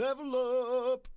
Level up.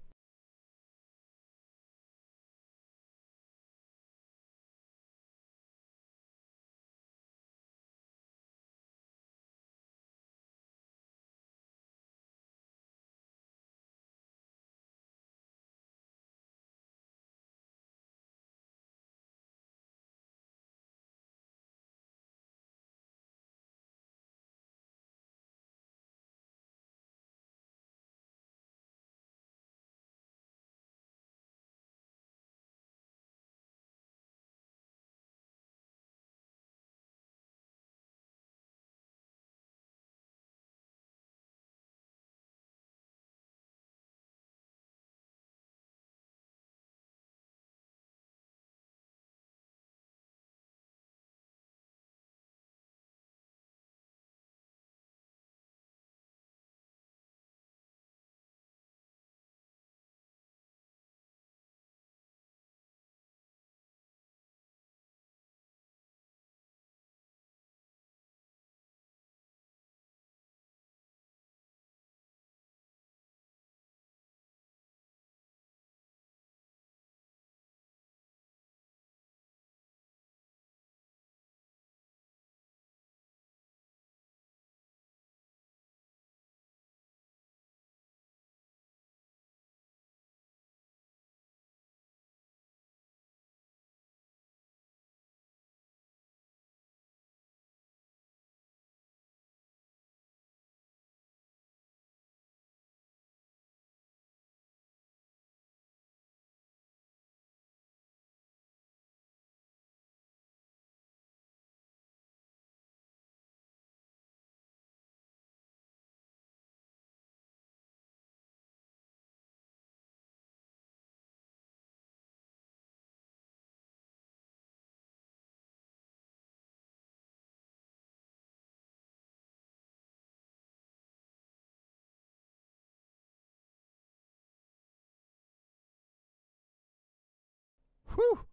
Whew.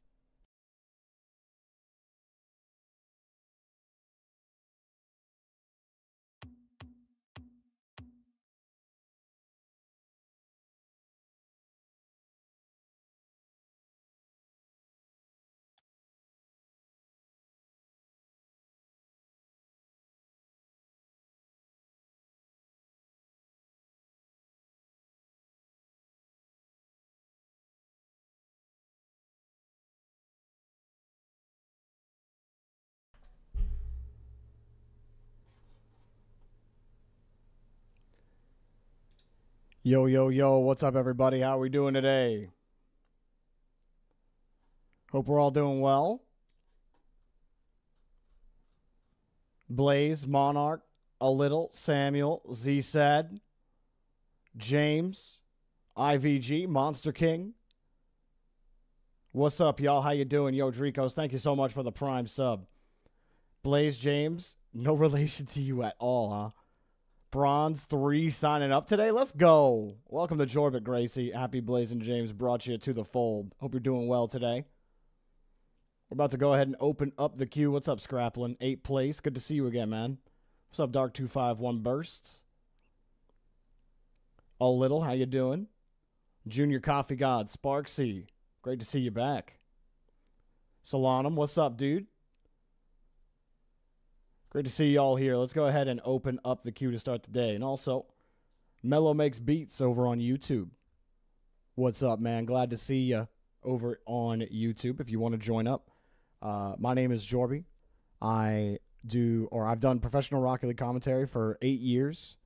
Yo, yo, yo, what's up, everybody? How are we doing today? Hope we're all doing well. Blaze, Monarch, a little, Samuel, Z said, James, IVG, Monster King. What's up, y'all? How you doing? Yo, Dricos, thank you so much for the prime sub. Blaze James, no relation to you at all, huh? Bronze 3 signing up today. Let's go. Welcome to Jorbit Gracie. Happy Blazing James brought you to the fold. Hope you're doing well today. We're about to go ahead and open up the queue. What's up, Scraplin? Eight place. Good to see you again, man. What's up, Dark251 Bursts? A little. How you doing? Junior Coffee God. Sparksy. Great to see you back. Solanum. What's up, dude? Great to see you all here. Let's go ahead and open up the queue to start the day. And also, Mellow Makes Beats over on YouTube. What's up, man? Glad to see you over on YouTube if you want to join up. Uh, my name is Jorby. I do, or I've done professional Rocket League commentary for eight years,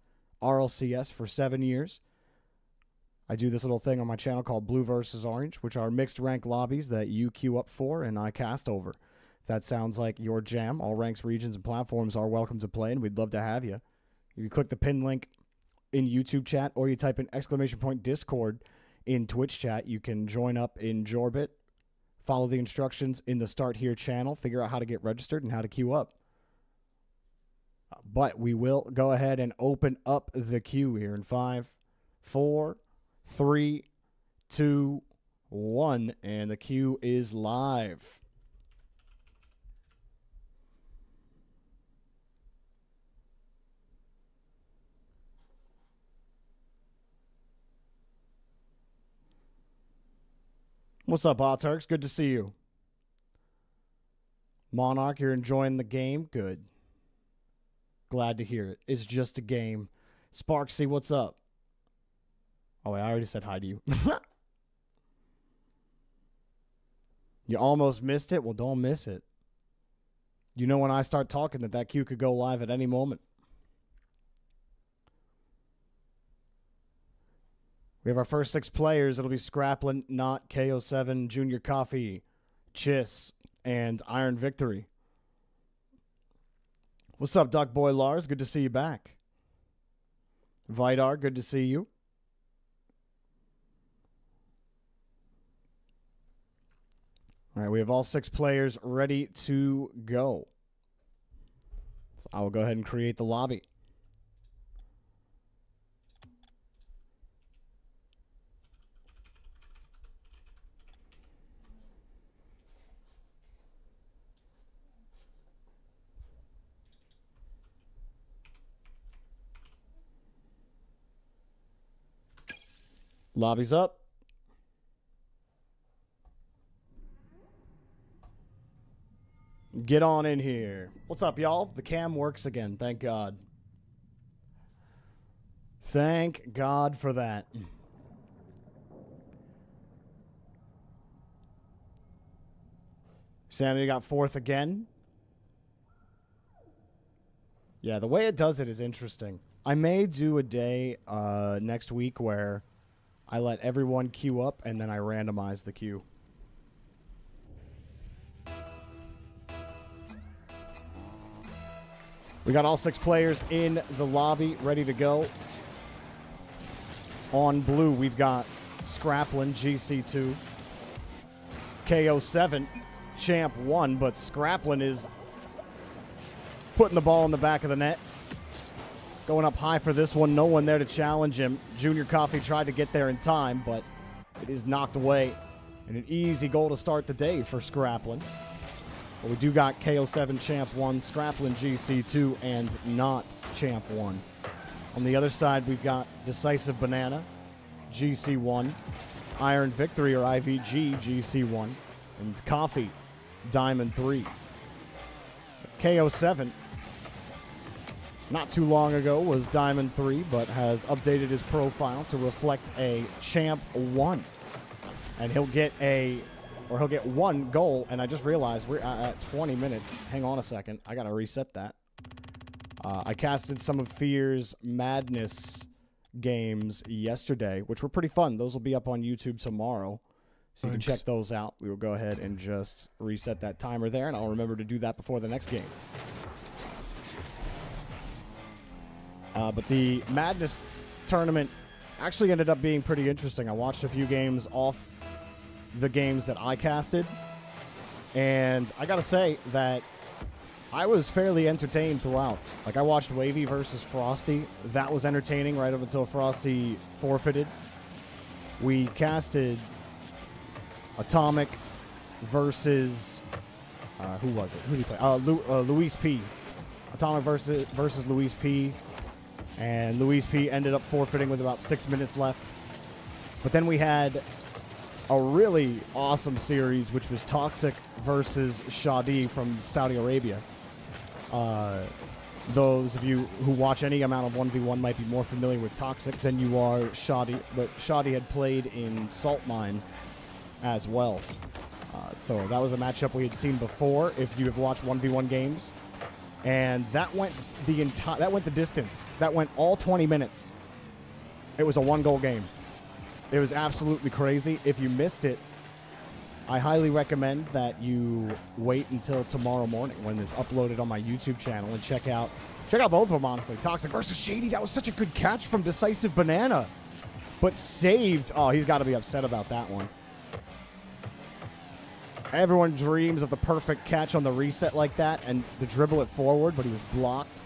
RLCS for seven years. I do this little thing on my channel called Blue versus Orange, which are mixed rank lobbies that you queue up for and I cast over that sounds like your jam, all ranks, regions, and platforms are welcome to play, and we'd love to have you. If you click the pin link in YouTube chat or you type in exclamation point Discord in Twitch chat, you can join up in Jorbit, follow the instructions in the Start Here channel, figure out how to get registered and how to queue up. But we will go ahead and open up the queue here in five, four, three, two, one, and the queue is live. What's up, Hot Turks? Good to see you. Monarch, you're enjoying the game? Good. Glad to hear it. It's just a game. Sparksy, what's up? Oh, wait, I already said hi to you. you almost missed it? Well, don't miss it. You know when I start talking that that queue could go live at any moment. We have our first six players. It'll be Scraplin, Not, KO7, Junior Coffee, Chiss, and Iron Victory. What's up, Duck Boy Lars? Good to see you back. Vidar, good to see you. All right, we have all six players ready to go. So I will go ahead and create the lobby. Lobby's up. Get on in here. What's up, y'all? The cam works again. Thank God. Thank God for that. Sammy got fourth again. Yeah, the way it does it is interesting. I may do a day uh, next week where I let everyone queue up and then I randomize the queue. We got all six players in the lobby ready to go. On blue, we've got Scraplin GC2, KO7, Champ 1, but Scraplin is putting the ball in the back of the net. Going up high for this one. No one there to challenge him. Junior Coffee tried to get there in time, but it is knocked away. And an easy goal to start the day for Scraplin. But we do got KO7 Champ 1, Scraplin GC2, and not Champ 1. On the other side, we've got Decisive Banana, GC1, Iron Victory or IVG, GC1, and Coffee, Diamond 3. KO7 not too long ago was Diamond 3, but has updated his profile to reflect a Champ 1. And he'll get a, or he'll get one goal, and I just realized we're at 20 minutes. Hang on a second. I got to reset that. Uh, I casted some of Fear's Madness games yesterday, which were pretty fun. Those will be up on YouTube tomorrow. So you Thanks. can check those out. We will go ahead and just reset that timer there, and I'll remember to do that before the next game. Uh, but the Madness tournament actually ended up being pretty interesting. I watched a few games off the games that I casted, and I gotta say that I was fairly entertained throughout. Like I watched Wavy versus Frosty. That was entertaining right up until Frosty forfeited. We casted Atomic versus uh, who was it? Who did he play? Uh, Lu- uh, Luis P. Atomic versus versus Luis P. And Luis P. ended up forfeiting with about six minutes left. But then we had a really awesome series, which was Toxic versus Shadi from Saudi Arabia. Uh, those of you who watch any amount of 1v1 might be more familiar with Toxic than you are Shadi, but Shadi had played in Salt Mine as well. Uh, so that was a matchup we had seen before if you have watched 1v1 games. And that went the entire that went the distance. That went all 20 minutes. It was a one goal game. It was absolutely crazy. If you missed it, I highly recommend that you wait until tomorrow morning when it's uploaded on my YouTube channel and check out check out both of them honestly. Toxic versus Shadi. That was such a good catch from Decisive Banana. But saved. Oh, he's got to be upset about that one. Everyone dreams of the perfect catch on the reset like that and to dribble it forward, but he was blocked.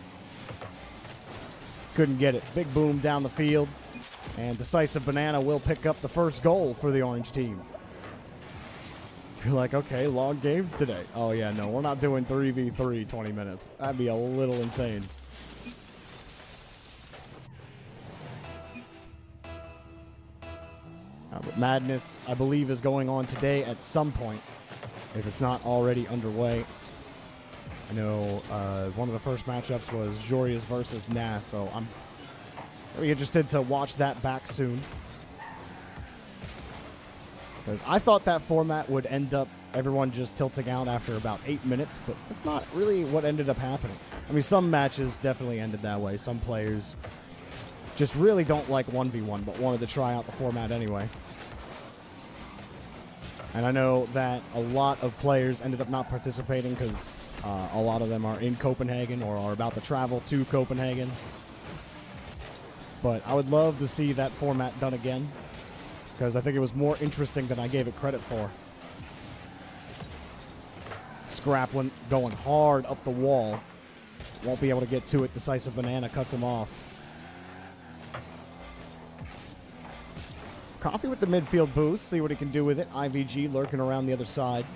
Couldn't get it. Big boom down the field. And Decisive Banana will pick up the first goal for the orange team. You're like, okay, long games today. Oh, yeah, no, we're not doing 3v3 20 minutes. That'd be a little insane. Uh, Madness, I believe, is going on today at some point, if it's not already underway. I know uh, one of the first matchups was Joreuz versus Nas, so I'm very interested to watch that back soon. Because I thought that format would end up everyone just tilting out after about eight minutes, but that's not really what ended up happening. I mean, some matches definitely ended that way. Some players just really don't like 1v1, but wanted to try out the format anyway. And I know that a lot of players ended up not participating because uh, a lot of them are in Copenhagen or are about to travel to Copenhagen. But I would love to see that format done again because I think it was more interesting than I gave it credit for. Scraplin going hard up the wall. Won't be able to get to it. Decisive Banana cuts him off. Coffee with the midfield boost. See what he can do with it. IVG lurking around the other side.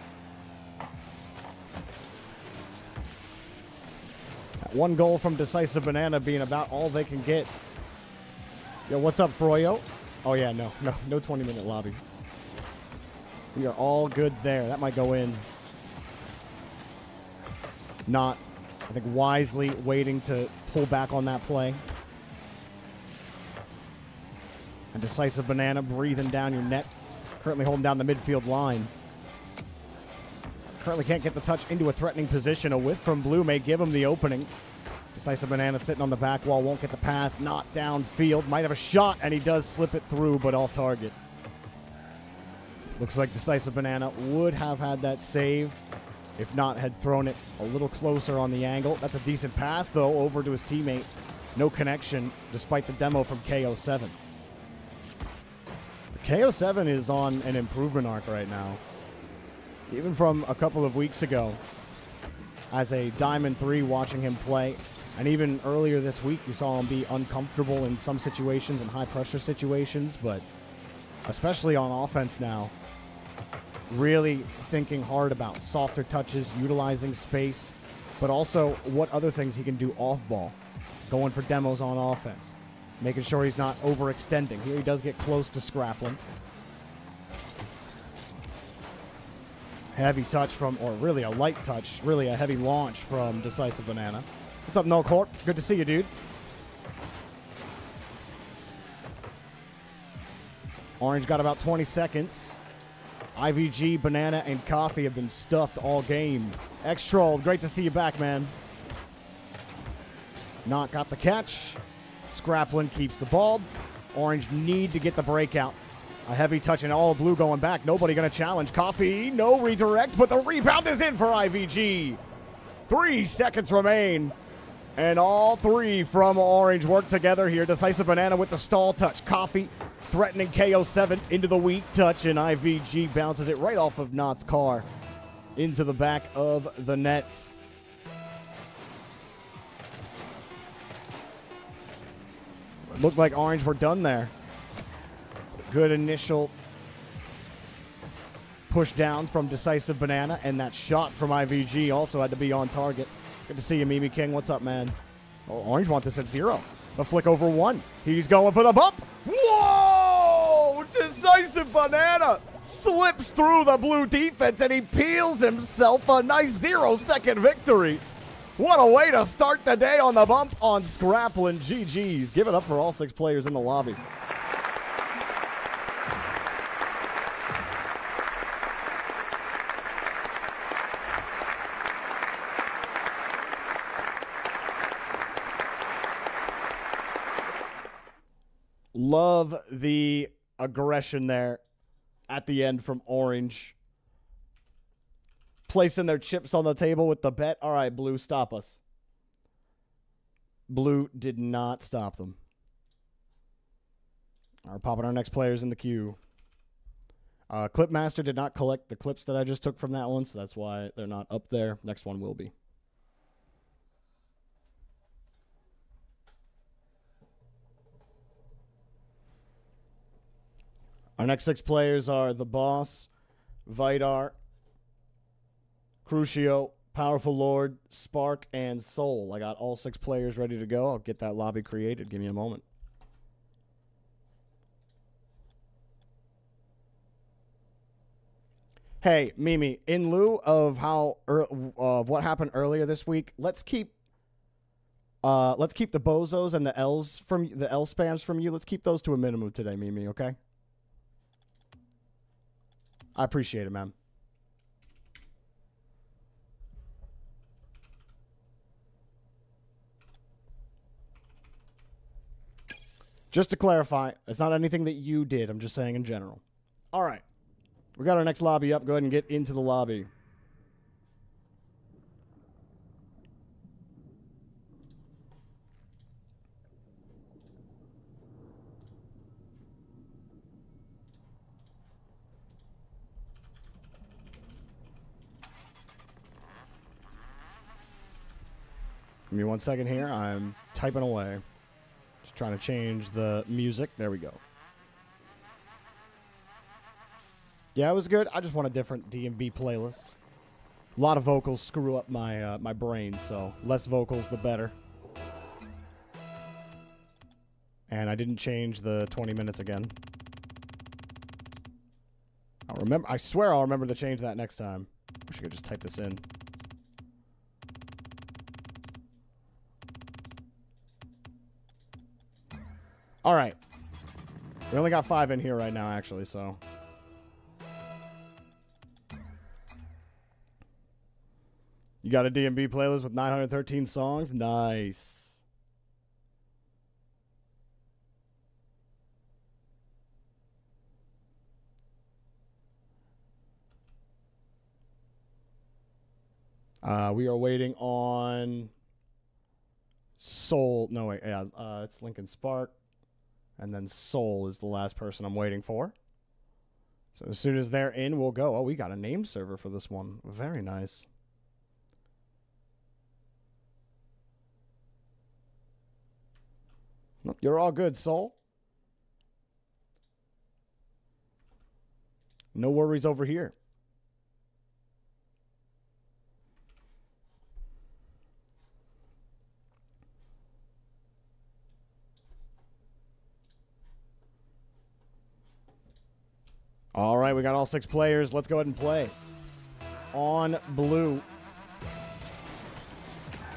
That one goal from Decisive Banana being about all they can get. Yo, what's up, Froyo? Oh, yeah, no, no, no 20 minute lobby. We are all good there. That might go in. Not, I think, wisely waiting to pull back on that play. Decisive banana breathing down your net. Currently holding down the midfield line. Currently can't get the touch into a threatening position. A whiff from Blue may give him the opening. Decisive Banana sitting on the back wall, won't get the pass, not downfield. Might have a shot, and he does slip it through, but off target. Looks like Decisive Banana would have had that save, if not had thrown it a little closer on the angle. That's a decent pass, though, over to his teammate. No connection, despite the demo from KO7. KO7 is on an improvement arc right now. Even from a couple of weeks ago, as a Diamond 3 watching him play, and even earlier this week, you saw him be uncomfortable in some situations and high pressure situations, but especially on offense now, really thinking hard about softer touches, utilizing space, but also what other things he can do off ball, going for demos on offense, making sure he's not overextending. Here he does get close to Scraplin. Heavy touch from, or really a light touch, really a heavy launch from Decisive Banana. What's up, No Corp? Good to see you, dude. Orange got about 20 seconds. IVG, Banana, and Coffee have been stuffed all game. X-Troll, great to see you back, man. Not got the catch. Scraplin keeps the ball. Orange need to get the breakout. A heavy touch and all blue going back. Nobody going to challenge. Coffee, no redirect, but the rebound is in for IVG. Three seconds remain. And all three from Orange work together here. Decisive Banana with the stall touch. Coffee threatening KO7 into the weak touch, and IVG bounces it right off of Not's car into the back of the nets. Looked like Orange were done there. Good initial push down from Decisive Banana, and that shot from IVG also had to be on target. Good to see you, Mimi King. What's up, man? Oh, Orange want this at zero. A flick over one. He's going for the bump. Whoa! Decisive Banana slips through the blue defense and he peels himself a nice zero second victory. What a way to start the day on the bump on Scraplin GG's. Give it up for all six players in the lobby. Love the aggression there at the end from Orange. Placing their chips on the table with the bet. All right, Blue, stop us. Blue did not stop them. Right, popping our next players in the queue. Uh, Clipmaster did not collect the clips that I just took from that one, so that's why they're not up there. Next one will be. Our next six players are the Boss, Vidar, Crucio, Powerful Lord, Spark, and Soul. I got all six players ready to go. I'll get that lobby created. Give me a moment. Hey, Mimi, in lieu of how er, of what happened earlier this week, let's keep uh let's keep the bozos and the L's from the L spams from you. Let's keep those to a minimum today, Mimi, okay? I appreciate it, man. Just to clarify, it's not anything that you did. I'm just saying in general. All right. We got our next lobby up. Go ahead and get into the lobby. Give me one second here. I'm typing away. Trying to change the music. There we go. Yeah, it was good. I just want a different DMB playlist. A lot of vocals screw up my uh, my brain, so less vocals the better. And I didn't change the 20 minutes again. I'll remember. I swear I'll remember to change that next time. Wish I could just type this in. All right. We only got five in here right now, actually, so. You got a DMB playlist with 913 songs? Nice. Uh, we are waiting on Soul. No, wait. Yeah, uh, it's Lincoln Spark. And then Soul is the last person I'm waiting for. So as soon as they're in, we'll go. Oh, we got a name server for this one. Very nice. You're all good, Soul. No worries over here. All right, we got all six players. Let's go ahead and play. On blue,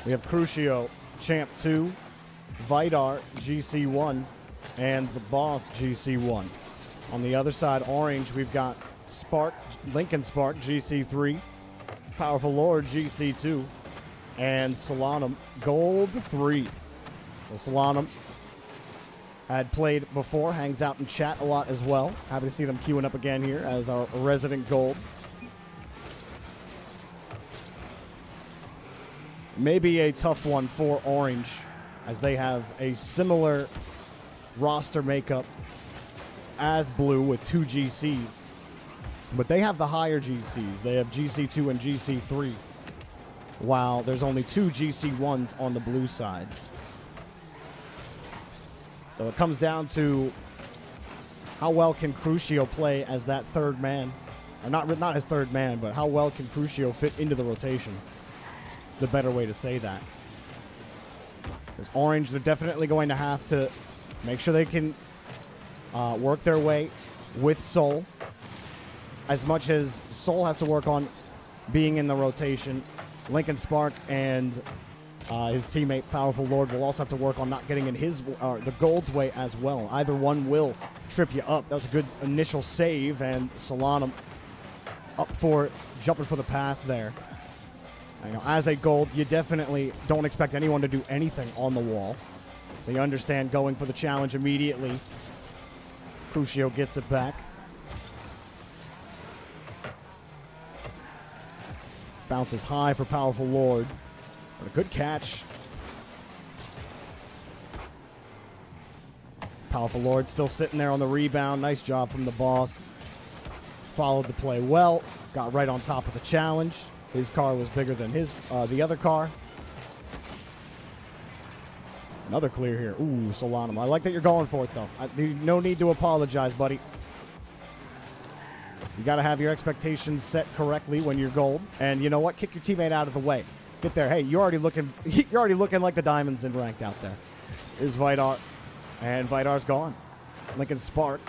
we have Crucio, Champ 2, Vidar, GC1, and the Boss, GC1. On the other side, orange, we've got Spark, Lincoln Spark, GC3, Powerful Lord, GC2, and Solanum, Gold 3. So Solanum had played before, hangs out in chat a lot as well. Happy to see them queuing up again here as our resident gold. Maybe a tough one for Orange, as they have a similar roster makeup as Blue with two GCs. But they have the higher GCs. They have GC2 and GC3, while there's only two GC1s on the blue side. So it comes down to how well can Crucio play as that third man. Or not, not as third man, but how well can Crucio fit into the rotation. It's the better way to say that. Because Orange, they're definitely going to have to make sure they can uh, work their way with Soul. As much as Soul has to work on being in the rotation, Lincoln Spark and uh, his teammate, Powerful Lord, will also have to work on not getting in his uh, the gold's way as well. Either one will trip you up. That was a good initial save, and Solanum up for jumping for the pass there. I know, as a gold, you definitely don't expect anyone to do anything on the wall. So you understand going for the challenge immediately. Crucio gets it back. Bounces high for Powerful Lord. But a good catch. Powerful Lord still sitting there on the rebound. Nice job from the boss. Followed the play well. Got right on top of the challenge. His car was bigger than his uh, the other car. Another clear here. Ooh, Solanum. I like that you're going for it, though. I, no need to apologize, buddy. You got to have your expectations set correctly when you're gold. And you know what? Kick your teammate out of the way. Get there. Hey, you're already looking. You're already looking like the diamonds in ranked out there. Is Vidar, and Vidar's gone. Lincoln Spark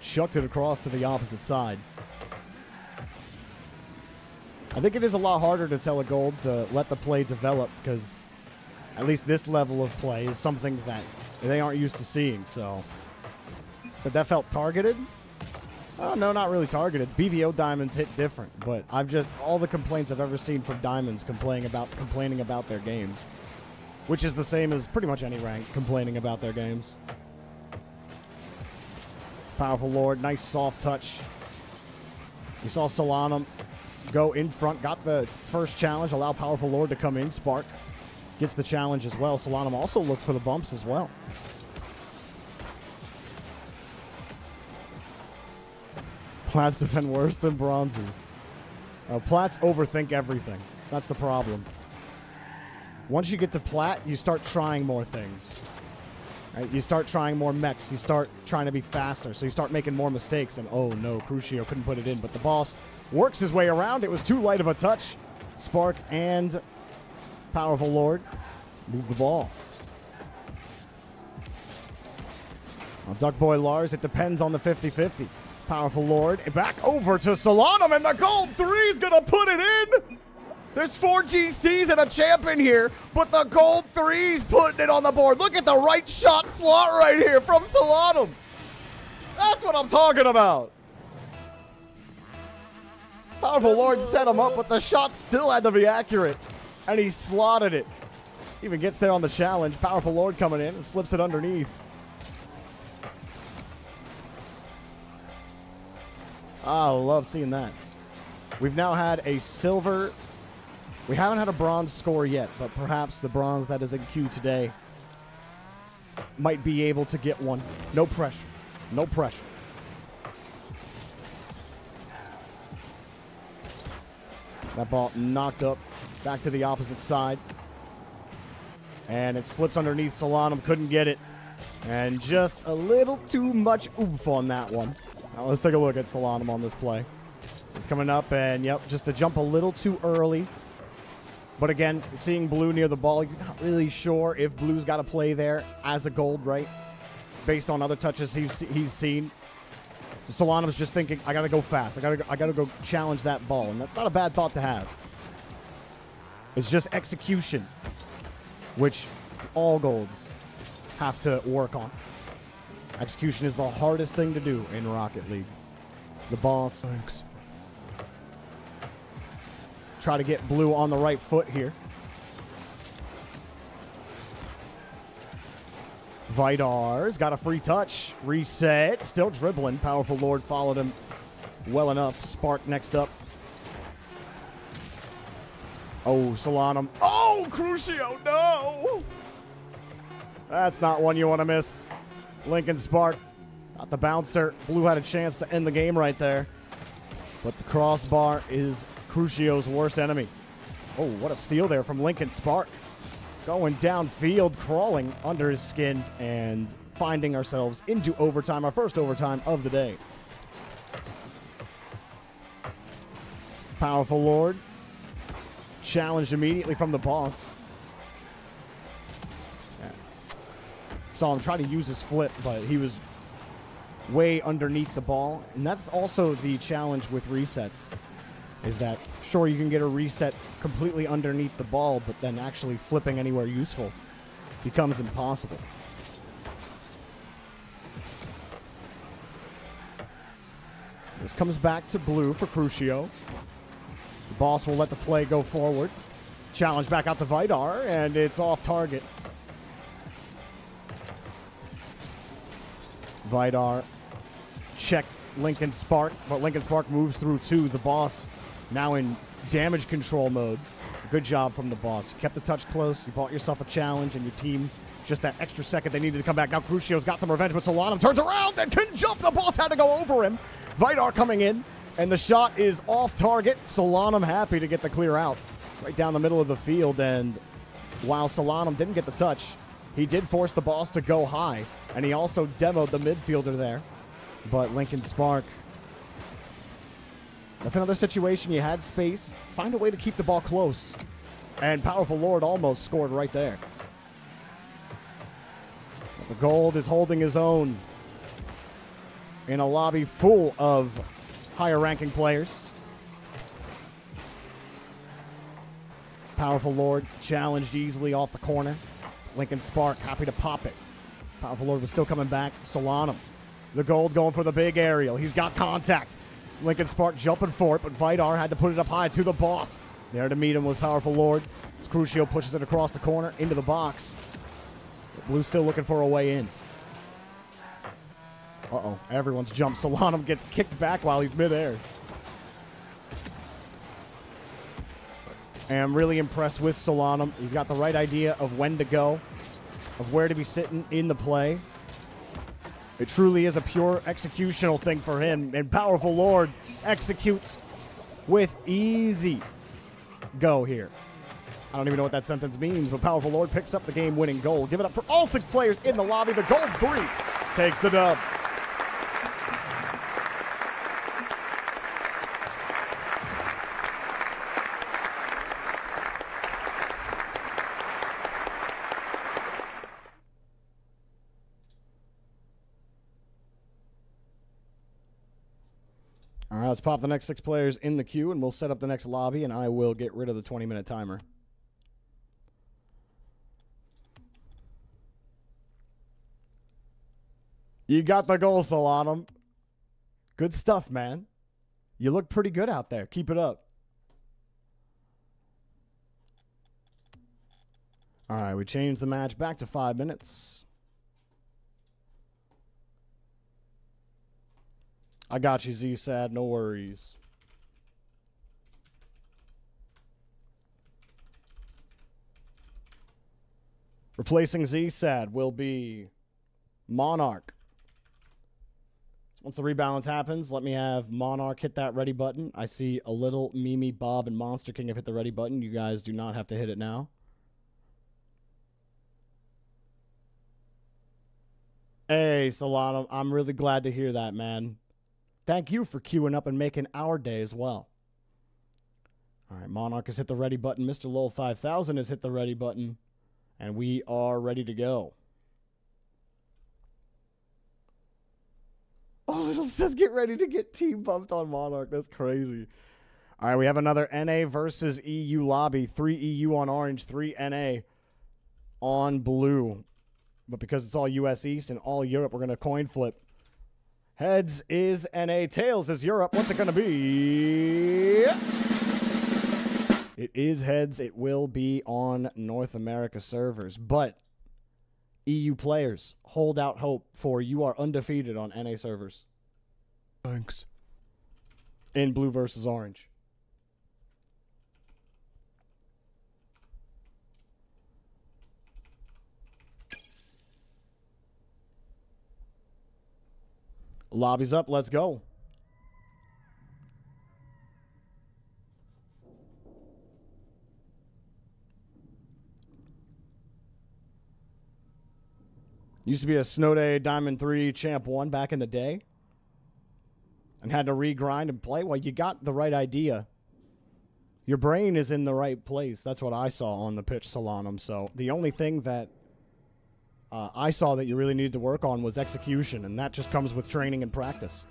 chucked it across to the opposite side. I think it is a lot harder to tell a gold to let the play develop because at least this level of play is something that they aren't used to seeing. So, so that felt targeted. Oh, no, not really targeted. BVO diamonds hit different, but I've just all the complaints I've ever seen from diamonds complaining about complaining about their games, which is the same as pretty much any rank complaining about their games. Powerful Lord, nice soft touch. You saw Solanum go in front, got the first challenge, allow Powerful Lord to come in. Spark gets the challenge as well. Solanum also looked for the bumps as well. Plats defend worse than bronzes. Uh, Plats overthink everything. That's the problem. Once you get to Plat, you start trying more things. Right? You start trying more mechs. You start trying to be faster. So you start making more mistakes. And oh no, Crucio couldn't put it in. But the boss works his way around. It was too light of a touch. Spark and Powerful Lord move the ball. Duck Boy Lars, it depends on the 50 50. Powerful Lord. Back over to Solanum, and the gold three is going to put it in. There's four GCs and a champion here, but the gold three's putting it on the board. Look at the right shot slot right here from Solanum. That's what I'm talking about. Powerful Lord set him up, but the shot still had to be accurate, and he slotted it. Even gets there on the challenge. Powerful Lord coming in and slips it underneath. Ah, I love seeing that. We've now had a silver. We haven't had a bronze score yet, but perhaps the bronze that is in queue today might be able to get one. No pressure. No pressure. That ball knocked up back to the opposite side. And it slips underneath Solanum. Couldn't get it. And just a little too much oomph on that one. Now let's take a look at Solanum on this play. He's coming up, and yep, just to jump a little too early. But again, seeing Blue near the ball, you're not really sure if Blue's got to play there as a gold, right? Based on other touches he's, he's seen. So Solanum's just thinking, I got to go fast. I got to I got to go challenge that ball, and that's not a bad thought to have. It's just execution, which all golds have to work on. Execution is the hardest thing to do in Rocket League. The boss. Thanks. Try to get blue on the right foot here. Vidar's got a free touch. Reset. Still dribbling. Powerful Lord followed him well enough. Spark next up. Oh, Solanum. Oh, Crucio, no! That's not one you want to miss. Lincoln Spark got the bouncer. Blue had a chance to end the game right there. But the crossbar is Crucio's worst enemy. Oh, what a steal there from Lincoln Spark. Going downfield, crawling under his skin, and finding ourselves into overtime, our first overtime of the day. Powerful Lord. Challenged immediately from the boss. Saw him try to use his flip, but he was way underneath the ball. And that's also the challenge with resets. Is that, sure, you can get a reset completely underneath the ball, but then actually flipping anywhere useful becomes impossible. This comes back to blue for Crucio. The boss will let the play go forward. Challenge back out to Vidar, and it's off target. Vidar checked Lincoln Spark, but Lincoln Spark moves through two. The boss now in damage control mode. Good job from the boss. You kept the touch close. You bought yourself a challenge, and your team just that extra second they needed to come back. Now Crucio's got some revenge, but Solanum turns around and can jump. The boss had to go over him. Vidar coming in, and the shot is off target. Solanum happy to get the clear out right down the middle of the field. And while Solanum didn't get the touch, he did force the boss to go high, and he also demoed the midfielder there. But Lincoln Spark, that's another situation. You had space. Find a way to keep the ball close. And Powerful Lord almost scored right there. The gold is holding his own in a lobby full of higher ranking players. Powerful Lord challenged easily off the corner. Lincoln Spark happy to pop it. Powerful Lord was still coming back. Solanum. The gold going for the big aerial. He's got contact. Lincoln Spark jumping for it, but Vidar had to put it up high to the boss. There to meet him was Powerful Lord. As Crucio pushes it across the corner into the box. Blue still looking for a way in. Uh-oh. Everyone's jumped. Solanum gets kicked back while he's midair. And I'm really impressed with Solanum. He's got the right idea of when to go, of where to be sitting in the play. It truly is a pure executional thing for him. And Powerful Lord executes with easy go here. I don't even know what that sentence means, but Powerful Lord picks up the game winning goal. Give it up for all six players in the lobby. The gold three takes the dub. Uh, let's pop the next six players in the queue, and we'll set up the next lobby, and I will get rid of the 20 minute timer. You got the goal, Solanum. Good stuff, man. You look pretty good out there. Keep it up. All right, we changed the match back to five minutes. I got you, Z Sad. No worries. Replacing Z Sad will be Monarch. Once the rebalance happens, let me have Monarch hit that ready button. I see a little Mimi, Bob, and Monster King have hit the ready button. You guys do not have to hit it now. Hey, Solana, I'm really glad to hear that, man. Thank you for queuing up and making our day as well. All right, Monarch has hit the ready button. Mr. Lowell 5000 has hit the ready button. And we are ready to go. Oh, it says get ready to get team bumped on Monarch. That's crazy. All right, we have another NA versus EU lobby. Three EU on orange, three NA on blue. But because it's all US East and all Europe, we're going to coin flip. Heads is NA, tails is Europe. What's it going to be? It is heads. It will be on North America servers. But EU players, hold out hope for you are undefeated on NA servers. Thanks. In blue versus orange. Lobby's up. Let's go. Used to be a Snow Day Diamond 3 Champ 1 back in the day. And had to regrind and play. Well, you got the right idea. Your brain is in the right place. That's what I saw on the pitch, Solanum. So the only thing that uh, I saw that you really needed to work on was execution, and that just comes with training and practice.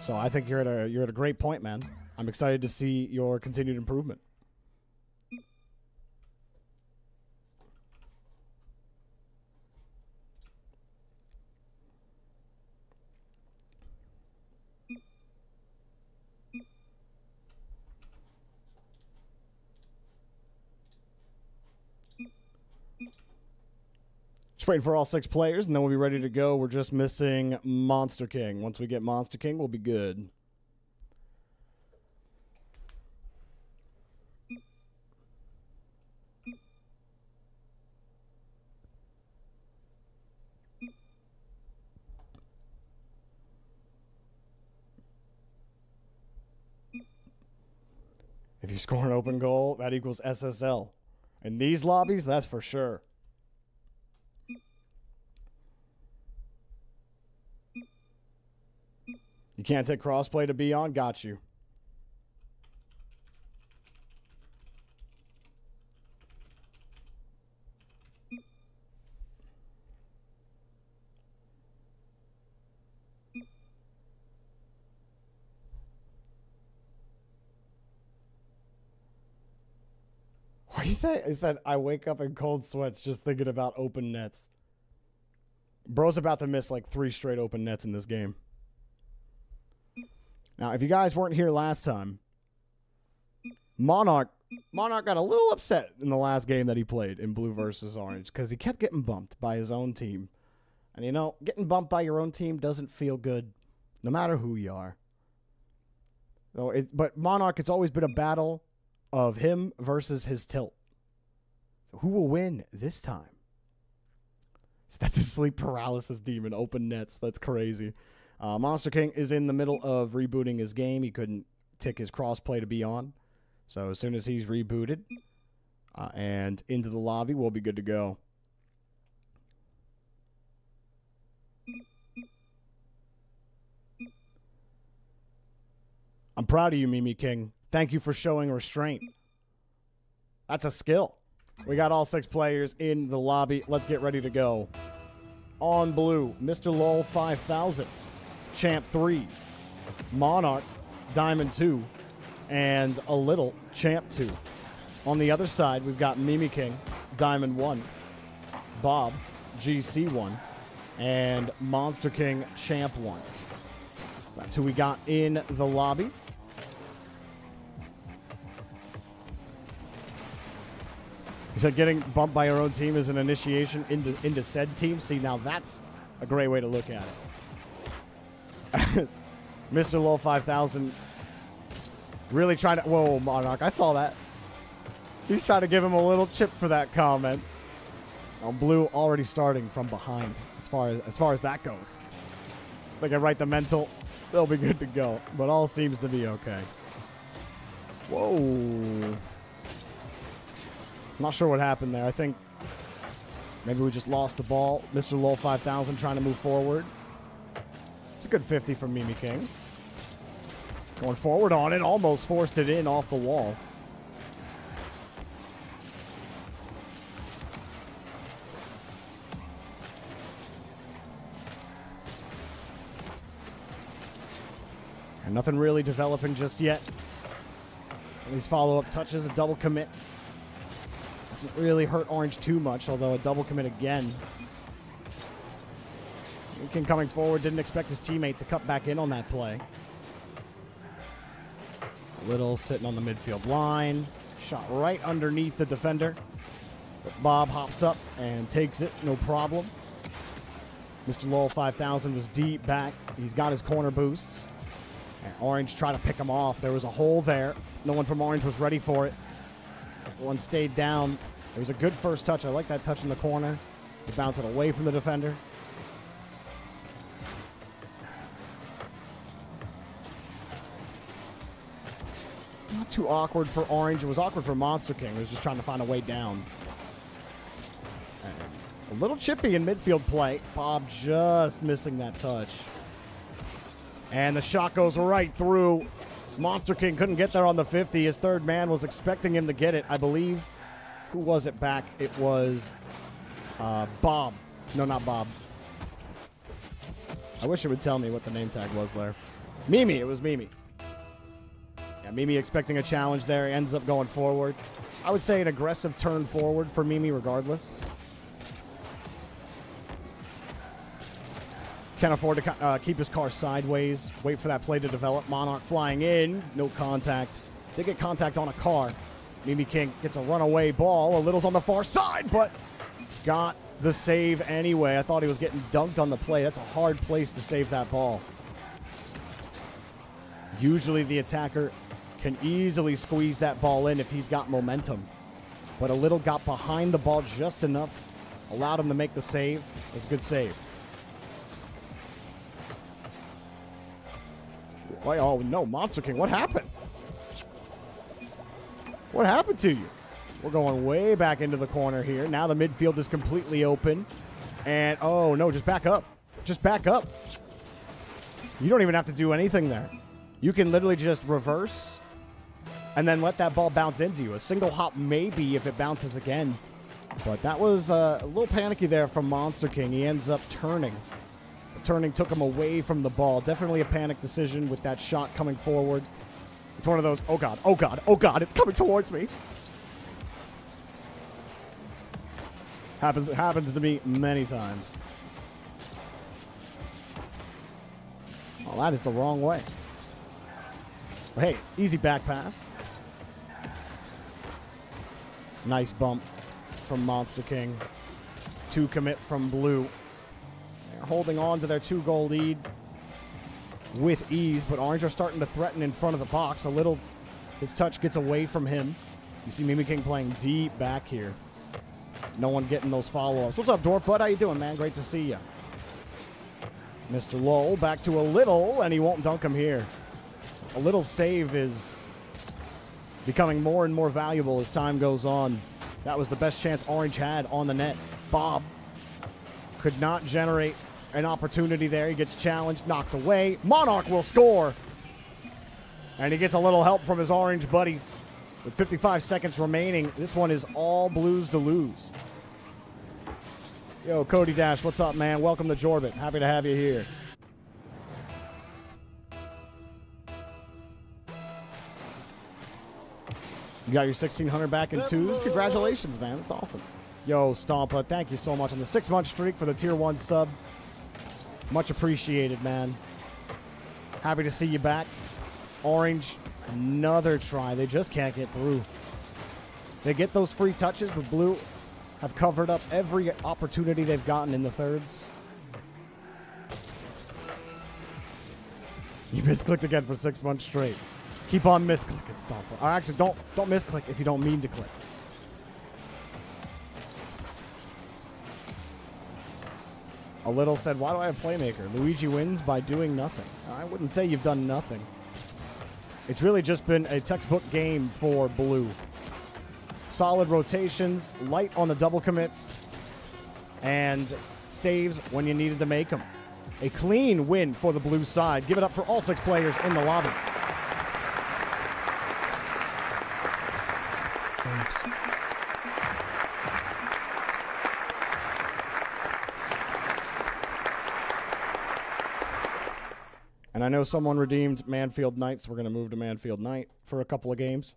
So I think you're at a you're at a great point, man. I'm excited to see your continued improvement. Waiting for all six players, and then we'll be ready to go. We're just missing Monster King. Once we get Monster King, we'll be good. If you score an open goal, that equals SSL. In these lobbies, that's for sure. You can't take crossplay to be on? Got you. What he said, he said, I wake up in cold sweats just thinking about open nets. Bro's about to miss like three straight open nets in this game. Now, if you guys weren't here last time, Monarch Monarch got a little upset in the last game that he played in blue versus orange because he kept getting bumped by his own team. And you know, getting bumped by your own team doesn't feel good, no matter who you are. So it, but Monarch, it's always been a battle of him versus his tilt. So who will win this time? So that's a sleep paralysis demon, open nets. That's crazy. Uh, Monster King is in the middle of rebooting his game. He couldn't tick his crossplay to be on. So as soon as he's rebooted uh, and into the lobby, we'll be good to go. I'm proud of you, Mimi King. Thank you for showing restraint. That's a skill. We got all six players in the lobby. Let's get ready to go. On blue, Mr. Lol 5000, Champ 3, Monarch, Diamond 2, and a little Champ 2. On the other side, we've got Mimi King, Diamond 1, Bob, GC 1, and Monster King, Champ 1. So that's who we got in the lobby. He said getting bumped by our own team is an initiation into, into said team. See, now that's a great way to look at it. Mr. Low 5000 really trying to. Whoa, Monarch. I saw that. He's trying to give him a little chip for that comment. On blue already starting from behind as far as as far as that goes. They can write the mental, they'll be good to go. But all seems to be okay. Whoa. Not sure what happened there. I think maybe we just lost the ball. Mr. Lol 5000 trying to move forward. It's a good 50 from Mimi King. Going forward on it, almost forced it in off the wall. And nothing really developing just yet. These follow-up touches, a double commit. Doesn't really hurt Orange too much, although a double commit again. King coming forward, didn't expect his teammate to cut back in on that play. Little sitting on the midfield line. Shot right underneath the defender. But Bob hops up and takes it, no problem. Mr. Lowell 5000 was deep back. He's got his corner boosts. And Orange tried to pick him off. There was a hole there. No one from Orange was ready for it. One stayed down. It was a good first touch. I like that touch in the corner. He bounced it away from the defender. Not too awkward for Orange. It was awkward for Monster King, who was just trying to find a way down. And a little chippy in midfield play. Bob just missing that touch. And the shot goes right through. Monster King couldn't get there on the 50. His third man was expecting him to get it. I believe. Who was it back? It was uh, Bob. No, not Bob. I wish it would tell me what the name tag was there. Mimi. It was Mimi. Mimi expecting a challenge there. Ends up going forward. I would say an aggressive turn forward for Mimi regardless. Can't afford to uh, keep his car sideways. Wait for that play to develop. Monarch flying in. No contact. Did get contact on a car. Mimi King gets a runaway ball. A little's on the far side, but got the save anyway. I thought he was getting dunked on the play. That's a hard place to save that ball. Usually the attacker can easily squeeze that ball in if he's got momentum. But a little got behind the ball just enough. Allowed him to make the save. It was a good save. Oh, no, Monster King, what happened? What happened to you? We're going way back into the corner here. Now the midfield is completely open. And, oh, no, just back up. Just back up. You don't even have to do anything there. You can literally just reverse and then let that ball bounce into you. A single hop maybe if it bounces again. But that was uh, a little panicky there from Monster King. He ends up turning turning took him away from the ball. Definitely a panic decision with that shot coming forward. It's one of those, oh God, oh God, oh God, it's coming towards me. Happens happens to me many times. Oh, that is the wrong way. But hey, easy back pass. Nice bump from Monster King. Two commit from Blue. They're holding on to their two goal lead with ease, but Orange are starting to threaten in front of the box. A little, his touch gets away from him. You see Mimi King playing deep back here. No one getting those follow-ups. What's up, Dorf Bud? How you doing, man? Great to see you. Mr. Lowell back to a little, and he won't dunk him here. A little save is becoming more and more valuable as time goes on. That was the best chance Orange had on the net. Bob could not generate an opportunity there. He gets challenged, knocked away. Monarch will score. And he gets a little help from his Orange buddies. With 55 seconds remaining, this one is all Blues to lose. Yo, Cody Dash, what's up, man? Welcome to Jorbit. Happy to have you here. You got your 1600 back in twos. Congratulations, man. That's awesome. Yo, Stompa, thank you so much on the six month streak for the tier one sub. Much appreciated, man. Happy to see you back. Orange, another try. They just can't get through. They get those free touches, but Blue have covered up every opportunity they've gotten in the thirds. You misclicked again for six months straight. Keep on misclicking, Stompa. Or actually, don't don't misclick if you don't mean to click. A little said, why do I have Playmaker? Luigi wins by doing nothing. I wouldn't say you've done nothing. It's really just been a textbook game for Blue. Solid rotations, light on the double commits, and saves when you needed to make them. A clean win for the Blue side. Give it up for all six players in the lobby. Know someone redeemed Mannfield Nights. We're going to move to Mannfield Night for a couple of games.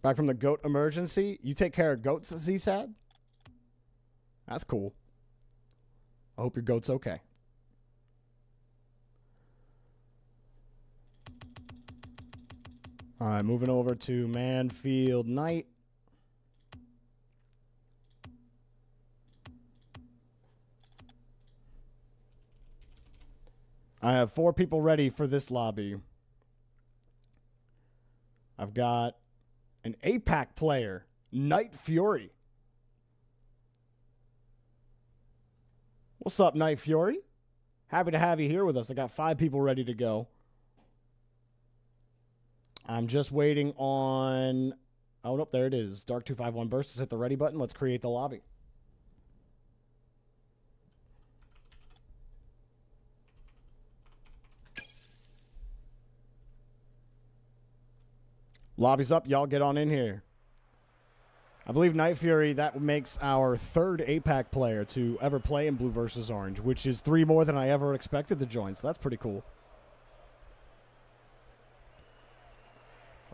Back from the goat emergency. You take care of goats, ZSAD? That's cool. I hope your goat's okay. All right, moving over to Mannfield Night. I have four people ready for this lobby. I've got an APAC player, Night Fury. What's up, Night Fury? Happy to have you here with us. I got five people ready to go. I'm just waiting on. Oh, nope, there it is. Dark 251 Burst. Just hit the ready button. Let's create the lobby. Lobby's up. Y'all get on in here. I believe Night Fury, that makes our third APAC player to ever play in Blue versus Orange, which is three more than I ever expected to join. So that's pretty cool.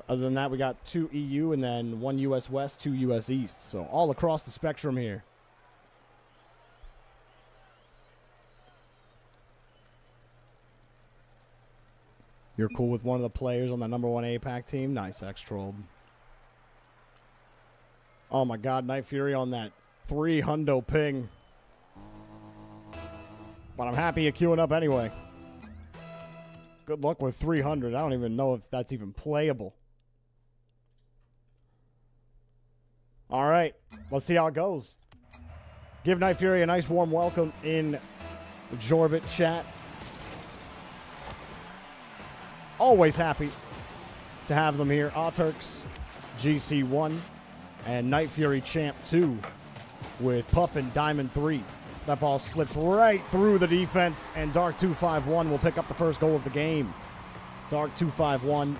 Other than that, we got two EU and then one US West, two US East. So all across the spectrum here. You're cool with one of the players on the number one APAC team? Nice, X Troll. Oh my god, Night Fury on that three hundo ping. But I'm happy you're queuing up anyway. Good luck with 300. I don't even know if that's even playable. All right, let's see how it goes. Give Night Fury a nice warm welcome in the Jorbit chat. Always happy to have them here. Autarks, GC1, and Night Fury Champ 2 with Puffin Diamond 3. That ball slips right through the defense, and Dark 251 will pick up the first goal of the game. Dark 251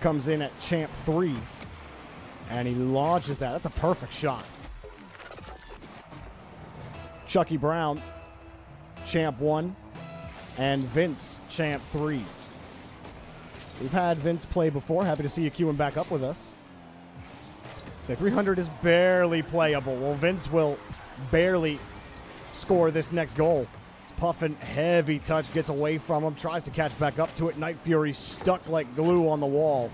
comes in at Champ 3, and he launches that. That's a perfect shot. Chucky Brown, Champ 1, and Vince, Champ 3. We've had Vince play before. Happy to see you queuing back up with us. Say 300 is barely playable. Well, Vince will barely score this next goal. It's Puffin, heavy touch, gets away from him, tries to catch back up to it. Night Fury stuck like glue on the wall.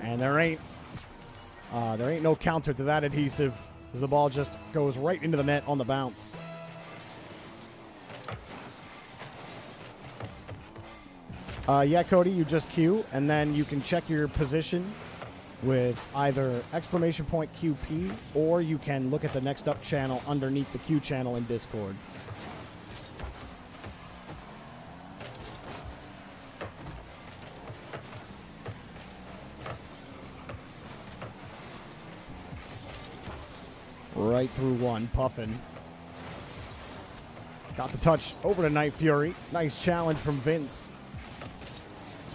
And there ain't uh, there ain't no counter to that adhesive as the ball just goes right into the net on the bounce. Uh, yeah, Cody, you just queue, and then you can check your position with either exclamation point QP, or you can look at the next up channel underneath the Q channel in Discord. Right through one, Puffin. Got the touch over to Night Fury. Nice challenge from Vince.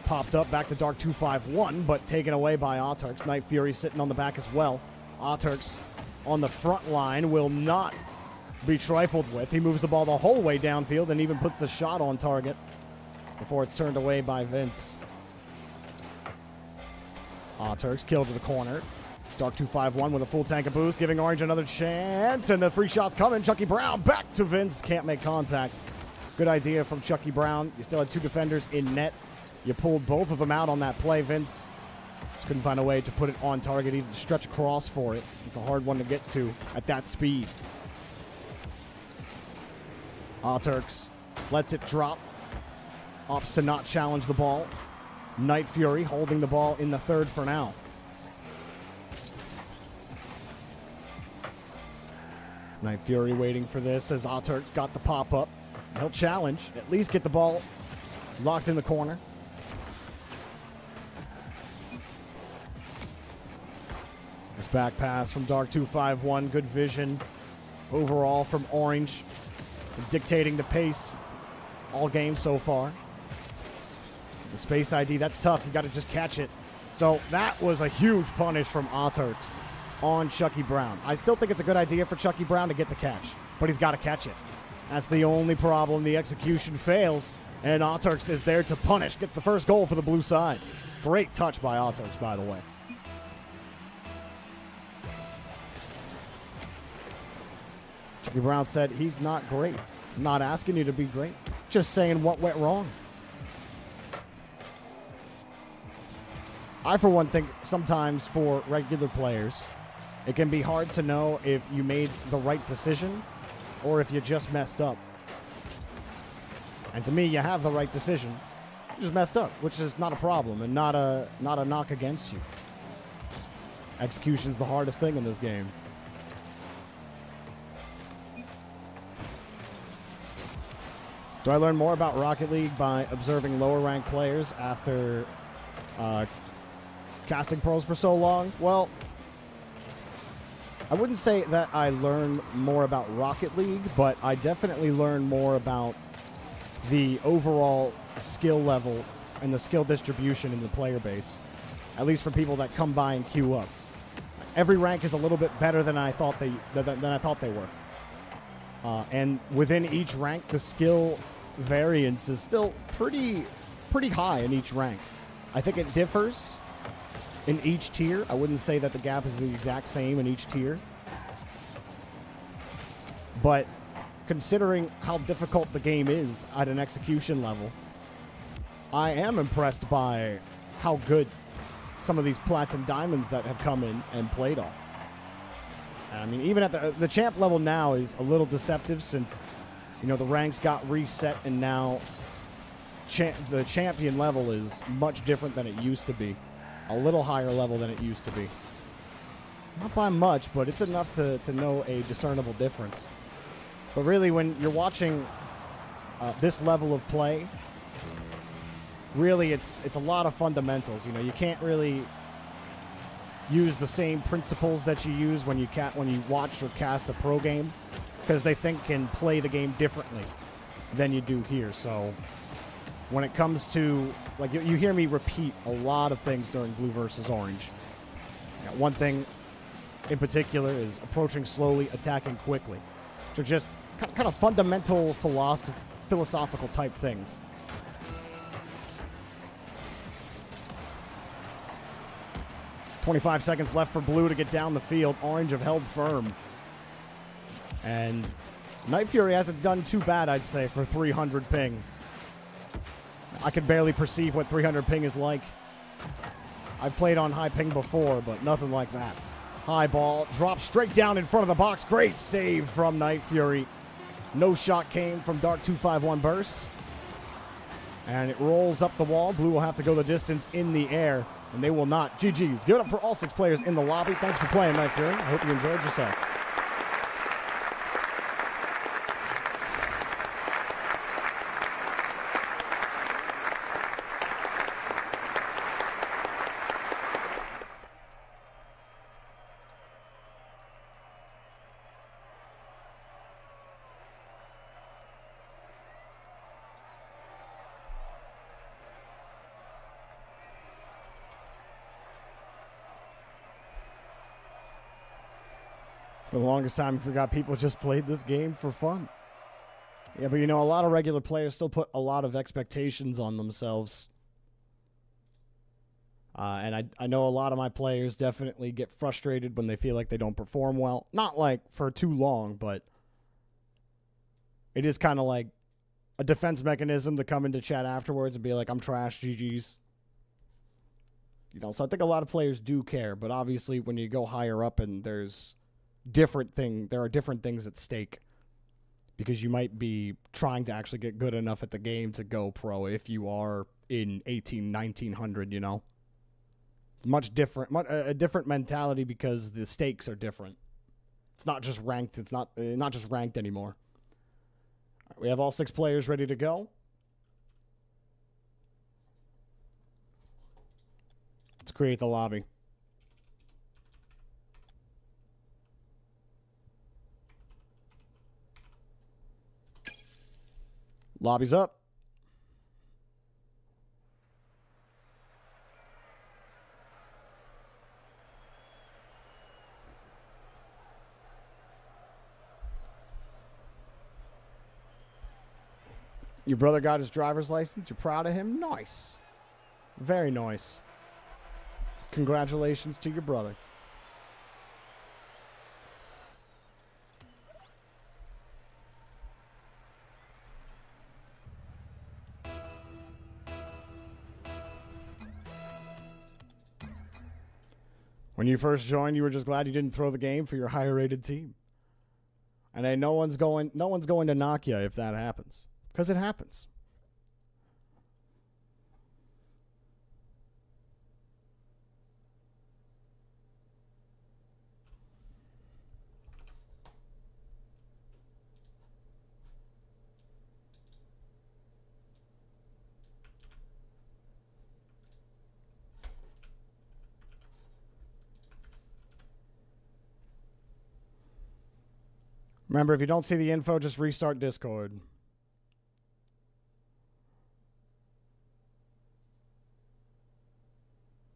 Popped up back to Dark 251, but taken away by Autarks. Night Fury sitting on the back as well. Autarks on the front line will not be trifled with. He moves the ball the whole way downfield and even puts a shot on target before it's turned away by Vince. Autarks killed to the corner. Dark 251 with a full tank of boost, giving Orange another chance. And the free shot's coming. Chucky Brown back to Vince. Can't make contact. Good idea from Chucky Brown. You still had two defenders in net. You pulled both of them out on that play, Vince. Just couldn't find a way to put it on target, even stretch across for it. It's a hard one to get to at that speed. Ah, Turks lets it drop. Opts to not challenge the ball. Night Fury holding the ball in the third for now. Night Fury waiting for this as Autark's got the pop up. He'll challenge, at least get the ball locked in the corner. This back pass from Dark 251. Good vision overall from Orange. Dictating the pace all game so far. The space ID, that's tough. You got to just catch it. So that was a huge punish from Autarks on Chucky Brown. I still think it's a good idea for Chucky Brown to get the catch, but he's got to catch it. That's the only problem. The execution fails, and Autarks is there to punish. Gets the first goal for the blue side. Great touch by Autarks, by the way. Chucky Brown said he's not great. Not asking you to be great, just saying what went wrong. I, for one, think sometimes for regular players, it can be hard to know if you made the right decision or if you just messed up. And to me, you have the right decision. You just messed up, which is not a problem and not a not a knock against you. Execution's the hardest thing in this game. Do I learn more about Rocket League by observing lower ranked players after uh, casting pearls for so long? Well, I wouldn't say that I learn more about Rocket League, but I definitely learn more about the overall skill level and the skill distribution in the player base. At least for people that come by and queue up. Every rank is a little bit better than I thought they than, I thought they were. Uh, and within each rank, the skill variance is still pretty pretty high in each rank. I think it differs in each tier. I wouldn't say that the gap is the exact same in each tier. But considering how difficult the game is at an execution level, I am impressed by how good some of these plats and diamonds that have come in and played on. I mean, even at the the champ level now is a little deceptive since you know the ranks got reset and now cha- the champion level is much different than it used to be a little higher level than it used to be. Not by much, but it's enough to, to know a discernible difference. But really, when you're watching uh, this level of play, really it's it's a lot of fundamentals. You know, you can't really use the same principles that you use when you ca- when you watch or cast a pro game because they think can play the game differently than you do here. So when it comes to like you, you hear me repeat a lot of things during blue versus orange. One thing in particular is approaching slowly, attacking quickly. So just kind of fundamental philosoph- philosophical type things. 25 seconds left for blue to get down the field. Orange have held firm. And Night Fury hasn't done too bad, I'd say, for 300 ping. I can barely perceive what 300 ping is like. I've played on high ping before, but nothing like that. High ball, drops straight down in front of the box. Great save from Night Fury. No shot came from Dark 251 Burst. And it rolls up the wall. Blue will have to go the distance in the air, and they will not. GG's. Give it up for all six players in the lobby. Thanks for playing, Night Fury. I hope you enjoyed yourself. Longest time, forgot people just played this game for fun. Yeah, but you know, a lot of regular players still put a lot of expectations on themselves. Uh, and I, I know a lot of my players definitely get frustrated when they feel like they don't perform well. Not like for too long, but it is kind of like a defense mechanism to come into chat afterwards and be like, I'm trash, GG's. You know, so I think a lot of players do care, but obviously when you go higher up and there's different thing, there are different things at stake because you might be trying to actually get good enough at the game to go pro if you are in 18 1900 you know? Much different much, a different mentality because the stakes are different. It's not just ranked it's not uh, not just ranked anymore. Right, we have all six players ready to go. Let's create the lobby Lobby's up. Your brother got his driver's license. You're proud of him? Nice. Very nice. Congratulations to your brother. When you first joined, you were just glad you didn't throw the game for your higher rated team. And no one's going no one's going to knock you if that happens. Because it happens. Remember, if you don't see the info, just restart Discord.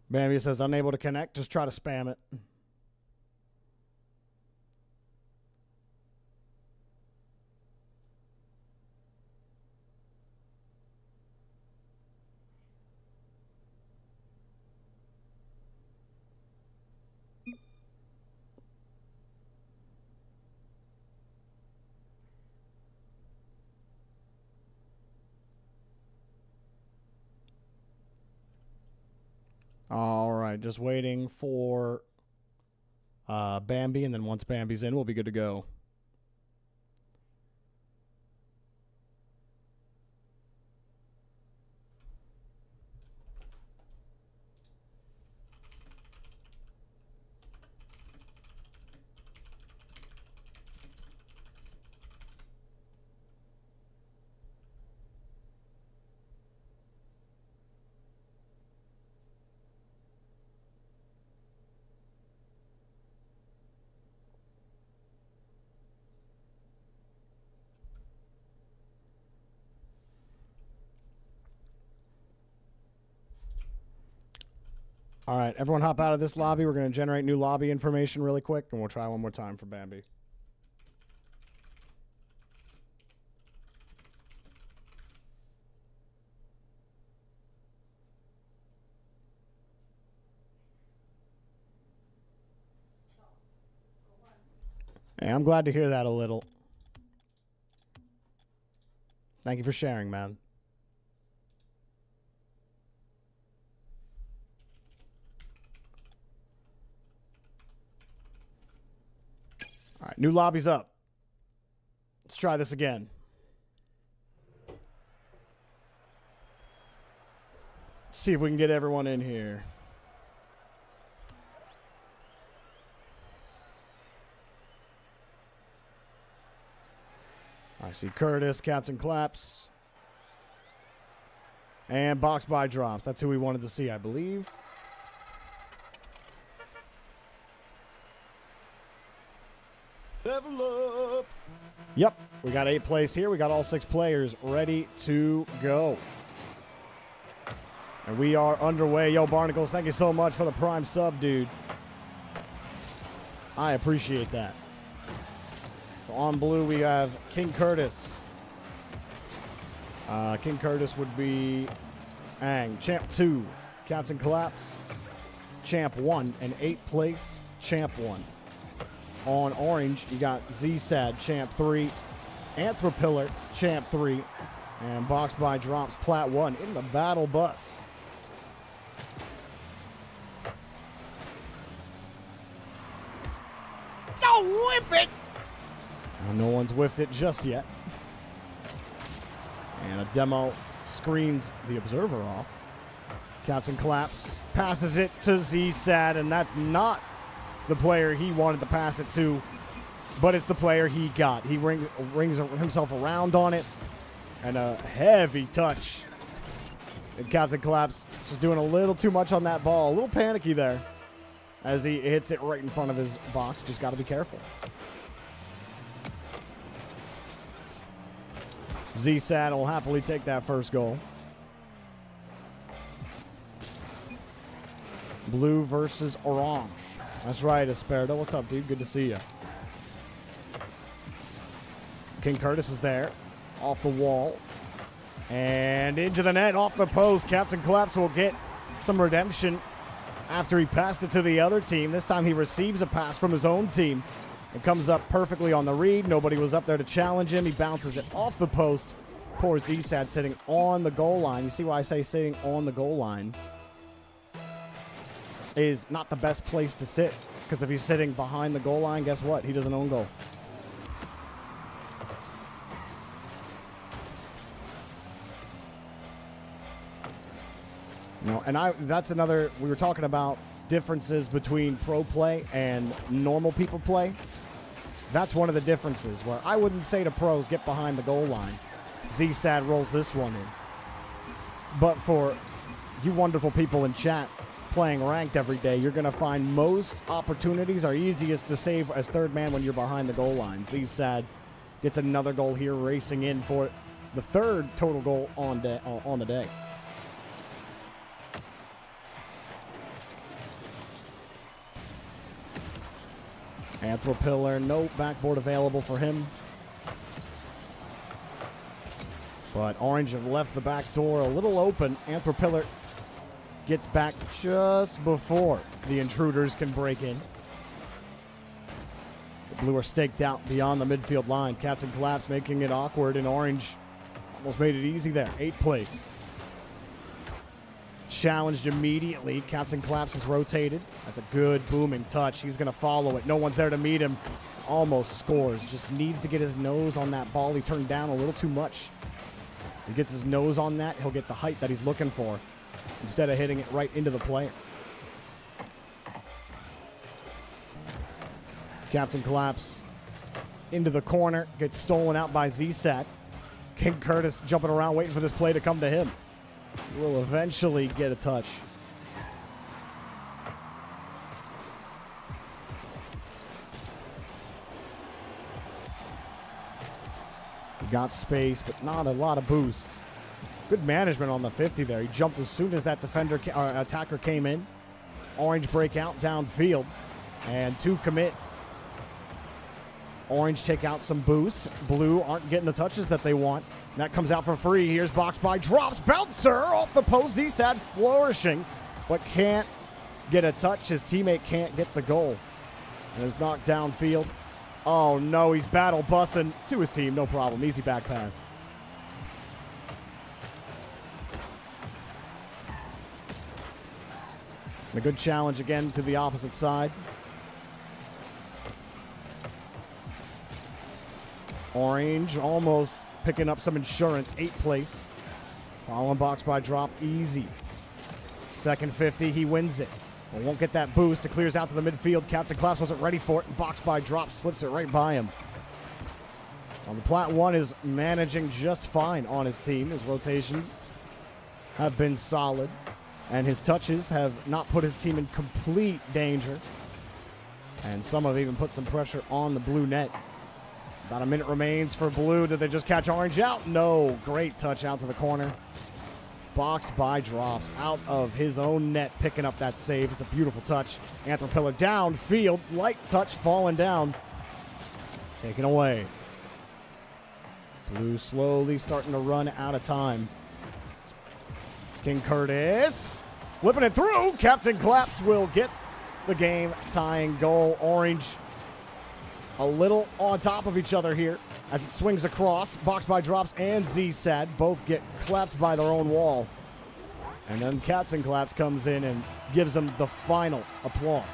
Bambi says, unable to connect. Just try to spam it. All just waiting for uh, Bambi, and then once Bambi's in, we'll be good to go. All right, everyone hop out of this lobby. We're going to generate new lobby information really quick, and we'll try one more time for Bambi. Hey, I'm glad to hear that a little. Thank you for sharing, man. Right, new lobby's up. Let's try this again. Let's see if we can get everyone in here. I see Curtis, Captain Claps, and Box by Drops. That's who we wanted to see, I believe. Level up. Yep, we got eight plays here. We got all six players ready to go. And we are underway. Yo, Barnacles, thank you so much for the prime sub, dude. I appreciate that. So on blue, we have King Curtis. Uh, King Curtis would be Ang. Champ 2, Captain Collapse. Champ 1, and 8th place, Champ 1. On orange, you got Z-Sad, Champ 3. Anthropillar, Champ 3. And Box by Drops, Plat 1 in the battle bus. Don't whip it. No one's whiffed it just yet. And a demo screens the observer off. Captain Collapse passes it to Z-Sad, and that's not the player he wanted to pass it to, but it's the player he got. He rings, rings himself around on it, and a heavy touch. And Captain Collapse just doing a little too much on that ball. A little panicky there as he hits it right in front of his box. Just got to be careful. Z-Sad will happily take that first goal. Blue versus orange. That's right, Esperto. What's up, dude? Good to see you. King Curtis is there. Off the wall. And into the net, off the post. Captain Collapse will get some redemption after he passed it to the other team. This time he receives a pass from his own team. It comes up perfectly on the read. Nobody was up there to challenge him. He bounces it off the post. Poor Z-Sad sitting on the goal line. You see why I say sitting on the goal line is not the best place to sit. Because if he's sitting behind the goal line, guess what? He doesn't own goal. You know, and I that's another we were talking about differences between pro play and normal people play. That's one of the differences where I wouldn't say to pros get behind the goal line. Z-Sad rolls this one in. But for you wonderful people in chat playing ranked every day, you're going to find most opportunities are easiest to save as third man when you're behind the goal line. Z-Sad gets another goal here, racing in for the third total goal on, day, uh, on the day. Anthropillar, no backboard available for him. But Orange have left the back door a little open. Anthropillar gets back just before the intruders can break in. The Blue are staked out beyond the midfield line. Captain Collapse making it awkward, and Orange almost made it easy there. Eighth place. Challenged immediately. Captain Collapse is rotated. That's a good booming touch. He's going to follow it. No one's there to meet him. Almost scores. Just needs to get his nose on that ball. He turned down a little too much. He gets his nose on that, he'll get the height that he's looking for instead of hitting it right into the player. Captain Collapse into the corner, gets stolen out by Z-Sad. King Curtis jumping around waiting for this play to come to him. Will eventually get a touch. Got space, but not a lot of boost. Good management on the 50 there. He jumped as soon as that defender uh, attacker came in. Orange breakout downfield. And two commit. Orange take out some boost. Blue aren't getting the touches that they want. That comes out for free. Here's box by drops. Bouncer off the post. Z-Sad flourishing, but can't get a touch. His teammate can't get the goal. And is knocked downfield. Oh no, he's battle bussing to his team. No problem. Easy back pass. And a good challenge again to the opposite side. Orange almost picking up some insurance. Eighth place. Following box by drop. Easy. Second 50. He wins it. But won't get that boost. It clears out to the midfield. Captain Claps wasn't ready for it. And box by drop slips it right by him. Well, the Plat 1 is managing just fine on his team. His rotations have been solid. And his touches have not put his team in complete danger. And some have even put some pressure on the blue net. About a minute remains for blue. Did they just catch orange out? No. Great touch out to the corner. Box by drops out of his own net, picking up that save. It's a beautiful touch. Anthropiller downfield. Light touch falling down. Taken away. Blue slowly starting to run out of time. Curtis flipping it through. Captain Claps will get the game tying goal. Orange a little on top of each other here as it swings across. Box by drops and Z Sad both get clapped by their own wall. And then Captain Claps comes in and gives them the final applause.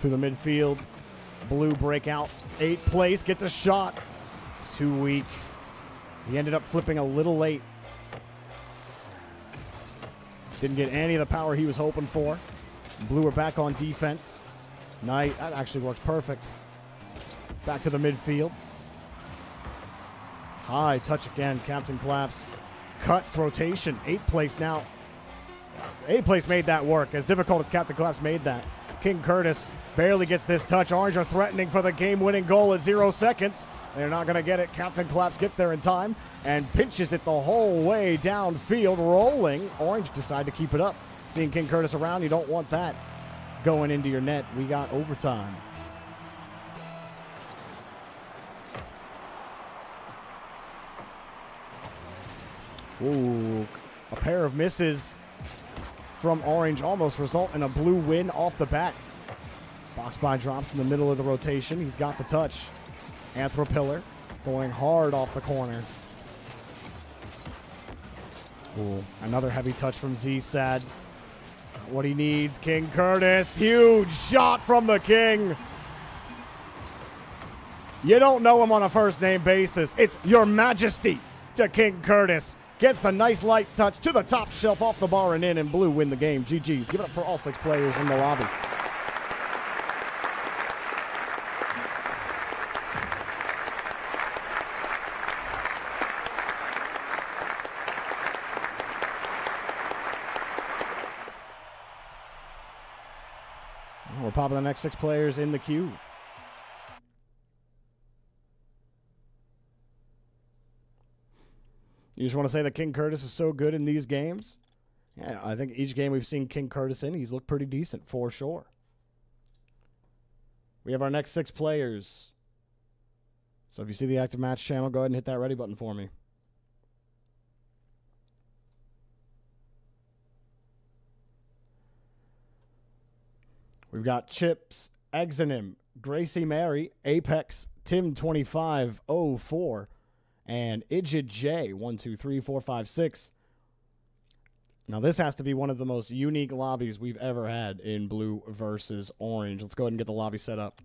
Through the midfield. Blue breakout. Eight place. Gets a shot. It's too weak. He ended up flipping a little late. Didn't get any of the power he was hoping for. Blue are back on defense. Knight, that actually works perfect. Back to the midfield. High touch again. Captain Claps cuts rotation. Eight place now. Eight place made that work. As difficult as Captain Claps made that. King Curtis barely gets this touch. Orange are threatening for the game winning goal at zero seconds. They're not going to get it. Captain Claps gets there in time and pinches it the whole way downfield, rolling. Orange decide to keep it up. Seeing King Curtis around, you don't want that going into your net. We got overtime. Ooh, a pair of misses from Orange almost result in a blue win off the bat. Box by drops in the middle of the rotation. He's got the touch. Anthropiller going hard off the corner. Ooh, another heavy touch from Z Sad. What he needs, King Curtis. Huge shot from the King. You don't know him on a first name basis. It's Your Majesty to King Curtis. Gets a nice light touch to the top shelf off the bar and in, and Blue win the game. GG's. Give it up for all six players in the lobby. We're popping the next six players in the queue. You just want to say that King Curtis is so good in these games? Yeah, I think each game we've seen King Curtis in, he's looked pretty decent for sure. We have our next six players. So if you see the active match channel, go ahead and hit that ready button for me. We've got Chips, Exonym, Gracie Mary, Apex, Tim2504, and Agent J, 123456. Now, this has to be one of the most unique lobbies we've ever had in blue versus orange. Let's go ahead and get the lobby set up.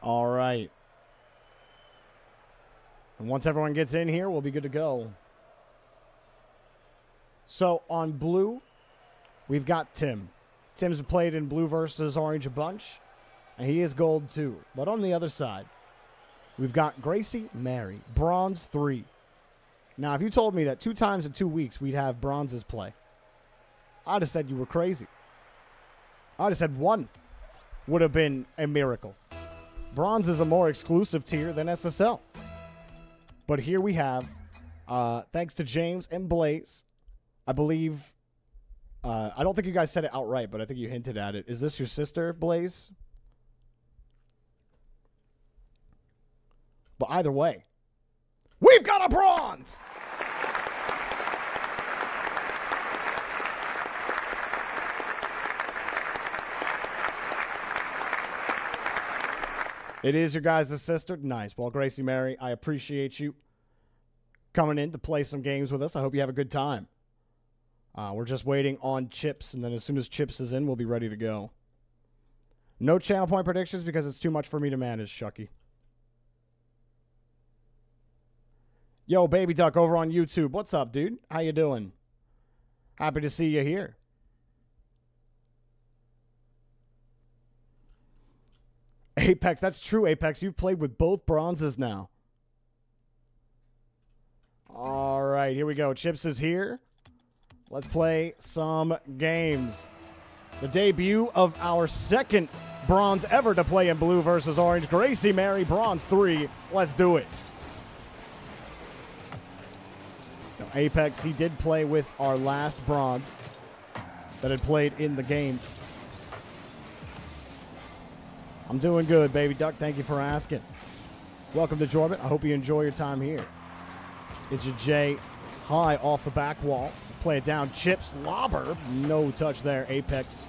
All right. And once everyone gets in here, we'll be good to go. So on blue, we've got Tim. Tim's played in blue versus orange a bunch, and he is gold too. But on the other side, we've got Gracie Mary, bronze three. Now, if you told me that two times in two weeks we'd have bronzes play, I'd have said you were crazy. I'd have said one would have been a miracle. Bronze is a more exclusive tier than SSL. But here we have Uh, thanks to James and Blaze. I believe. Uh, I don't think you guys said it outright, but I think you hinted at it. Is this your sister, Blaze? But either way, we've got a bronze! It is your guys' sister. Nice. Well, Gracie Mary, I appreciate you coming in to play some games with us. I hope you have a good time. Uh, we're just waiting on Chips, and then as soon as Chips is in, we'll be ready to go. No channel point predictions because it's too much for me to manage, Chucky. Yo, Baby Duck over on YouTube. What's up, dude? How you doing? Happy to see you here. Apex, that's true, Apex. You've played with both bronzes now. All right, here we go. Chips is here. Let's play some games. The debut of our second bronze ever to play in blue versus orange. Gracie Mary, bronze three. Let's do it. Now, Apex, he did play with our last bronze that had played in the game. I'm doing good, baby duck. Thank you for asking. Welcome to Jorbit. I hope you enjoy your time here. It's a J high off the back wall. Play it down. Chips, lobber. No touch there. Apex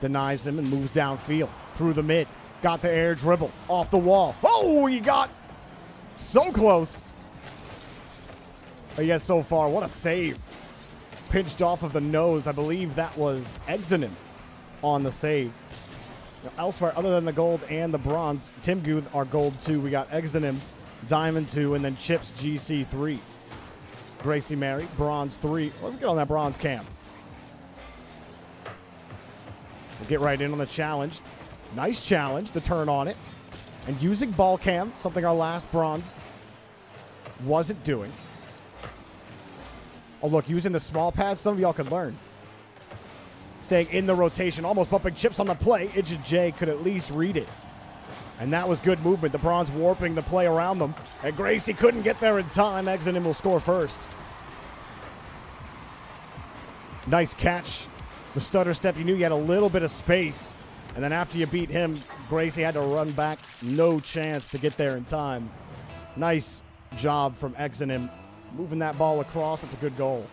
denies him and moves downfield through the mid. Got the air dribble off the wall. Oh, he got so close. But yes, so far, what a save. Pinched off of the nose. I believe that was Exonym on the save. Now, elsewhere, other than the gold and the bronze, Tim Guth are gold two. We got Exonym, diamond two, and then Chips GC three. Gracie Mary, bronze three. Let's get on that bronze cam. We'll get right in on the challenge. Nice challenge, the turn on it. And using ball cam, something our last bronze wasn't doing. Oh, look, using the small pads, some of y'all could learn. Staying in the rotation, almost bumping chips on the play. Agent J could at least read it. And that was good movement. The Bronze warping the play around them. And Gracie couldn't get there in time. Exonym will score first. Nice catch. The stutter step, you knew you had a little bit of space. And then after you beat him, Gracie had to run back. No chance to get there in time. Nice job from Exonym. Moving that ball across, that's a good goal.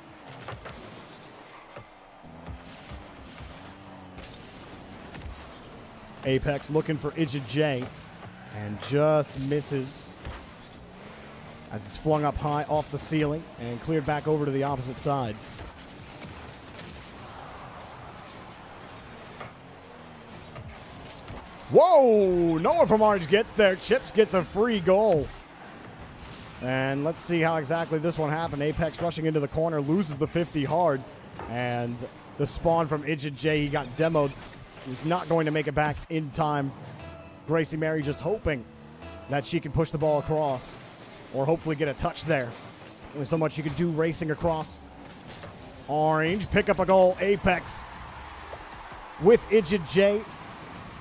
Apex looking for Agent J and just misses as it's flung up high off the ceiling and cleared back over to the opposite side. Whoa! No one from Orange gets there. Chips gets a free goal. And let's see how exactly this one happened. Apex rushing into the corner, loses the 50 hard. And the spawn from Idja J, he got demoed. He's not going to make it back in time. Gracie Mary just hoping that she can push the ball across or hopefully get a touch there. Only so much you can do racing across. Orange, pick up a goal. Apex with Agent J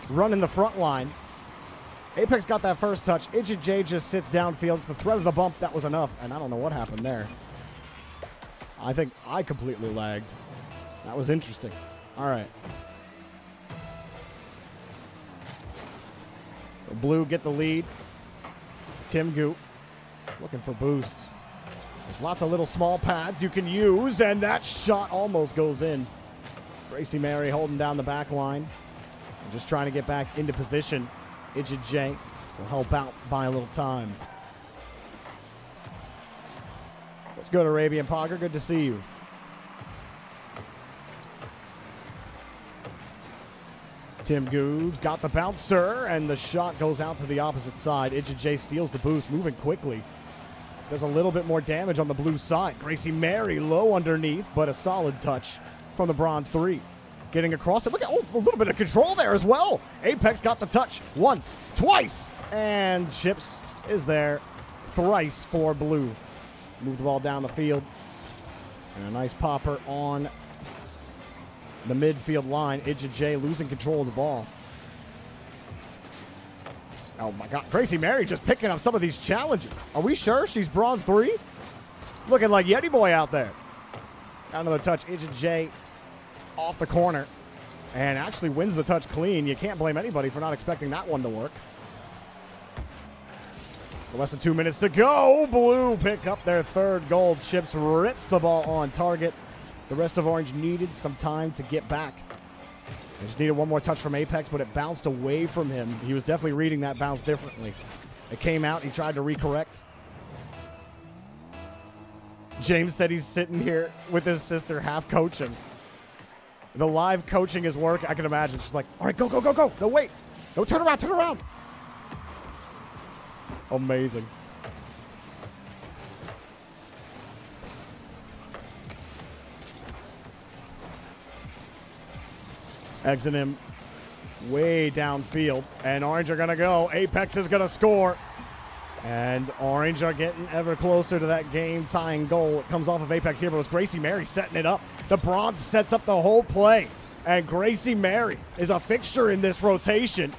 running the front line. Apex got that first touch. Agent J just sits downfield. It's the threat of the bump. That was enough. And I don't know what happened there. I think I completely lagged. That was interesting. All right. Blue get the lead. Tim Goop looking for boosts. There's lots of little small pads you can use, and that shot almost goes in. Gracie Mary holding down the back line. And just trying to get back into position. J will help out by a little time. Let's go to Arabian Pogger. Good to see you. Tim Good got the bouncer, and the shot goes out to the opposite side. J steals the boost, moving quickly. Does a little bit more damage on the blue side. Gracie Mary low underneath, but a solid touch from the bronze three. Getting across it. Look at oh, a little bit of control there as well. Apex got the touch once, twice, and Chips is there thrice for blue. Move the ball down the field. And a nice popper on the midfield line. Agent J losing control of the ball. Oh my God. Gracie Mary just picking up some of these challenges. Are we sure she's bronze three? Looking like Yeti Boy out there. Got another touch. J off the corner. And actually wins the touch clean. You can't blame anybody for not expecting that one to work. Less than two minutes to go. Blue pick up their third gold. Chips rips the ball on target. The rest of Orange needed some time to get back. They just needed one more touch from Apex, but it bounced away from him. He was definitely reading that bounce differently. It came out. He tried to recorrect. James said he's sitting here with his sister half coaching. The live coaching is work. I can imagine. She's like, all right, go, go, go, go. No, wait. No, turn around, turn around. Amazing. Exit him way downfield. And Orange are going to go. Apex is going to score. And Orange are getting ever closer to that game tying goal. It comes off of Apex here, but it's Gracie Mary setting it up. The Bronze sets up the whole play. And Gracie Mary is a fixture in this rotation.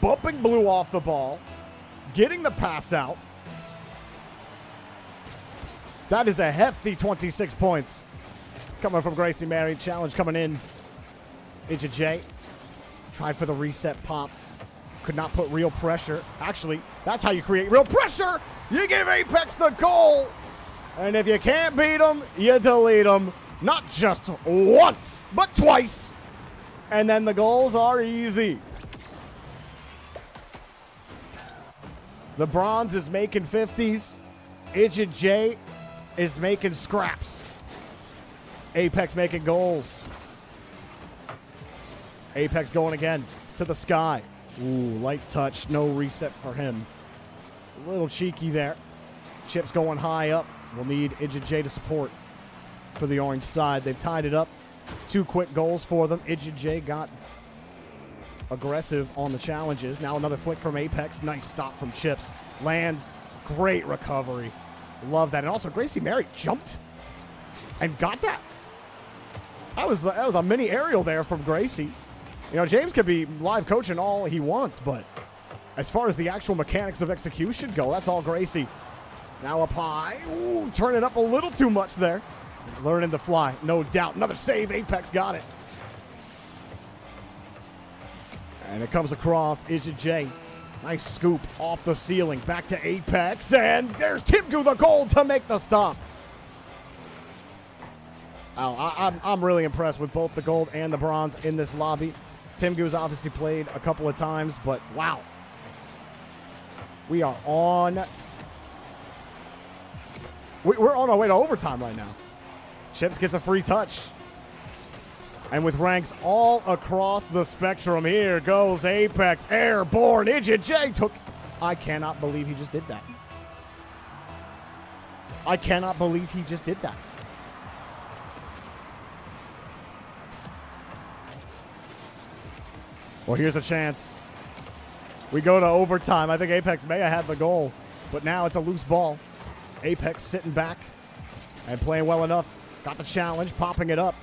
Bumping Blue off the ball, getting the pass out. That is a hefty 26 points coming from Gracie Mary. Challenge coming in. Agent J tried for the reset pop. Could not put real pressure. Actually, that's how you create real pressure. You give Apex the goal. And if you can't beat them, you delete them. Not just once, but twice. And then the goals are easy. The bronze is making 50s. Agent J is making scraps. Apex making goals. Apex going again to the sky. Ooh, light touch. No reset for him. A little cheeky there. Chips going high up. We'll need Agent J to support for the orange side. They've tied it up. Two quick goals for them. Agent J got aggressive on the challenges. Now another flick from Apex. Nice stop from Chips. Lands. Great recovery. Love that. And also Gracie Mary jumped and got that. That was that was a mini aerial there from Gracie. You know, James could be live coaching all he wants, but as far as the actual mechanics of execution go, that's all Gracie. Now high. Ooh, turn it up a little too much there. Learning to fly, no doubt. Another save. Apex got it. And it comes across Agent J. Nice scoop off the ceiling. Back to Apex. And there's Timku the gold to make the stop. Oh, I, I'm, I'm really impressed with both the gold and the bronze in this lobby. Timgu's obviously played a couple of times, but wow. We are on. We're on our way to overtime right now. Chips gets a free touch. And with ranks all across the spectrum, here goes Apex Airborne. Agent J took. I cannot believe he just did that. I cannot believe he just did that. Well, here's the chance. We go to overtime. I think Apex may have had the goal, but now it's a loose ball. Apex sitting back and playing well enough. Got the challenge, popping it up.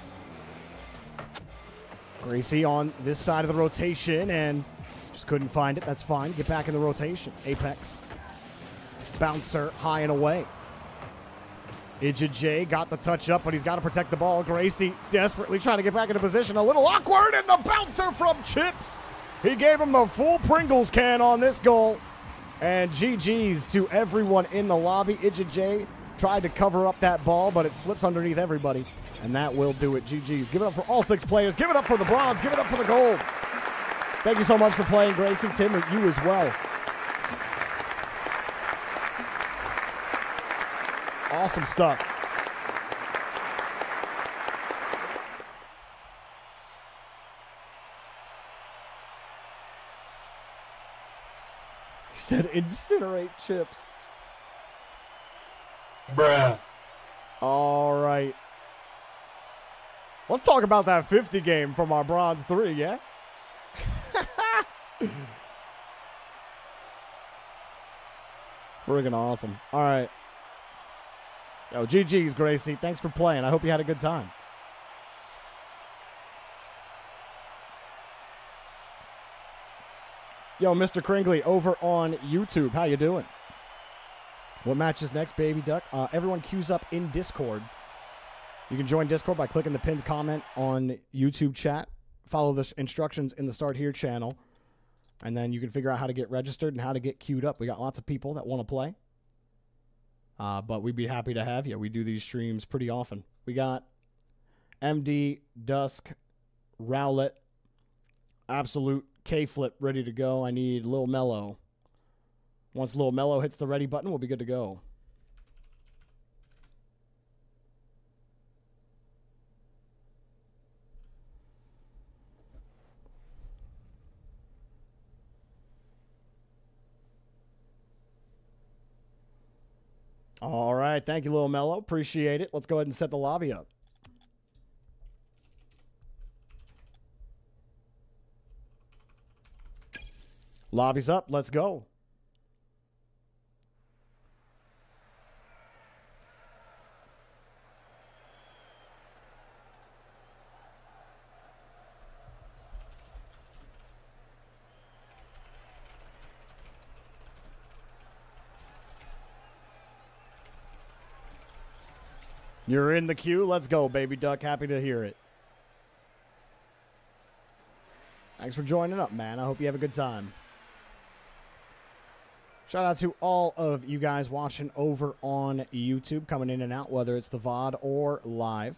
Gracie on this side of the rotation and just couldn't find it. That's fine. Get back in the rotation. Apex. Bouncer high and away. Agent J got the touch up, but he's got to protect the ball. Gracie desperately trying to get back into position. A little awkward, and the bouncer from Chips. He gave him the full Pringles can on this goal. And GG's to everyone in the lobby. Agent J tried to cover up that ball, but it slips underneath everybody. And that will do it. GG's. Give it up for all six players. Give it up for the bronze. Give it up for the gold. Thank you so much for playing, Gracie. Tim, you as well. Awesome stuff. He said incinerate chips. Bruh. All right. Let's talk about that 50 game from our bronze three, yeah? Friggin' awesome. All right. Yo, GG's, Gracie. Thanks for playing. I hope you had a good time. Yo, Mr. Kringley over on YouTube. How you doing? What match is next, Baby Duck? Uh, everyone queues up in Discord. You can join Discord by clicking the pinned comment on YouTube chat. Follow the instructions in the Start Here channel. And then you can figure out how to get registered and how to get queued up. We got lots of people that want to play. Uh, but we'd be happy to have you. We do these streams pretty often. We got MD, Dusk, Rowlet, Absolute, K Flip ready to go. I need Lil Mellow. Once Lil Mellow hits the ready button, we'll be good to go. All right. Thank you, Lil Mellow. Appreciate it. Let's go ahead and set the lobby up. Lobby's up. Let's go. You're in the queue. Let's go, baby duck. Happy to hear it. Thanks for joining up, man. I hope you have a good time. Shout out to all of you guys watching over on YouTube, coming in and out, whether it's the VOD or live.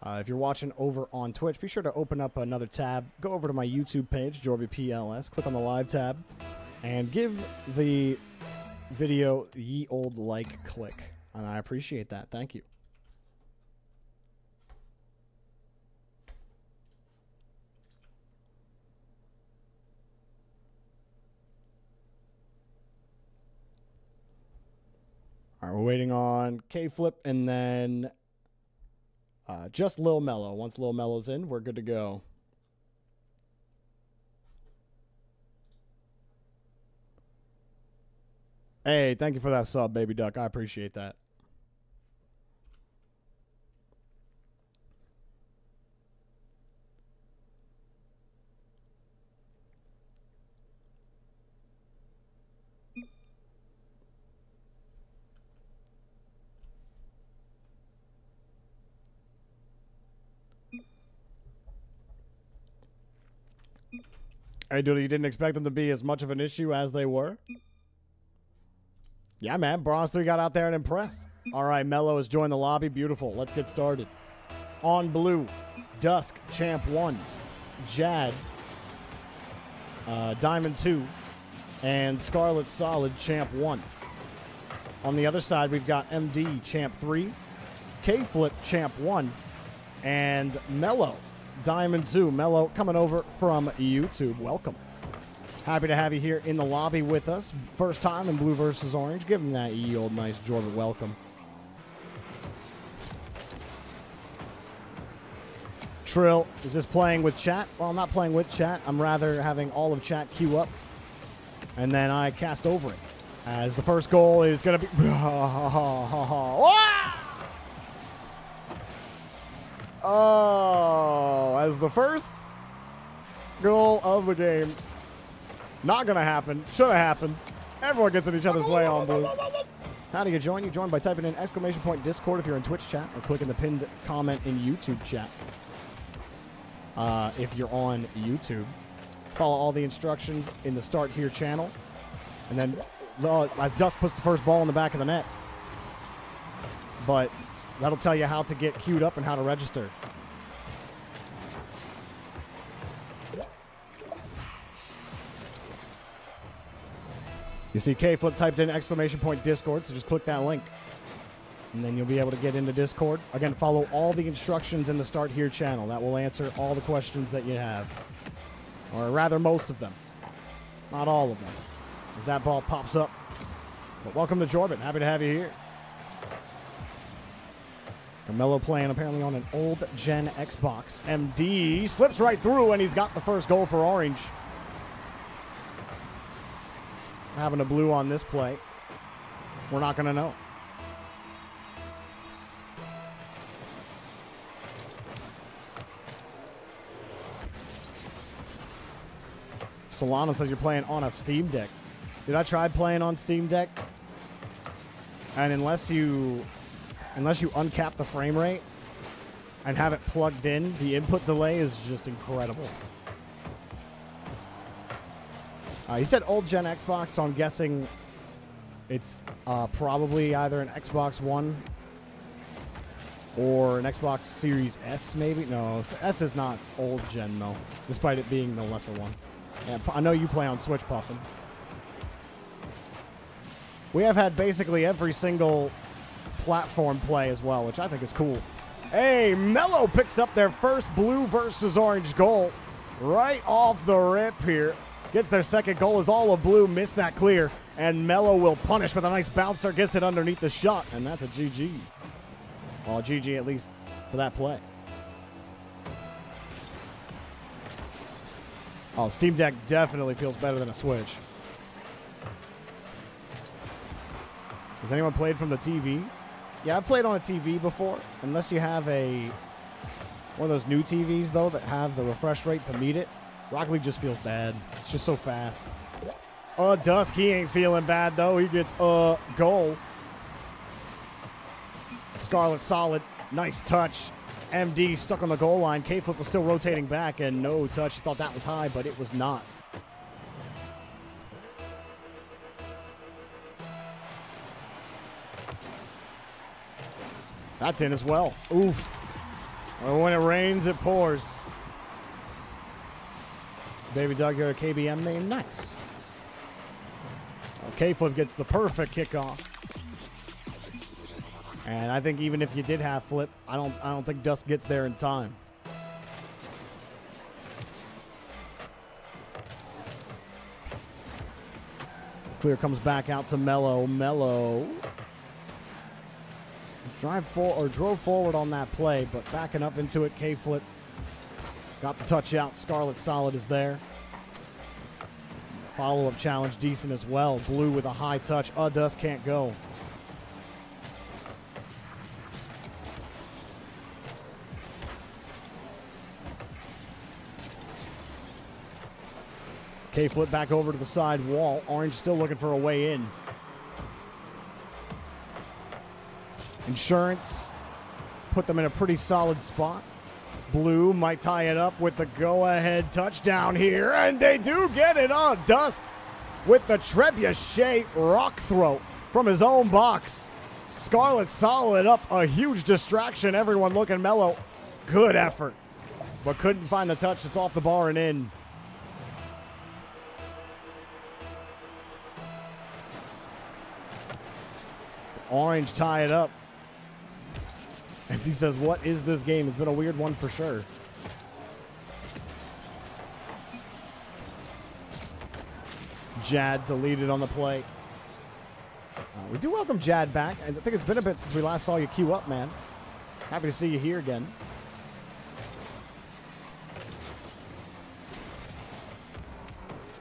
Uh, if you're watching over on Twitch, be sure to open up another tab. Go over to my YouTube page, Jorby PLS. Click on the live tab and give the video the old like click. And I appreciate that. Thank you. Waiting on K Flip and then uh, just Lil Mellow. Once Lil Mellow's in, we're good to go. Hey, thank you for that sub, baby duck. I appreciate that. Hey, dude, you didn't expect them to be as much of an issue as they were? Yeah, man. Bronze 3 got out there and impressed. All right, Mello has joined the lobby. Beautiful. Let's get started. On blue, Dusk, Champ 1, Jad, uh, Diamond 2, and Scarlet Solid, Champ 1. On the other side, we've got MD, Champ 3, K Flip, Champ 1, and Mello, Diamond 2. Mello coming over from YouTube. Welcome. Happy to have you here in the lobby with us. First time in blue versus orange. Give him that ye old nice Jordan welcome. Trill is this playing with chat. Well, I'm not playing with chat. I'm rather having all of chat queue up. And then I cast over it. As the first goal is going to be... Oh, as the first goal of the game. Not going to happen. Should have happened. Everyone gets in each other's way on blue. How do you join? You join by typing in exclamation point Discord if you're in Twitch chat or clicking the pinned comment in YouTube chat. Uh, if you're on YouTube, follow all the instructions in the Start Here channel. And then uh, as Dusk puts the first ball in the back of the net. But That'll tell you how to get queued up and how to register. You see K-Flip typed in exclamation point Discord, so just click that link. And then you'll be able to get into Discord. Again, follow all the instructions in the Start Here channel. That will answer all the questions that you have. Or rather, most of them. Not all of them. As that ball pops up. But welcome to Jorbit. Happy to have you here. Carmelo playing apparently on an old gen Xbox. MD slips right through and he's got the first goal for Orange. Having a blue on this play. We're not going to know. Solano says you're playing on a Steam Deck. Did I try playing on Steam Deck? And unless you unless you uncap the frame rate and have it plugged in, the input delay is just incredible. Uh, he said old gen Xbox, so I'm guessing it's uh, probably either an Xbox One or an Xbox Series S, maybe. No, S is not old gen though, despite it being the lesser one. Yeah, I know you play on Switch, Puffin. We have had basically every single platform play as well, which I think is cool. Hey, Mello picks up their first blue versus orange goal right off the rip here. Gets their second goal as all of blue missed that clear. And Mello will punish with a nice bouncer, gets it underneath the shot, and that's a GG. Well, GG at least for that play. Oh, Steam Deck definitely feels better than a Switch. Has anyone played from the TV? Yeah, I've played on a TV before. Unless you have a one of those new TVs though that have the refresh rate to meet it. Rocket League just feels bad. It's just so fast. Uh, Dusk, he ain't feeling bad though. He gets a goal. Scarlet solid, nice touch. MD stuck on the goal line. K-Flip was still rotating back and no touch. He thought that was high, but it was not. That's in as well. Oof. When it rains, it pours. Baby Duck, you're a KBM name. Nice. K-Flip gets the perfect kickoff. And I think even if you did have flip, I don't I don't think Dusk gets there in time. Clear comes back out to Mello. Mello drive for or drove forward on that play, but backing up into it, K flip got the touch out. Scarlet Solid is there. Follow up challenge decent as well. Blue with a high touch. Uh, Dusk can't go. K flip back over to the side wall. Orange still looking for a way in. Insurance put them in a pretty solid spot. Blue might tie it up with the go ahead touchdown here, and they do get it on. Dusk with the trebuchet rock throw from his own box. Scarlet solid up, a huge distraction. Everyone looking mellow. Good effort, but couldn't find the touch. It's off the bar and in. Orange tie it up. And he says, What is this game? It's been a weird one for sure. Jad deleted on the play. Uh, we do welcome Jad back. I think it's been a bit since we last saw you queue up, man. Happy to see you here again.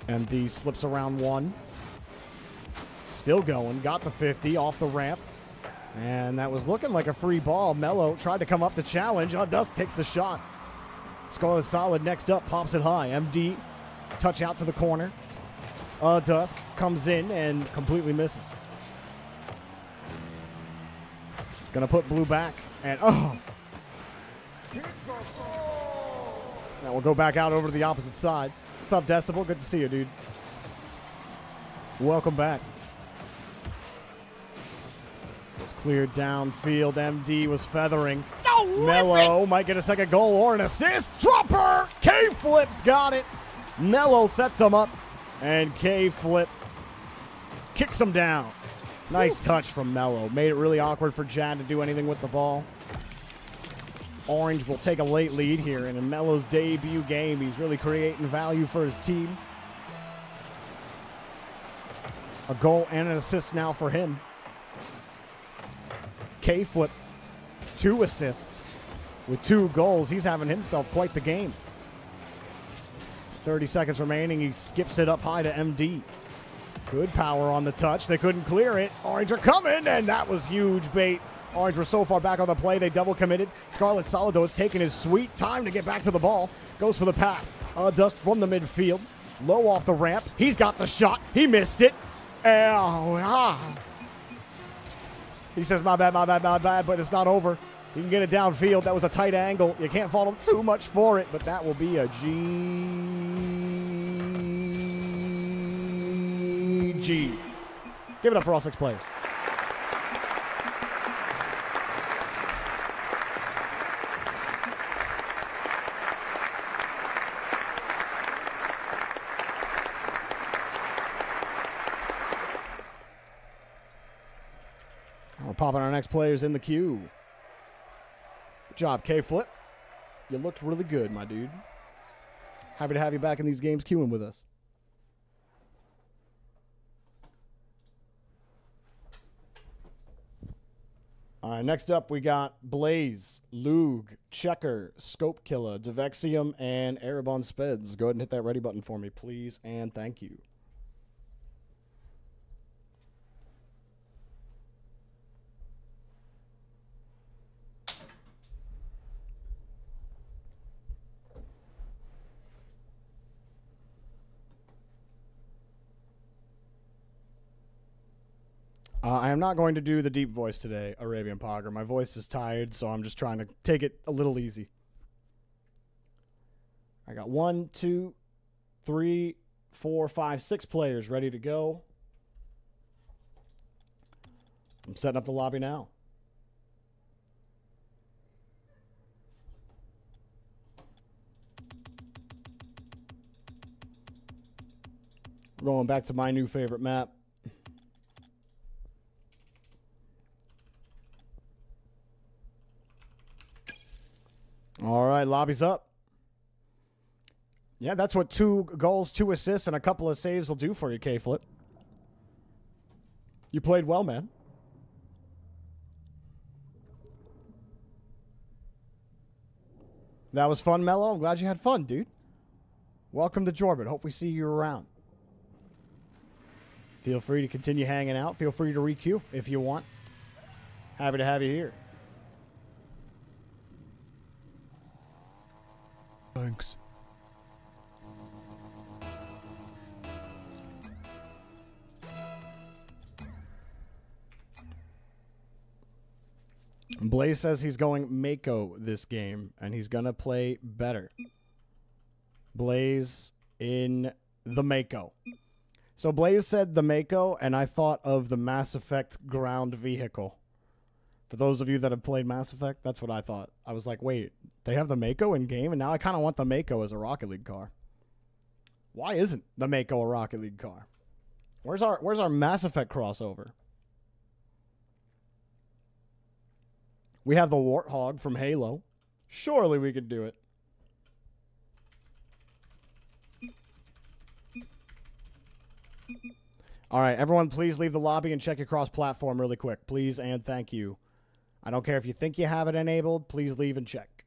MD slips around one. Still going. Got the 50 off the ramp. And that was looking like a free ball. Mello tried to come up to challenge. Uh, Dusk takes the shot. Scarlet Solid next up, pops it high. MD, touch out to the corner. Uh, Dusk comes in and completely misses. It's going to put Blue back. And, oh. Now we'll go back out over to the opposite side. What's up, Decibel? Good to see you, dude. Welcome back. It's cleared downfield. MD was feathering. Oh, Mello might get a second goal or an assist. Dropper! K Flip's got it. Mello sets him up, and K Flip kicks him down. Nice touch from Mello. Made it really awkward for Jad to do anything with the ball. Orange will take a late lead here, and in Mello's debut game, he's really creating value for his team. A goal and an assist now for him. K Flip, two assists with two goals. He's having himself quite the game. 30 seconds remaining. He skips it up high to MD. Good power on the touch. They couldn't clear it. Orange are coming, and that was huge bait. Orange were so far back on the play, they double committed. Scarlet Solido is taking his sweet time to get back to the ball. Goes for the pass. Dusk from the midfield. Low off the ramp. He's got the shot. He missed it. Oh, ah. He says, my bad, my bad, my bad, but it's not over. You can get it downfield. That was a tight angle. You can't fault him too much for it, but that will be a GG. Give it up for all six players. We're popping our next players in the queue. Good job, K Flip. You looked really good, my dude. Happy to have you back in these games queuing with us. All right, next up we got Blaze, Lug, Checker, Scope Killer, Devexium, and Erebon Speds. Go ahead and hit that ready button for me, please, and thank you. Uh, I am not going to do the deep voice today, Arabian Pogger. My voice is tired, so I'm just trying to take it a little easy. I got one, two, three, four, five, six players ready to go. I'm setting up the lobby now. Going back to my new favorite map. All right, lobbies up. Yeah, that's what two goals, two assists, and a couple of saves will do for you, K Flip. You played well, man. That was fun, Mello. I'm glad you had fun, dude. Welcome to Jorbit. Hope we see you around. Feel free to continue hanging out. Feel free to requeue if you want. Happy to have you here. Thanks. Blaze says he's going Mako this game, and he's gonna play better. Blaze in the Mako. So Blaze said the Mako, and I thought of the Mass Effect ground vehicle. For those of you that have played Mass Effect, that's what I thought. I was like, wait, they have the Mako in game, and now I kind of want the Mako as a Rocket League car. Why isn't the Mako a Rocket League car? Where's our Where's our Mass Effect crossover? We have the Warthog from Halo. Surely we could do it. All right, everyone, please leave the lobby and check your cross platform really quick. Please and thank you. I don't care if you think you have it enabled, please leave and check.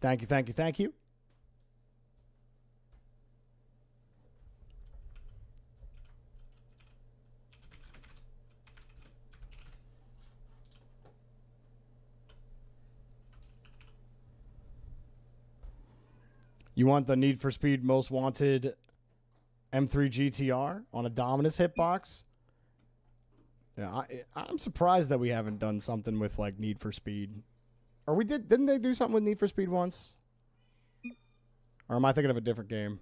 Thank you, thank you, thank you. You want the Need for Speed Most Wanted M3 GTR on a Dominus hitbox? Yeah, I, I'm surprised that we haven't done something with like Need for Speed. Or we did? Didn't they do something with Need for Speed once? Or am I thinking of a different game?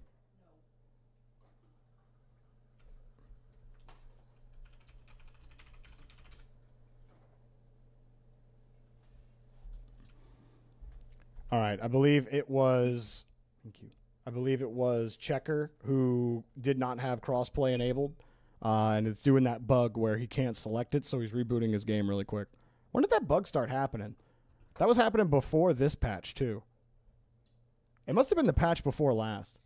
All right, I believe it was. Thank you. I believe it was Checker who did not have crossplay enabled, uh, and it's doing that bug where he can't select it, so he's rebooting his game really quick. When did that bug start happening? That was happening before this patch too. It must have been the patch before last.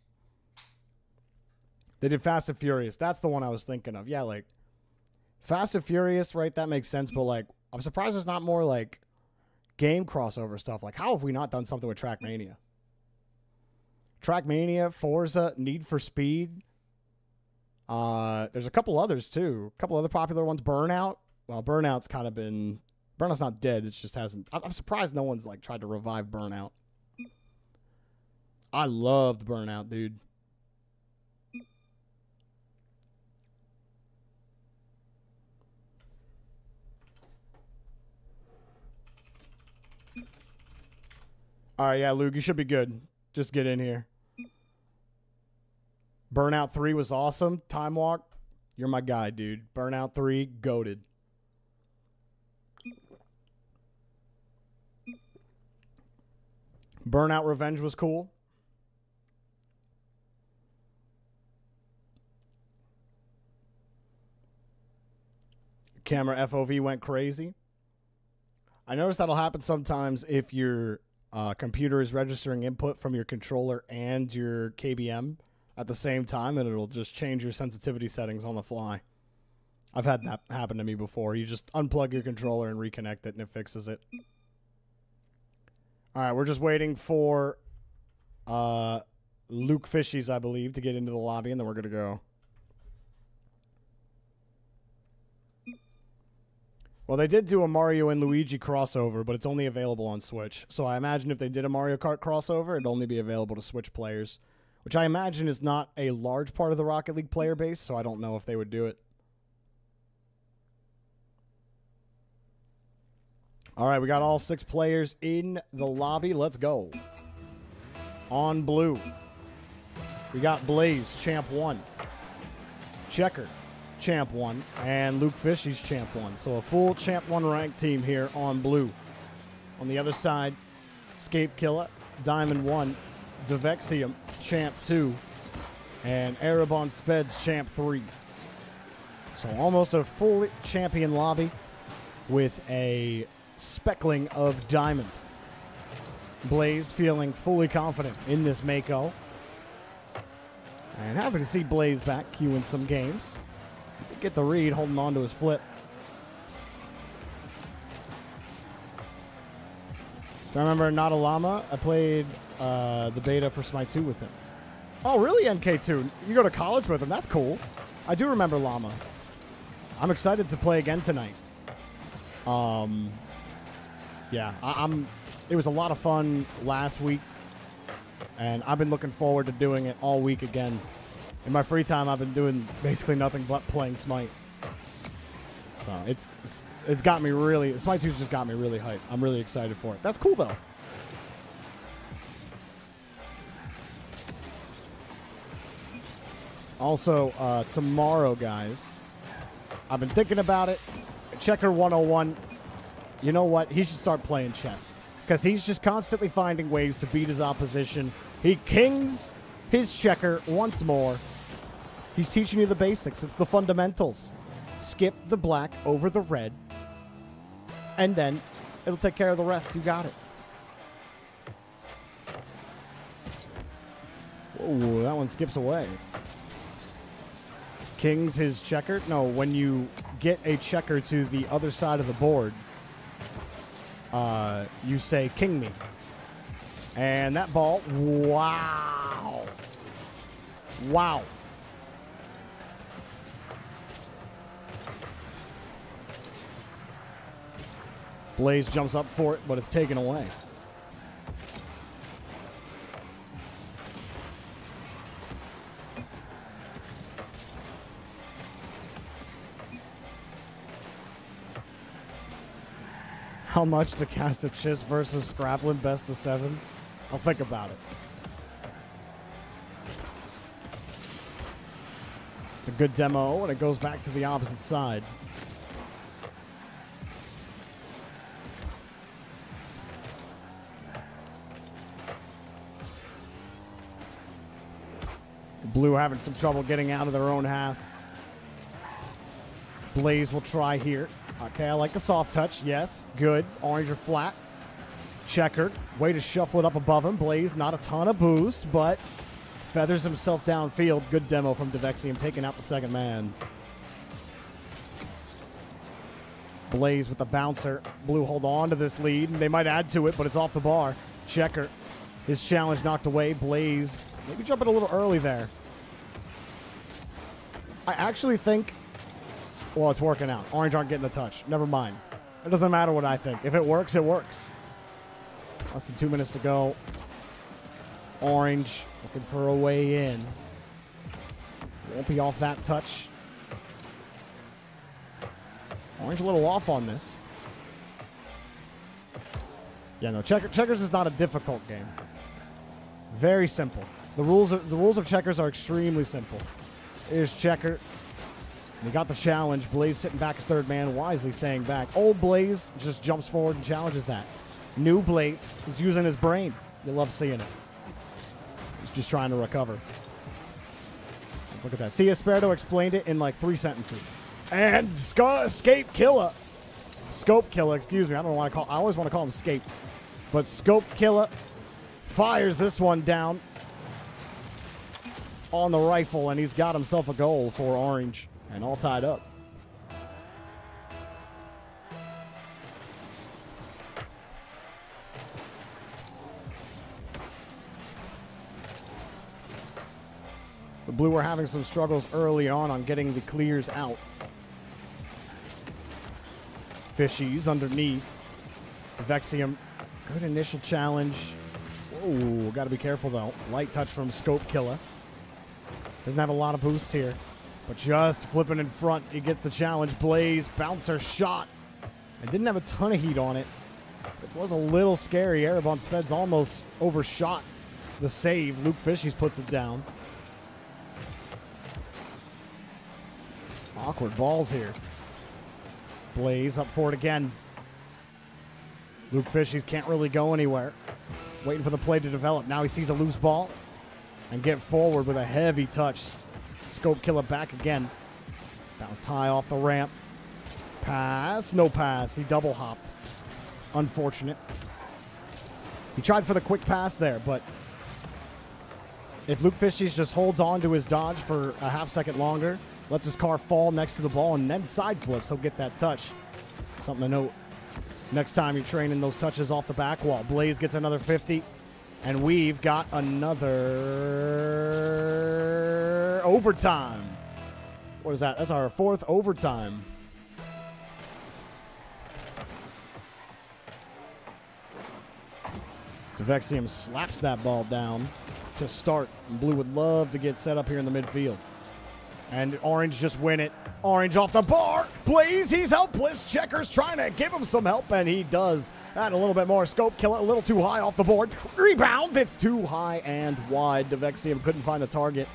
They did Fast and Furious. That's the one I was thinking of. Yeah, like Fast and Furious, right? That makes sense. But like, I'm surprised there's not more like game crossover stuff. Like, how have we not done something with Trackmania? Trackmania, Forza, Need for Speed. Uh, there's a couple others too. A couple other popular ones. Burnout. Well, Burnout's kind of been. Burnout's not dead. It just hasn't. I'm surprised no one's like tried to revive Burnout. I loved Burnout, dude. All right, yeah, Luke, you should be good. Just get in here. Burnout 3 was awesome. Time Walk, you're my guy, dude. Burnout 3, goaded. Burnout Revenge was cool. Camera FOV went crazy. I noticed that'll happen sometimes if your uh, computer is registering input from your controller and your KBM at the same time, and it'll just change your sensitivity settings on the fly. I've had that happen to me before. You just unplug your controller and reconnect it, and it fixes it. All right, we're just waiting for uh, Luke Fishies, I believe, to get into the lobby, and then we're going to go. Well, they did do a Mario and Luigi crossover, but it's only available on Switch. So I imagine if they did a Mario Kart crossover, it'd only be available to Switch players, which I imagine is not a large part of the Rocket League player base, so I don't know if they would do it. All right, we got all six players in the lobby. Let's go. On blue, we got Blaze, champ one. Checker, champ one. And Luke Fishy's champ one. So a full champ one ranked team here on blue. On the other side, Scape Killer, Diamond one. Devexium, champ two. And Erebon Speds, champ three. So almost a full champion lobby with a speckling of diamond. Blaze feeling fully confident in this Mako. And happy to see Blaze back queuing some games. Get the read, holding on to his flip. I remember Not a Llama? I played uh, the beta for Smite 2 with him. Oh, really, NK2? You go to college with him? That's cool. I do remember Llama. I'm excited to play again tonight. Um, yeah, I, am It was a lot of fun last week, and I've been looking forward to doing it all week again. In my free time, I've been doing basically nothing but playing Smite. So it's it's, it's got me really. Smite 2's just got me really hyped. I'm really excited for it. That's cool though. Also, uh, tomorrow, guys, I've been thinking about it. Checker 101 you know what? He should start playing chess because he's just constantly finding ways to beat his opposition. He kings his checker once more. He's teaching you the basics. It's the fundamentals. Skip the black over the red, and then it'll take care of the rest. You got it. Whoa, that one skips away. Kings his checker. No, when you get a checker to the other side of the board, uh, you say king me. And that ball, wow. Wow. Blaze jumps up for it, but it's taken away. how much to cast a Chiss versus Scraplin best of seven? I'll think about it. It's a good demo, and it goes back to the opposite side. Blue having some trouble getting out of their own half. Blaze will try here. Okay, I like the soft touch. Yes, good. Orange or flat. Checkered. Way to shuffle it up above him. Blaze, not a ton of boost, but feathers himself downfield. Good demo from Devexium, taking out the second man. Blaze with the bouncer. Blue hold on to this lead. They might add to it, but it's off the bar. Checker. His challenge knocked away. Blaze maybe jumping a little early there. I actually think well, it's working out. Orange aren't getting the touch. Never mind. It doesn't matter what I think. If it works, it works. Less than two minutes to go. Orange looking for a way in. Won't be off that touch. Orange a little off on this. Yeah, no, checker, checkers is not a difficult game. Very simple. The rules of the rules of checkers are extremely simple. Here's checker. He got the challenge. Blaze sitting back as third man, wisely staying back. Old Blaze just jumps forward and challenges that. New Blaze is using his brain. You love seeing it. He's just trying to recover. Look at that. See, Esperto explained it in like three sentences. And Sc- Escape Killer. Scope Killer, excuse me. I don't want to call. I always want to call him Scape, but Scope Killer fires this one down on the rifle, and he's got himself a goal for Orange, and all tied up. The Blue were having some struggles early on on getting the clears out. Fishies underneath. Vexium, good initial challenge. Whoa, got to be careful though. Light touch from Scope Killer. Doesn't have a lot of boost here, but just flipping in front, he gets the challenge. Blaze, bouncer shot. And didn't have a ton of heat on it. It was a little scary. Erebon Speds almost overshot the save. Luke Fishies puts it down. Awkward balls here. Blaze up for it again. Luke Fishies can't really go anywhere. Waiting for the play to develop. Now he sees a loose ball and get forward with a heavy touch. Scope killer back again. Bounced high off the ramp. Pass. No pass. He double hopped. Unfortunate. He tried for the quick pass there, but if Luke Fishies just holds on to his dodge for a half second longer, lets his car fall next to the ball, and then side flips, he'll get that touch. Something to note. Next time you're training those touches off the back wall. Blaze gets another 50. And we've got another overtime. What is that? That's our fourth overtime. Devexium slaps that ball down to start. Blue would love to get set up here in the midfield. And Orange just win it. Orange off the bar. Blaze, he's helpless. Checkers trying to give him some help, and he does. Add a little bit more scope. Kill it a little too high off the board. Rebound. It's too high and wide. Devexium couldn't find the target.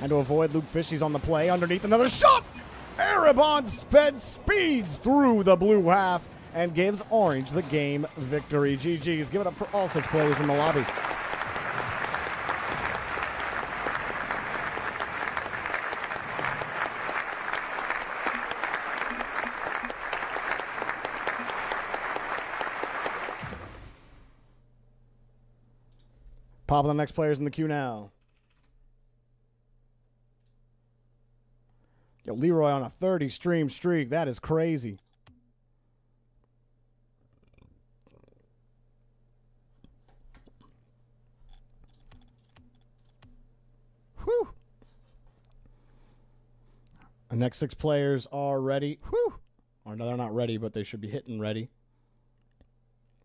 And to avoid Luke Fishies on the play, underneath another shot. Erebon sped speeds through the blue half and gives Orange the game victory. GG's. Give it up for all six players in the lobby. Popping the next players in the queue now. Yo, Leroy on a 30 stream streak. That is crazy. Whew. The next six players are ready. Whew. Or no, they're not ready, but they should be hitting ready.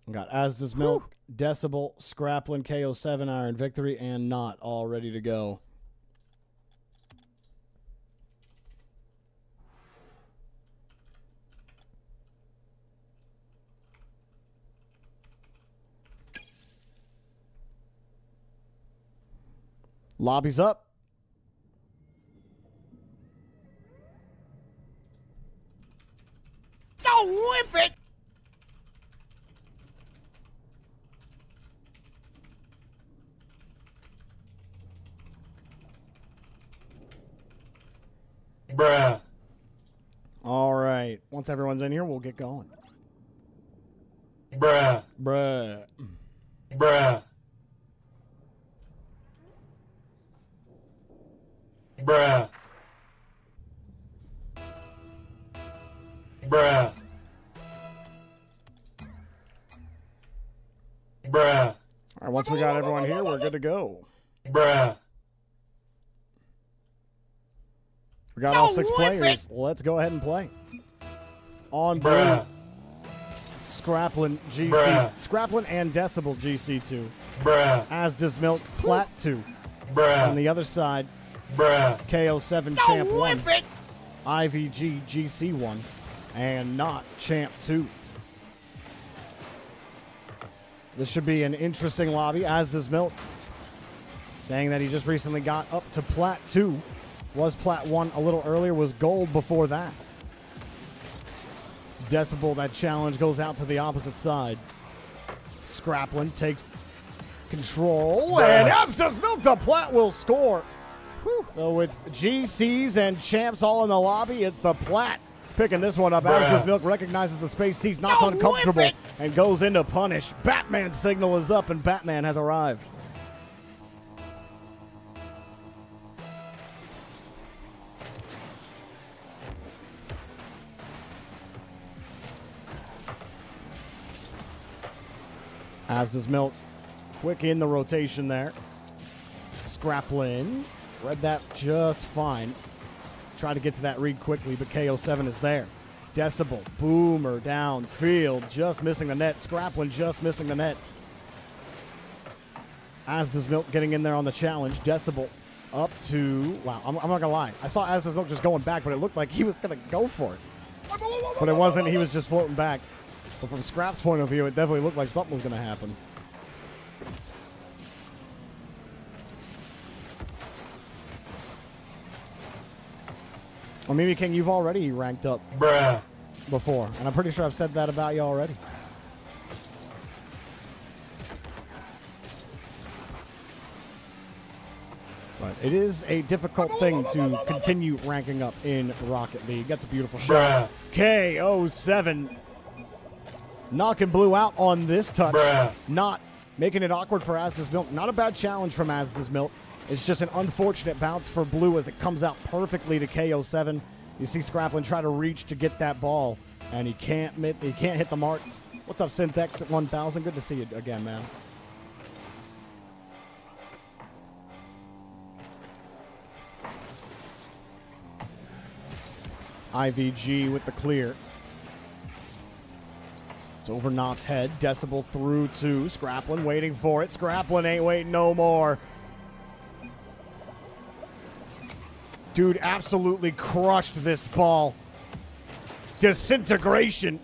We got Asda's Milk, Decibel, Scraplin, KO7, Iron Victory, and Not all ready to go. Lobby's up. Don't whip it! Bruh. All right. Once everyone's in here, we'll get going. Bruh. Bruh. Bruh. Bruh. Bruh. Bruh. All right. Once we got everyone here, we're good to go. Bruh. We got all six whip players. Let's go ahead and play. On blue, Bruh. Scraplin GC, Bruh. Scraplin and Decibel GC2. Bruh. does Milk Plat 2. On the other side, Bruh. KO7 Don't Champ 1, whip it! IVG GC 1, and not Champ 2. This should be an interesting lobby, as does Milk. Saying that he just recently got up to Plat 2. Was Plat 1 a little earlier, was gold before that. Decibel, that challenge goes out to the opposite side. Scraplin takes control, and as does Milk, the Plat will score. Whew. So with GCs and champs all in the lobby, it's the Plat picking this one up. As does Milk recognizes the space, sees not uncomfortable, and goes into punish. Batman signal is up, and Batman has arrived. As does Milk. Quick in the rotation there. Scraplin. Read that just fine. Try to get to that read quickly, but KO7 is there. Decibel, boomer downfield, just missing the net. Scraplin just missing the net. As does Milk getting in there on the challenge. Decibel up to. Wow, I'm, I'm not gonna lie. I saw As does Milk just going back, but it looked like he was gonna go for it. But it wasn't. He was just floating back. But from Scrap's point of view, it definitely looked like something was gonna happen. Well, maybe King, you've already ranked up bruh, before, and I'm pretty sure I've said that about you already. But it is a difficult thing to continue ranking up in Rocket League. That's a beautiful shot. bruh, KO7 knocking Blue out on this touch. Bruh. Not making it awkward for Asda's Milk. Not a bad challenge from Asda's Milk. It's just an unfortunate bounce for Blue as it comes out perfectly to KO7. You see Scraplin try to reach to get that ball, and he can't mit- he can't hit the mark. What's up, Synthex at 1000? Good to see you again, man. IVG with the clear. It's over Not's head. Decibel through to Scraplin, waiting for it. Scraplin ain't waiting no more. Dude absolutely crushed this ball. Disintegration.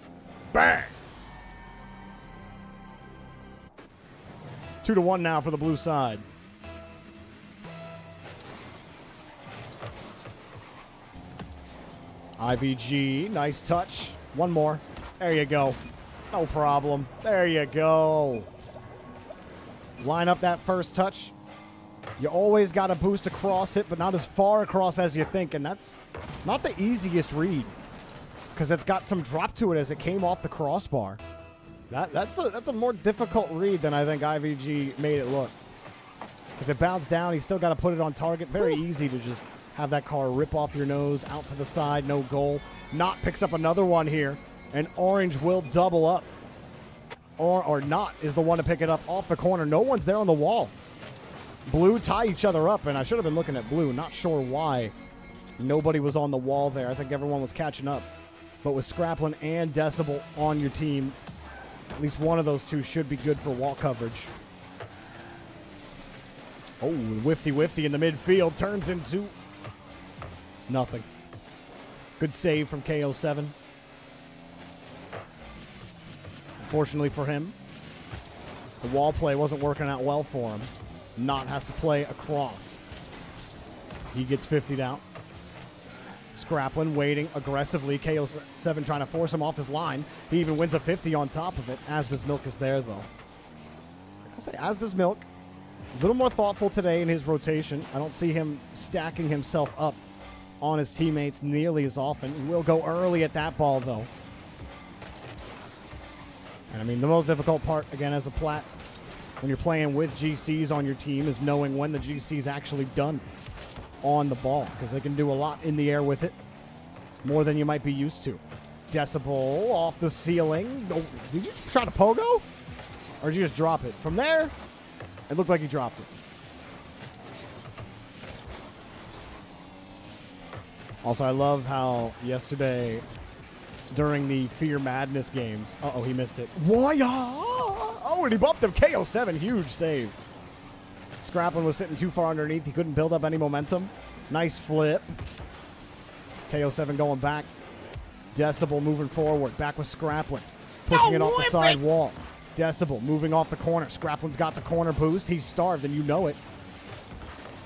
Bang. Two to one now for the blue side. IVG, nice touch. One more. There you go. No problem. There you go. Line up that first touch. You always got to boost across it, but not as far across as you think, and that's not the easiest read because it's got some drop to it as it came off the crossbar. That that's a that's a more difficult read than I think IVG made it look. Because it bounced down, he's still got to put it on target. Very easy to just have that car rip off your nose, out to the side, no goal. Not picks up another one here, and Orange will double up. Or or not is the one to pick it up off the corner. No one's there on the wall. Blue tie each other up, and I should have been looking at blue. Not sure why nobody was on the wall there. I think everyone was catching up. But with Scraplin and Decibel on your team, at least one of those two should be good for wall coverage. Oh, Wifty Wifty in the midfield turns into nothing. Good save from KO7. Fortunately for him, the wall play wasn't working out well for him. Not has to play across. He gets 50'd out. Scraplin waiting aggressively. KO7 trying to force him off his line. He even wins a 50 on top of it. As does Milk is there, though. I say, as does Milk. A little more thoughtful today in his rotation. I don't see him stacking himself up on his teammates nearly as often. He will go early at that ball, though. And I mean, the most difficult part, again, as a plat, when you're playing with GCs on your team, is knowing when the GC's actually done on the ball because they can do a lot in the air with it, more than you might be used to. Decibel off the ceiling. Oh, did you try to pogo? Or did you just drop it? From there, it looked like you dropped it. Also, I love how yesterday during the Fear Madness games. Uh oh, he missed it. Why? Oh, and he bumped him. KO7, huge save. Scraplin was sitting too far underneath. He couldn't build up any momentum. Nice flip. KO7 going back. Decibel moving forward. Back with Scraplin. Pushing No it off the side it. wall. Decibel moving off the corner. Scraplin's got the corner boost. He's starved, and you know it.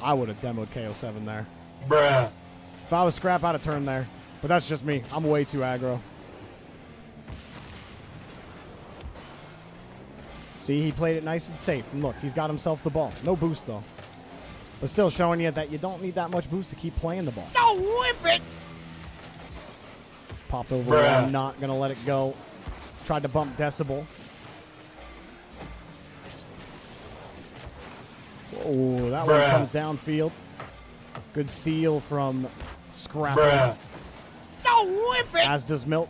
I would have demoed KO7 there. bruh, If I was Scrap, I'd have turned there. But that's just me. I'm way too aggro. See, he played it nice and safe. And look, he's got himself the ball. No boost, though. But still showing you that you don't need that much boost to keep playing the ball. Don't whip it! Popped over. Bruh. I'm not going to let it go. Tried to bump Decibel. Oh, that one Bruh. comes downfield. Good steal from Scrap. bruh, Don't whip it! As does Milk.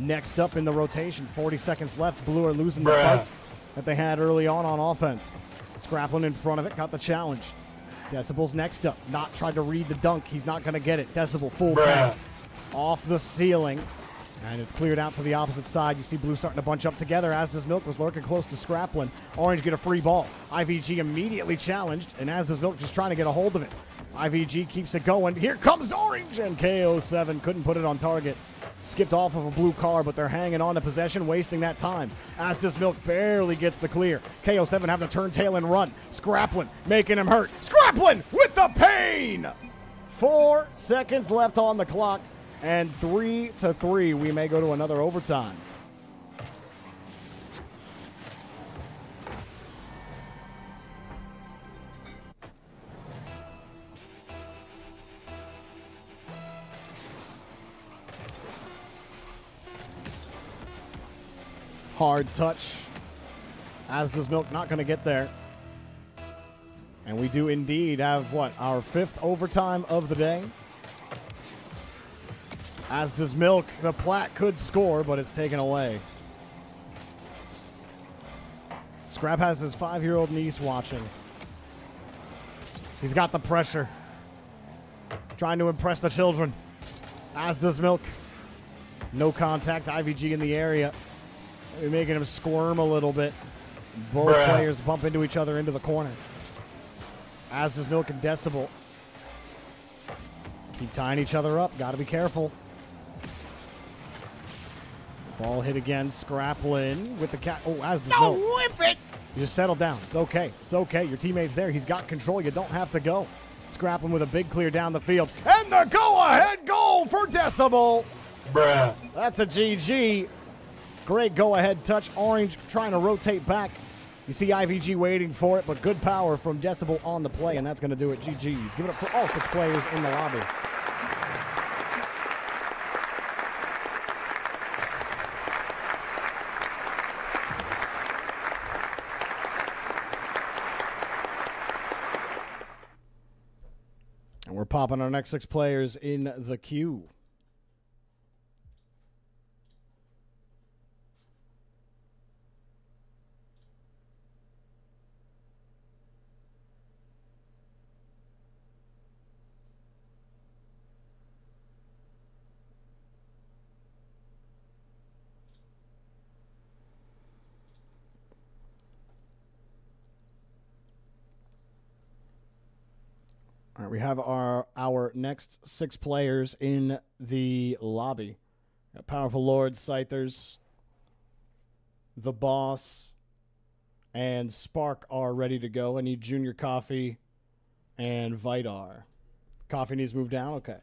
Next up in the rotation, 40 seconds left. Blue are losing the Bruh. fight that they had early on on offense. Scraplin in front of it, got the challenge. Decibel's next up. Not tried to read the dunk. He's not going to get it. Decibel full tank. Off the ceiling. And it's cleared out to the opposite side. You see Blue starting to bunch up together as does Milk was lurking close to Scraplin. Orange get a free ball. IVG immediately challenged, and as does Milk just trying to get a hold of it. IVG keeps it going. Here comes Orange, and KO7 couldn't put it on target. Skipped off of a blue car, but they're hanging on to possession, wasting that time. As does Milk barely gets the clear. KO7 having to turn tail and run. Scraplin making him hurt. Scraplin with the pain! Four seconds left on the clock, and three to three. We may go to another overtime. Hard touch. As does Milk, not going to get there. And we do indeed have what? Our fifth overtime of the day. As does Milk. The Plat could score, but it's taken away. Scrap has his five year old niece watching. He's got the pressure. Trying to impress the children. As does Milk. No contact. IVG in the area. Maybe making him squirm a little bit. Both Bruh. players bump into each other into the corner. As does Milk and Decibel. Keep tying each other up. Got to be careful. Ball hit again. Scraplin with the cat. Oh, as does Don't Milk. whip it! You just settle down. It's okay. It's okay. Your teammate's there. He's got control. You don't have to go. Scraplin with a big clear down the field. And the go ahead goal for Decibel. bruh, That's a GG. Great go ahead touch. Orange trying to rotate back. You see IVG waiting for it, but good power from Decibel on the play, and that's going to do it. GG's. Give it up for all six players in the lobby. And we're popping our next six players in the queue. We have our our next six players in the lobby. Powerful Lord, Scythers, the Boss, and Spark are ready to go. I need Junior Coffee and Vidar. Coffee needs to move down. Okay.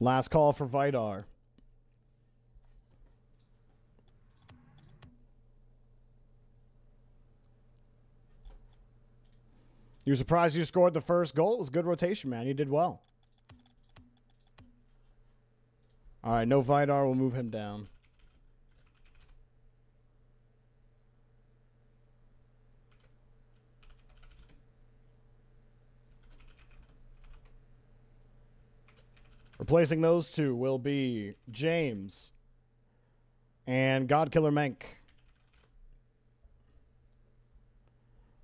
Last call for Vidar. You were surprised you scored the first goal? It was good rotation, man. You did well. All right, no Vidar. We'll move him down. Replacing those two will be James and Godkiller Menk.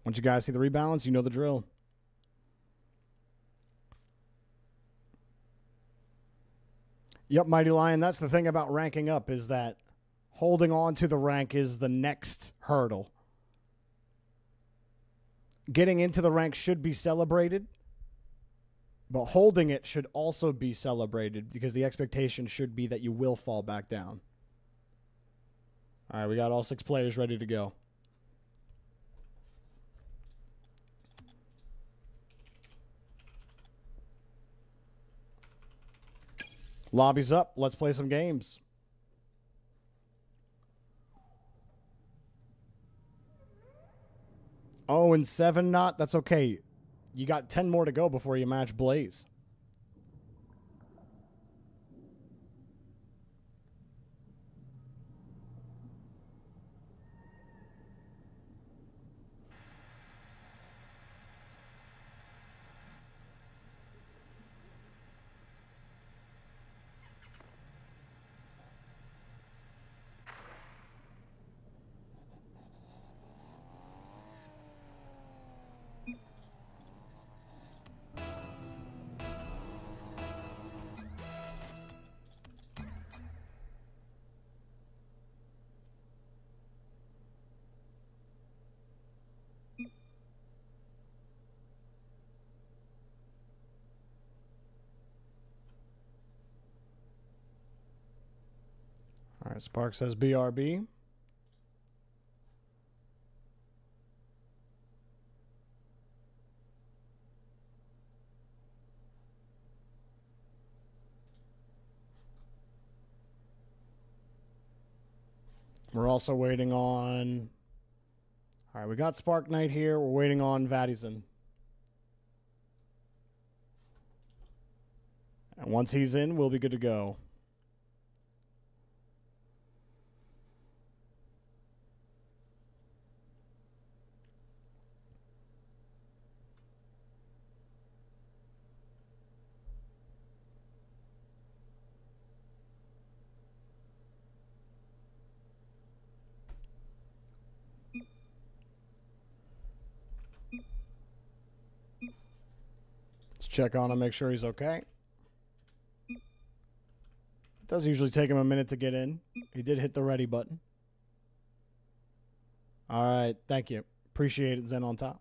Once you guys see the rebalance, you know the drill. Yep, Mighty Lion. That's the thing about ranking up is that holding on to the rank is the next hurdle. Getting into the rank should be celebrated, But holding it should also be celebrated because the expectation should be that you will fall back down. All right, we got all six players ready to go. Lobby's up. Let's play some games. Oh, and seven not. That's okay. You got ten more to go before you match Blaze. Spark says BRB. We're also waiting on. All right, we got Spark Knight here. We're waiting on Vadison. And once he's in, we'll be good to go. Check on him, make sure he's okay. It does usually take him a minute to get in. He did hit the ready button. All right, thank you. Appreciate it, Zen on top.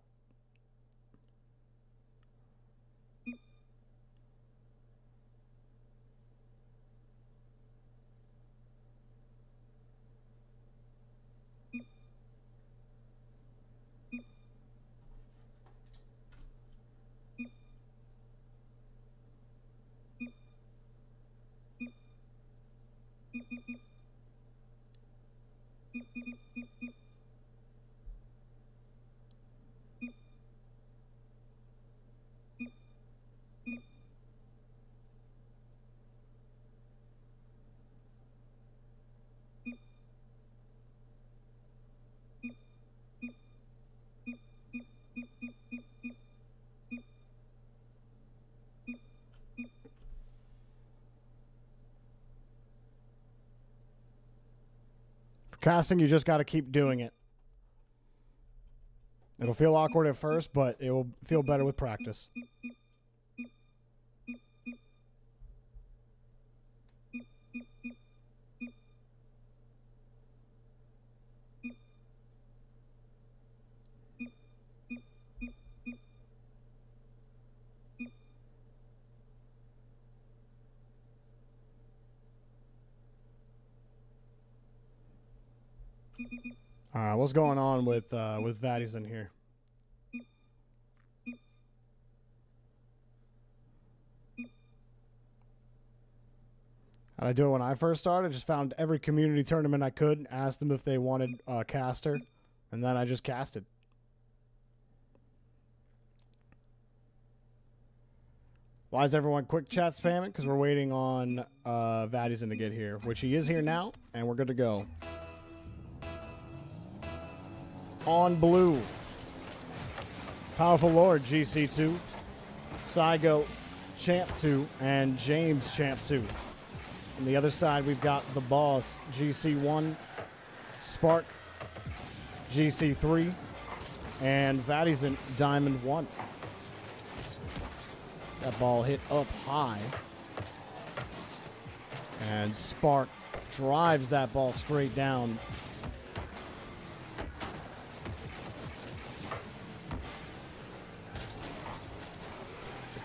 Casting, you just got to keep doing it. It'll feel awkward at first, but it will feel better with practice. All right, what's going on with uh, with Vaddy's in here? How'd I do it when I first started? Just found every community tournament I could, asked them if they wanted a caster, and then I just casted. Why is everyone quick chat spamming? Because we're waiting on uh, Vadison to get here, which he is here now, and we're good to go. On blue. Powerful Lord, GC2. Saigo, Champ 2, and James, Champ 2. On the other side, we've got the boss, GC1, Spark, GC3, and Vadison, Diamond 1. That ball hit up high. And Spark drives that ball straight down.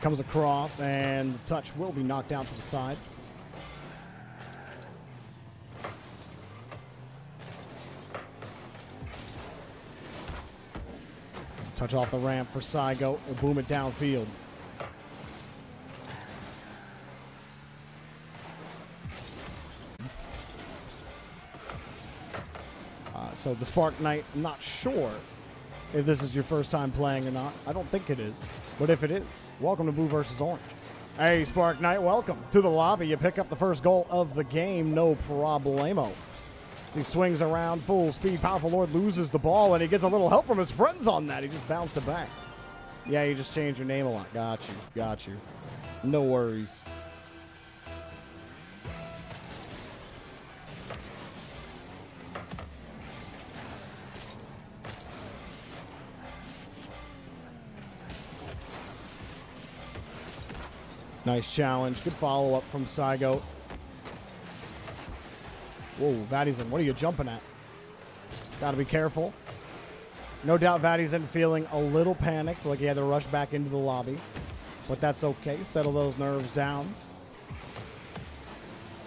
Comes across, and the touch will be knocked out to the side. Touch off the ramp for Saigo. He'll boom it downfield. Uh, so the Spark Knight, I'm not sure if this is your first time playing or not. I don't think it is. But if it is, welcome to Blue versus Orange. Hey, Spark Knight, welcome to the lobby. You pick up the first goal of the game, no problemo. As he swings around full speed, Powerful Lord loses the ball, and he gets a little help from his friends on that. He just bounced it back. Yeah, you just changed your name a lot. Got you. Got you. No worries. Nice challenge. Good follow up from Saigo. Whoa, Vadizin, what are you jumping at? Got to be careful. No doubt Vadizin feeling a little panicked, like he had to rush back into the lobby. But that's okay. Settle those nerves down.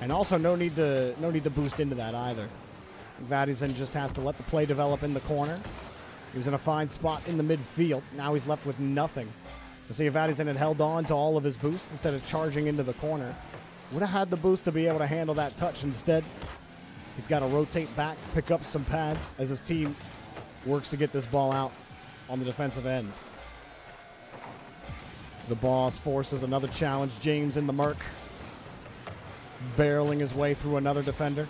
And also no need to no need to boost into that either. Vadizin just has to let the play develop in the corner. He was in a fine spot in the midfield. Now he's left with nothing. See if Vadizin had held on to all of his boosts instead of charging into the corner. Would have had the boost to be able to handle that touch. Instead, he's got to rotate back, pick up some pads as his team works to get this ball out on the defensive end. The boss forces another challenge. James in the Merc. Barreling his way through another defender.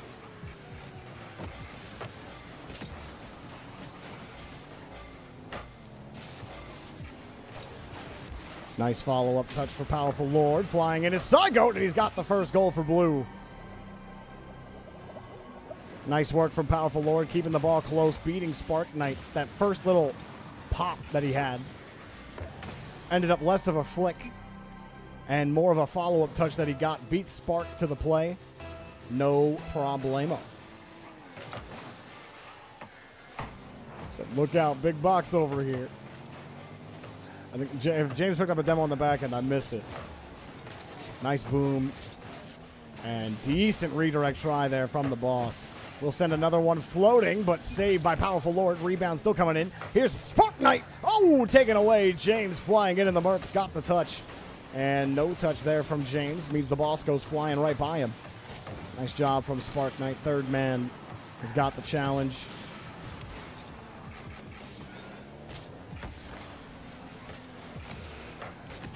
Nice follow up touch for Powerful Lord. Flying in his side goat, and he's got the first goal for Blue. Nice work from Powerful Lord, keeping the ball close, beating Spark Knight. That first little pop that he had ended up less of a flick and more of a follow up touch that he got. Beat Spark to the play. No problemo. Said, look out, big box over here. I think James picked up a demo on the back end, I missed it. Nice boom. And decent redirect try there from the boss. We'll send another one floating, but saved by Powerful Lord. Rebound still coming in. Here's Spark Knight. Oh, taken away. James flying in, and the Mercs got the touch. And no touch there from James means the boss goes flying right by him. Nice job from Spark Knight. Third man has got the challenge.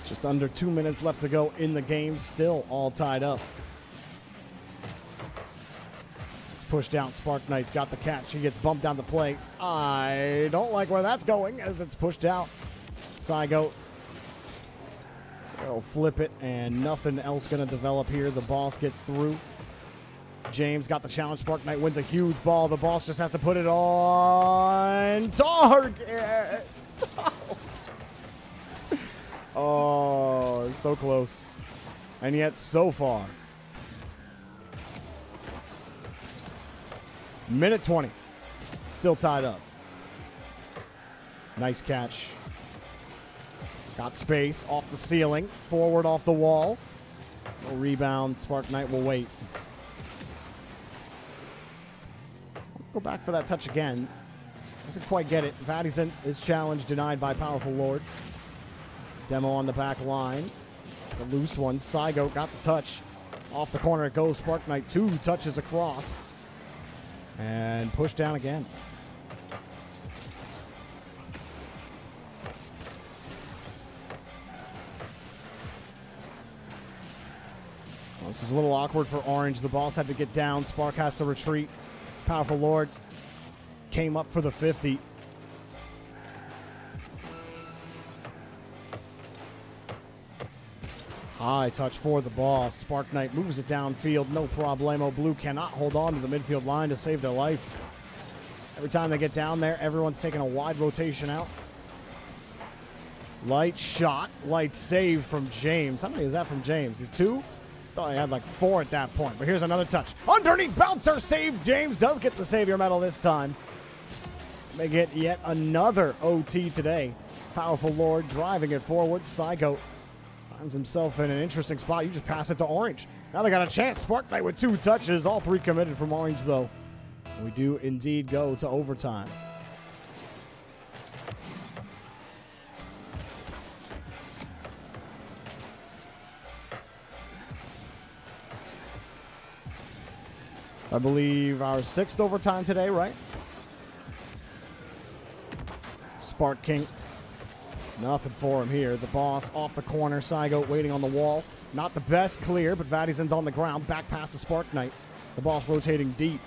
Just under two minutes left to go in the game. Still all tied up. It's pushed out. Spark Knight's got the catch. He gets bumped down the plate. I don't like where that's going as it's pushed out. Saigo will flip it, and nothing else going to develop here. The boss gets through. James got the challenge. Spark Knight wins a huge ball. The boss just has to put it on target. Oh. Oh, so close. And yet so far. Minute 20. Still tied up. Nice catch. Got space off the ceiling. Forward off the wall. No rebound. Spark Knight will wait. Go back for that touch again. Doesn't quite get it. Vadizin is challenge denied by Powerful Lord. Demo on the back line. It's a loose one. Saigo got the touch. Off the corner it goes. Spark Knight two touches across. And pushed down again. Well, this is a little awkward for Orange. The boss had to get down. Spark has to retreat. Powerful Lord came up for the 50. High touch for the ball. Spark Knight moves it downfield. No problemo. Blue cannot hold on to the midfield line to save their life. Every time they get down there, everyone's taking a wide rotation out. Light shot. Light save from James. How many is that from James? He's two? Thought he had like four at that point. But here's another touch. Underneath bouncer save. James does get the savior medal this time. May get yet another OT today. Powerful Lord driving it forward. Saigo finds himself in an interesting spot. You just pass it to Orange. Now they got a chance. Spark Knight with two touches. All three committed from Orange, though. We do indeed go to overtime. I believe our sixth overtime today, right? Spark King. Nothing for him here. The boss off the corner. Saigo waiting on the wall. Not the best clear, but Vadizen's on the ground. Back past the Spark Knight. The boss rotating deep.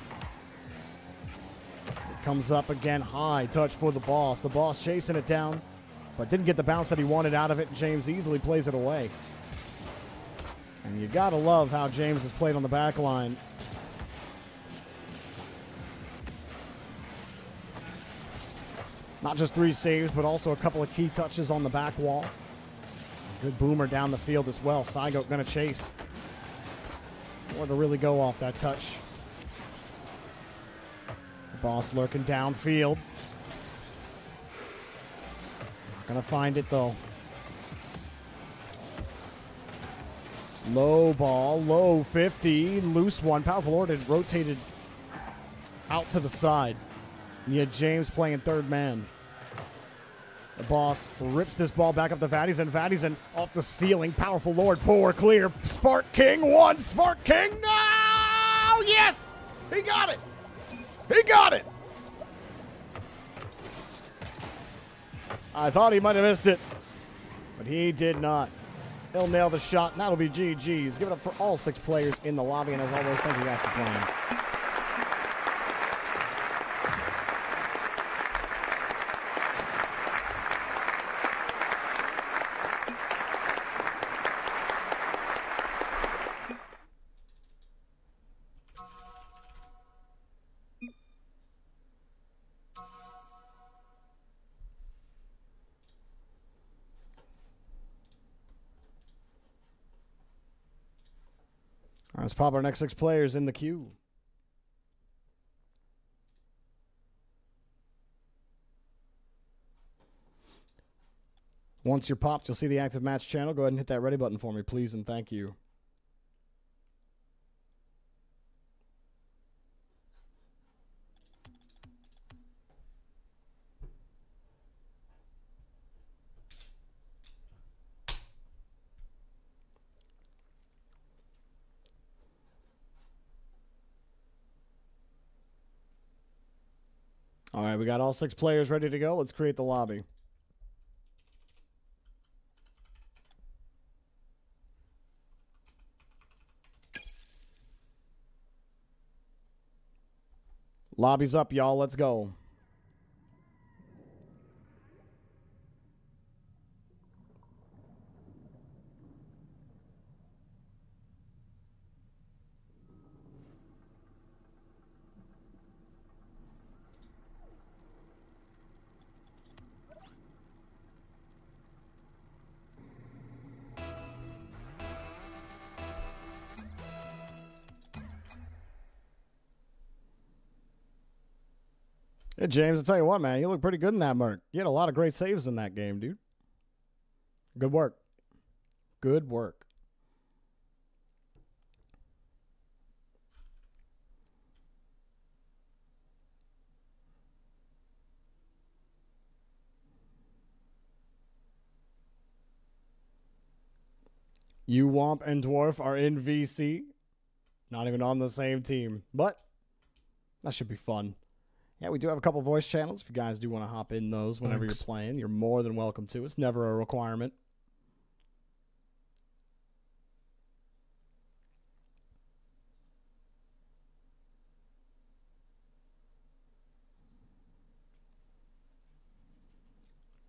It comes up again high. Touch for the boss. The boss chasing it down, but didn't get the bounce that he wanted out of it. James easily plays it away. And you gotta love how James has played on the back line. Not just three saves, but also a couple of key touches on the back wall. Good boomer down the field as well. Saigo gonna chase. Or to really go off that touch. The boss lurking downfield. Not gonna find it though. Low ball, low 50, loose one. Powerful had rotated out to the side. And had James playing third man. The boss rips this ball back up to Vadizen. Vadizen off the ceiling. Powerful Lord. Poor clear. Spark King one. Spark King. No! Yes! He got it! He got it! I thought he might have missed it, but he did not. He'll nail the shot, and that'll be GG's. Give it up for all six players in the lobby, and as always, thank you guys for playing. Let's pop our next six players in the queue. Once you're popped, you'll see the active match channel. Go ahead and hit that ready button for me, please, and thank you. All right, we got all six players ready to go. Let's create the lobby. Lobby's up, y'all. Let's go. James, I'll tell you what, man, you look pretty good in that Merc. You had a lot of great saves in that game, dude. Good work. Good work. You, Womp, and Dwarf are in VC. Not even on the same team. But that should be fun. Yeah, we do have a couple voice channels. If you guys do want to hop in those whenever Thanks. you're playing, you're more than welcome to. It's never a requirement.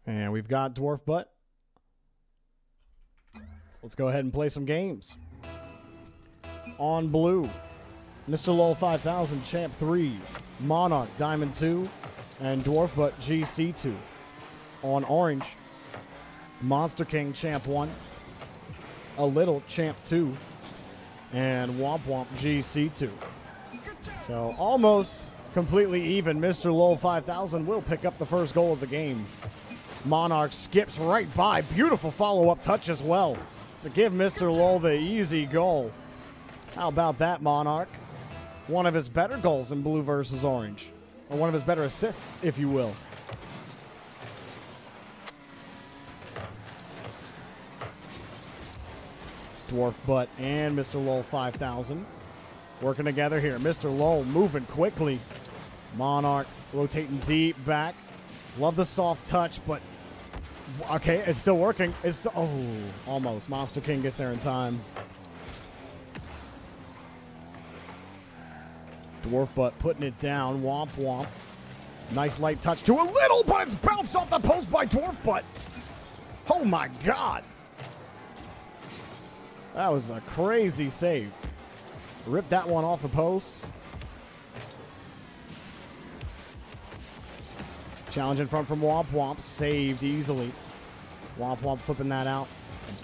And we've got Dwarf Butt. So let's go ahead and play some games. On blue, Mr. Lowell 5000, Champ 3, Monarch, Diamond 2, and Dwarf Butt GC2. On orange, Monster King, Champ 1, A Little, Champ 2, and Womp Womp GC2. So almost completely even. Mr. Lowell 5000 will pick up the first goal of the game. Monarch skips right by. Beautiful follow up touch as well. to give Mr. Lowell the easy goal. How about that, Monarch? One of his better goals in blue versus orange. Or one of his better assists, if you will. Dwarf Butt and Mr. Lowell 5000 working together here. Mr. Lowell moving quickly. Monarch rotating deep back. Love the soft touch, but okay, it's still working. It's still, oh, almost. Monster King gets there in time. Dwarf Butt putting it down. Womp womp. Nice light touch to a little, but it's bounced off the post by Dwarf Butt. Oh my god. That was a crazy save. Ripped that one off the post. Challenge in front from Womp Womp. Saved easily. Womp Womp flipping that out.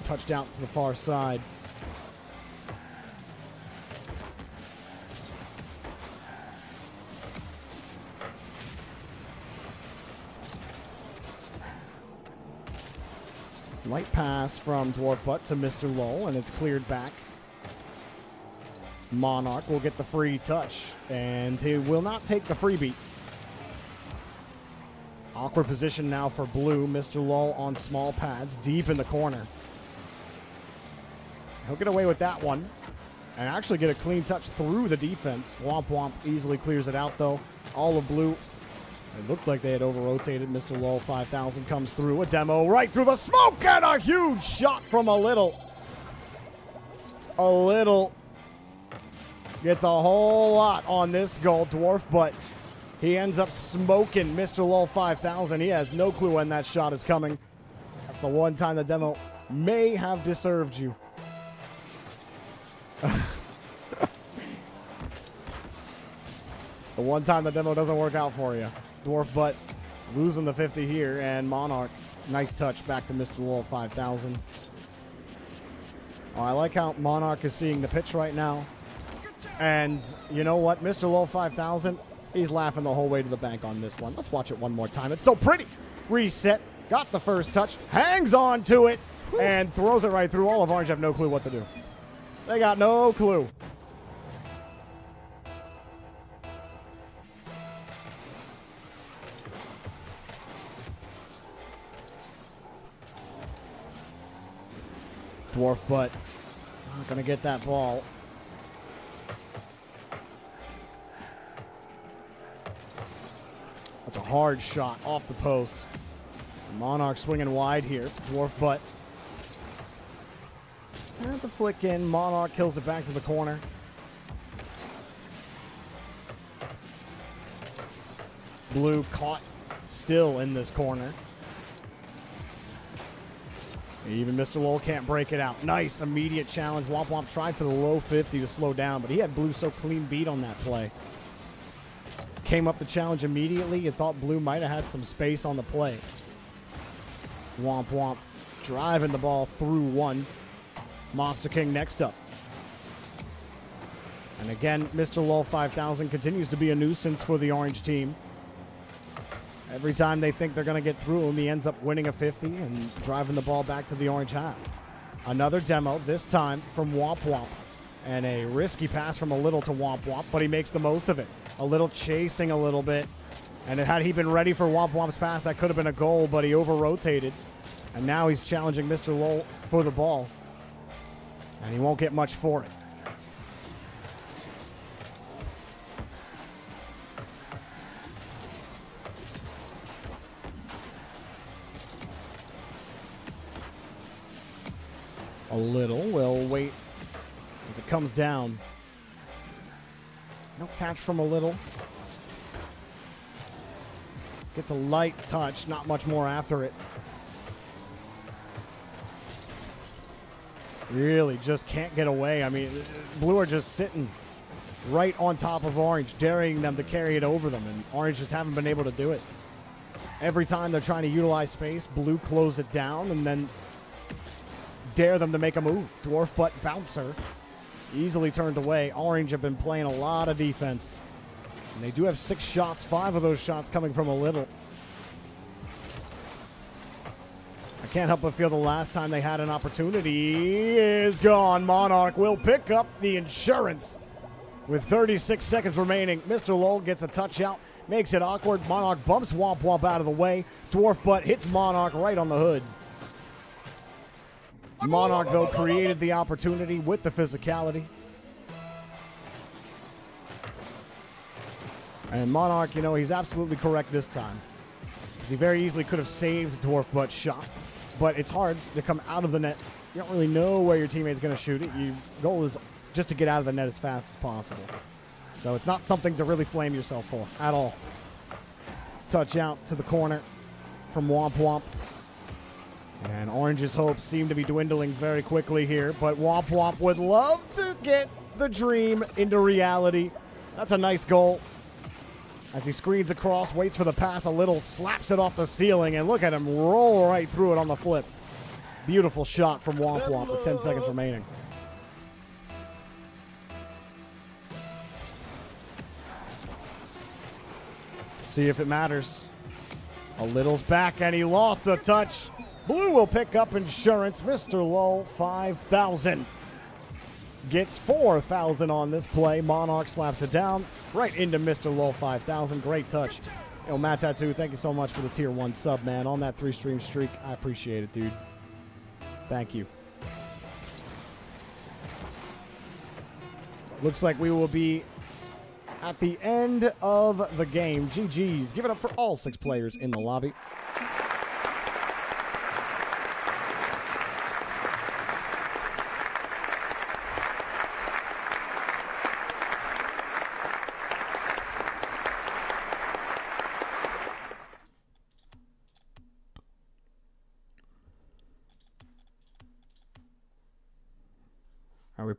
Touchdown to the far side. Light pass from Dwarf Butt to Mr. Lowell, and it's cleared back. Monarch will get the free touch, and he will not take the freebie. Awkward position now for Blue. Mr. Lowell on small pads, deep in the corner. He'll get away with that one, and actually get a clean touch through the defense. Womp Womp easily clears it out, though. All of Blue it looked like they had over rotated. Mr. Lowell 5000 comes through. A demo right through the smoke and a huge shot from a little. A little gets a whole lot on this gold Dwarf, but he ends up smoking Mr. Lowell 5000. He has no clue when that shot is coming. That's the one time the demo may have deserved you. the one time the demo doesn't work out for you. Dwarf Butt losing the 50 here, and Monarch, nice touch back to Mr. Lowell 5000. Oh, I like how Monarch is seeing the pitch right now. And you know what? Mr. Lowell 5000, he's laughing the whole way to the bank on this one. Let's watch it one more time. It's so pretty. Reset, got the first touch, hangs on to it, and throws it right through. All of Orange have no clue what to do. They got no clue. Dwarf butt. Not going to get that ball. That's a hard shot off the post. Monarch swinging wide here. Dwarf butt. The flick in. Monarch kills it back to the corner. Blue caught still in this corner. Even Mr. Lowell can't break it out. Nice immediate challenge. Womp Womp tried for the low 50 to slow down, but he had Blue so clean beat on that play. Came up the challenge immediately. and thought Blue might have had some space on the play. Womp Womp driving the ball through one. Monster King next up. And again, Mr. Lowell 5000 continues to be a nuisance for the orange team. Every time they think they're going to get through him, he ends up winning a 50 and driving the ball back to the orange half. Another demo, this time from Womp Womp. And a risky pass from a little to Womp Womp, but he makes the most of it. A little chasing a little bit. And had he been ready for Womp Womp's pass, that could have been a goal, but he over rotated. And now he's challenging Mr. Lowell for the ball. And he won't get much for it. A little. We'll wait as it comes down. No catch from a little. Gets a light touch, not much more after it. Really just can't get away. I mean, Blue are just sitting right on top of Orange, daring them to carry it over them, and Orange just haven't been able to do it. Every time they're trying to utilize space, Blue close it down, and then dare them to make a move. Dwarf butt bouncer easily turned away. Orange have been playing a lot of defense. And they do have six shots, five of those shots coming from a little. I Can't help but feel the last time they had an opportunity is gone. Monarch will pick up the insurance with 36 seconds remaining. Mr. Lowell gets a touch out, makes it awkward. Monarch bumps Womp Womp out of the way. Dwarf Butt hits Monarch right on the hood. Monarch, though, created the opportunity with the physicality. And Monarch, you know, he's absolutely correct this time. Because he very easily could have saved Dwarf Butt's shot. But it's hard to come out of the net. You don't really know where your teammate's going to shoot it. Your goal is just to get out of the net as fast as possible. So it's not something to really flame yourself for at all. Touch out to the corner from Womp Womp. And Orange's hopes seem to be dwindling very quickly here, but Womp Womp would love to get the dream into reality. That's a nice goal. As he screens across, waits for the pass a little, slaps it off the ceiling, and look at him roll right through it on the flip. Beautiful shot from Womp Womp with 10 seconds remaining. See if it matters. A little's back, and he lost the touch. Blue will pick up insurance. Mr. Lowell, 5,000. Gets 4,000 on this play. Monarch slaps it down right into Mr. Lowell, 5,000. Great touch. Yo, Matt Tattoo, thank you so much for the tier one sub, man. On that three stream streak, I appreciate it, dude. Thank you. Looks like we will be at the end of the game. GG's. Give it up for all six players in the lobby.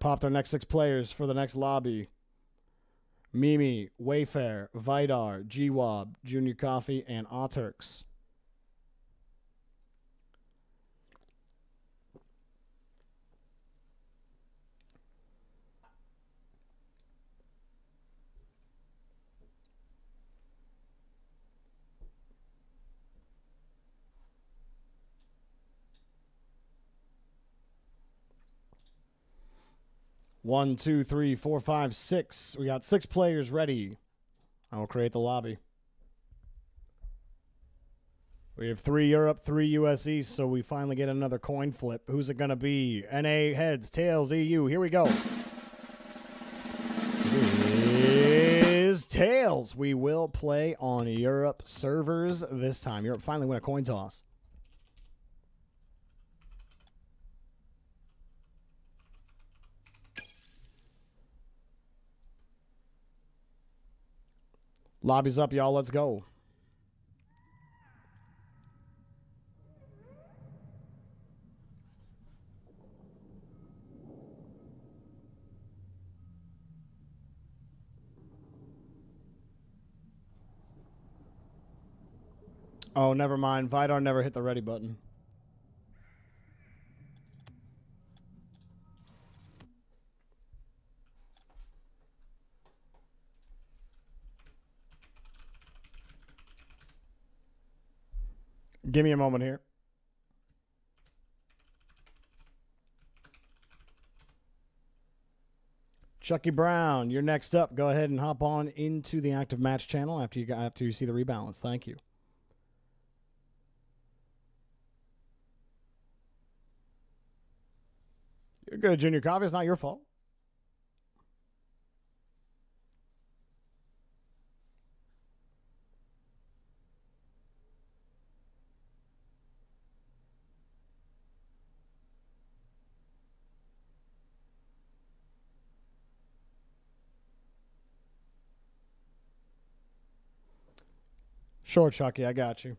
Popped our next six players for the next lobby. Mimi, Wayfair, Vidar, GWAB, Junior Coffee, and Autarks. One, two, three, four, five, six. We got six players ready. I will create the lobby. We have three Europe, three US East, so we finally get another coin flip. Who's it going to be? NA heads, tails, EU. Here we go. Tails. We will play on Europe servers this time. Europe finally win a coin toss. Lobby's up, y'all. Let's go. Oh, never mind. Vidar never hit the ready button. Give me a moment here. Chucky Brown, you're next up. Go ahead and hop on into the active match channel after you after you see the rebalance. Thank you. You're good, Junior Coffee. It's not your fault. Sure, Chucky, I got you.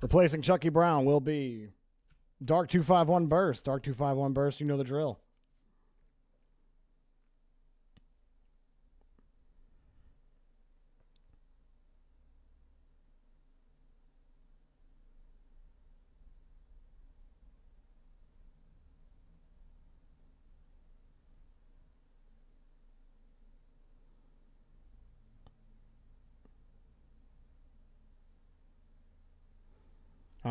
Replacing Chucky Brown will be Dark 251 Burst. Dark 251 Burst, you know the drill.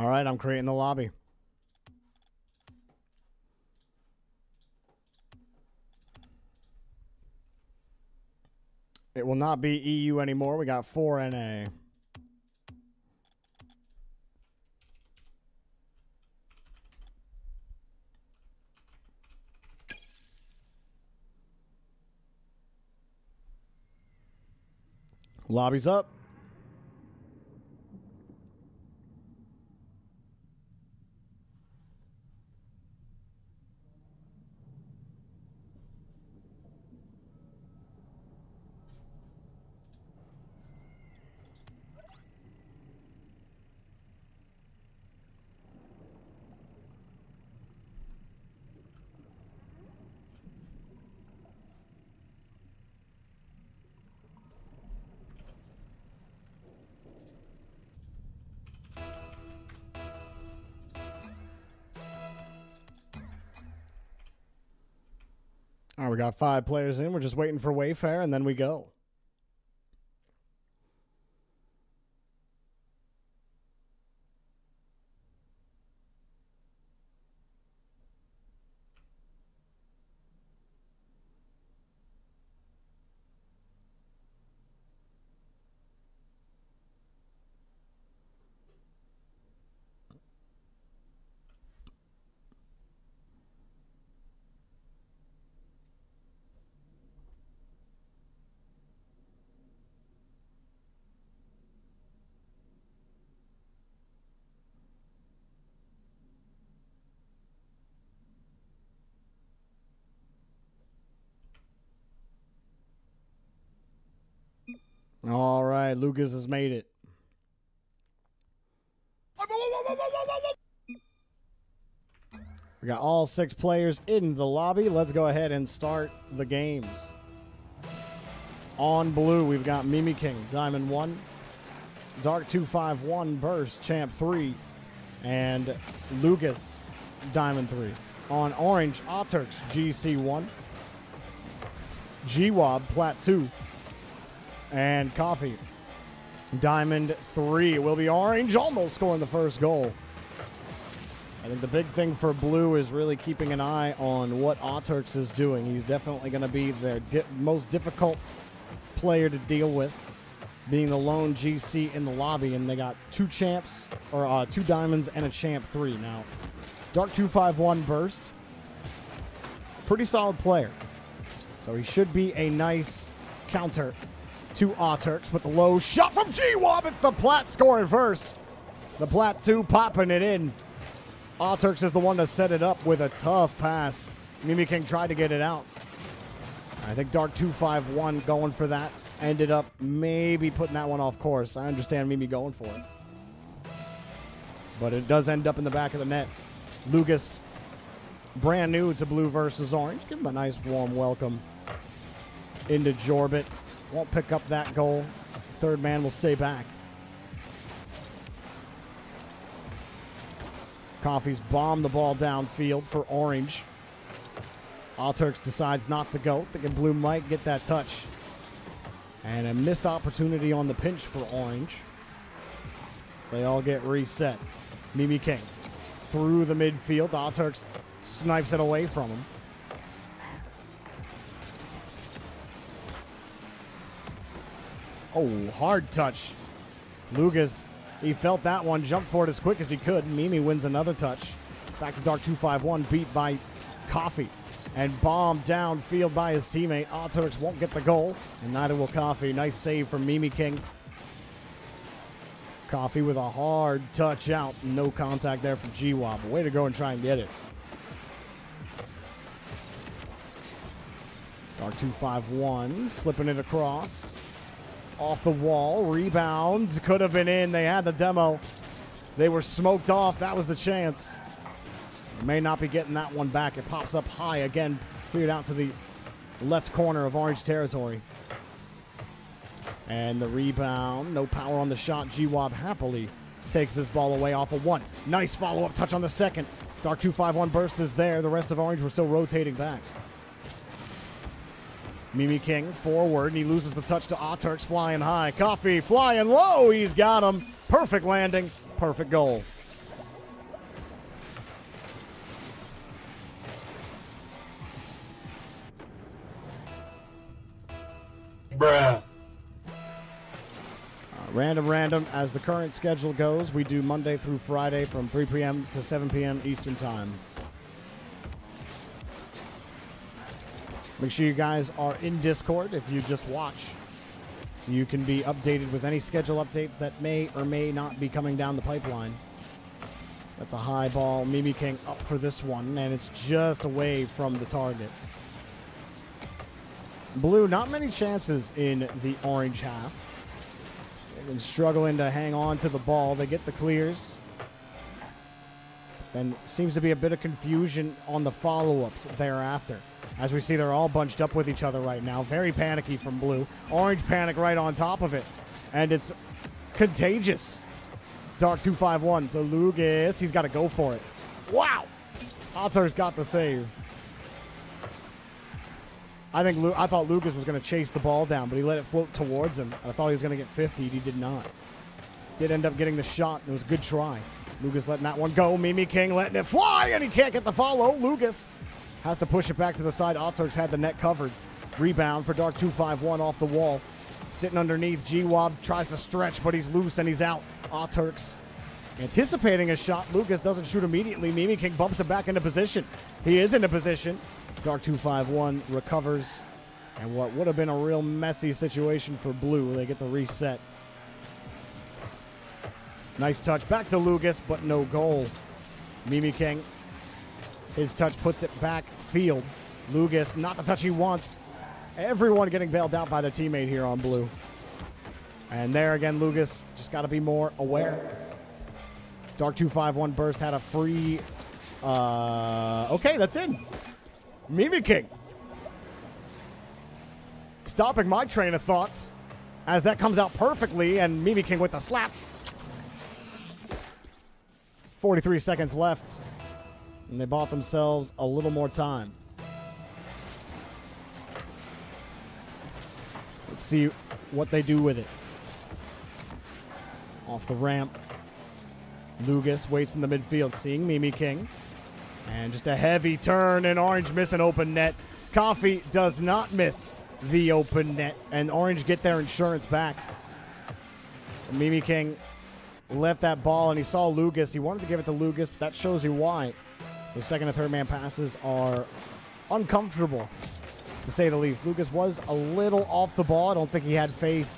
All right, I'm creating the lobby. It will not be EU anymore. We got 4NA. Lobby's up. Got five players in. We're just waiting for Wayfair, and then we go. All right, Lucas has made it. We got all six players in the lobby. Let's go ahead and start the games. On blue, we've got Mimi King, Diamond 1, Dark 251, Burst, Champ 3, and Lucas, Diamond 3. On orange, Autarks, GC 1, GWAB, Plat 2, and Coffee. Diamond 3 will be orange, almost scoring the first goal. I think the big thing for Blue is really keeping an eye on what Autarks is doing. He's definitely going to be their di- most difficult player to deal with, being the lone GC in the lobby, and they got two champs, or uh, two diamonds and a champ 3. Now, Dark 251 Burst, pretty solid player. So he should be a nice counter to Autarks, but the low shot from G-Wob. It's the Plat scoring first. The Plat 2 popping it in. Autarks is the one to set it up with a tough pass. Mimi King tried to get it out. I think Dark 251 going for that. Ended up maybe putting that one off course. I understand Mimi going for it. But it does end up in the back of the net. Lucas, brand new to blue versus orange. Give him a nice warm welcome into Jorbit. Won't pick up that goal. Third man will stay back. Coffee's bombed the ball downfield for Orange. Turks decides not to go, thinking Blue might get that touch. And a missed opportunity on the pinch for Orange. So they all get reset. Mimi King through the midfield. Turks snipes it away from him. Oh, hard touch. Lucas, he felt that one, jumped for it as quick as he could. Mimi wins another touch. Back to Dark 251, beat by Coffee. And bombed downfield by his teammate. Autarks won't get the goal, and neither will Coffee. Nice save from Mimi King. Coffee with a hard touch out. No contact there from G-Wop. Way to go and try and get it. Dark 251, slipping it across off the wall. Rebounds could have been in. They had the demo. They were smoked off. That was the chance. May not be getting that one back. It pops up high again, cleared out to the left corner of orange territory. And the rebound, no power on the shot. G-Wob happily takes this ball away off of one. Nice follow-up touch on the second. Dark 251 burst is there. The rest of orange were still rotating back. Mimi King forward, and he loses the touch to Autarks flying high. Coffee flying low. He's got him. Perfect landing. Perfect goal. Bruh. Uh, random, random. As the current schedule goes, we do Monday through Friday from 3 p.m. to 7 p.m. Eastern Time. Make sure you guys are in Discord if you just watch, so you can be updated with any schedule updates that may or may not be coming down the pipeline. That's a high ball. Mimi King up for this one, and it's just away from the target. Blue, not many chances in the orange half. They've been struggling to hang on to the ball. They get the clears. Then seems to be a bit of confusion on the follow-ups thereafter. As we see, they're all bunched up with each other right now. Very panicky from Blue. Orange panic right on top of it. And it's contagious. Dark 251 to. He's got to go for it. Wow. Otter's got the save. I think Lu- I thought Lucas was going to chase the ball down, but he let it float towards him. I thought he was going to get 50. He did not. Did end up getting the shot. It was a good try. Lucas letting that one go. Mimi King letting it fly, and he can't get the follow. Lucas has to push it back to the side. Autarks had the net covered. Rebound for Dark 251 off the wall. Sitting underneath. G-Wob tries to stretch, but he's loose and he's out. Autarks anticipating a shot. Lucas doesn't shoot immediately. Mimi King bumps him back into position. He is into position. Dark 251 recovers. And what would have been a real messy situation for Blue. They get the reset. Nice touch. Back to Lucas, but no goal. Mimi King. His touch puts it back field. Lucas, not the touch he wants. Everyone getting bailed out by their teammate here on Blue. And there again, Lucas just got to be more aware. Dark 251 burst had a free. Uh, okay, that's in. Mimi King. Stopping my train of thoughts as that comes out perfectly, and Mimi King with the slap. 43 seconds left, and they bought themselves a little more time. Let's see what they do with it. Off the ramp. Lucas waits in the midfield, seeing Mimi King. And just a heavy turn, and Orange miss an open net. Coffee does not miss the open net, and Orange get their insurance back. Mimi King left that ball, and he saw Lucas. He wanted to give it to Lucas. But that shows you why. The second and third man passes are uncomfortable, to say the least. Lucas was a little off the ball. I don't think he had faith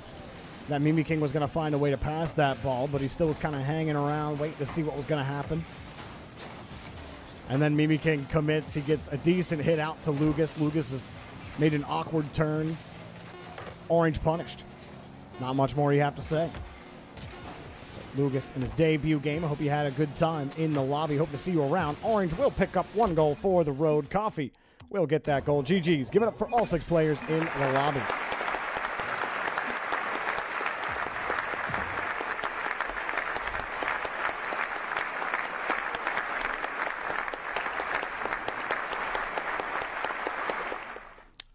that Mimi King was going to find a way to pass that ball, but he still was kind of hanging around, waiting to see what was going to happen. And then Mimi King commits. He gets a decent hit out to Lucas. Lucas has made an awkward turn. Orange punished. Not much more you have to say. So Lucas in his debut game. I hope you had a good time in the lobby. Hope to see you around. Orange will pick up one goal for the road. Coffee We'll get that goal. GG's. Give it up for all six players in the lobby.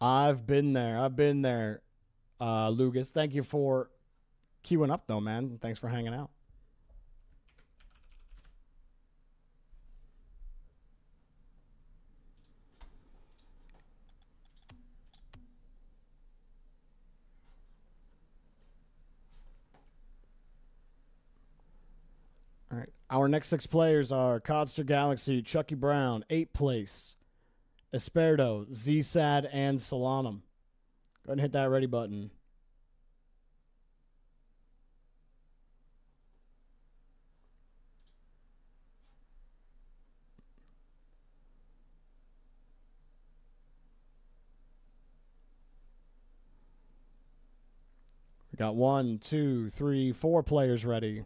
I've been there. I've been there, uh, Lucas. Thank you for queuing up, though, man. Thanks for hanging out. All right. Our next six players are Codster Galaxy, Chucky Brown, eighth place. Esperto, ZSAD, and Solanum. Go ahead and hit that ready button. We got one, two, three, four players ready.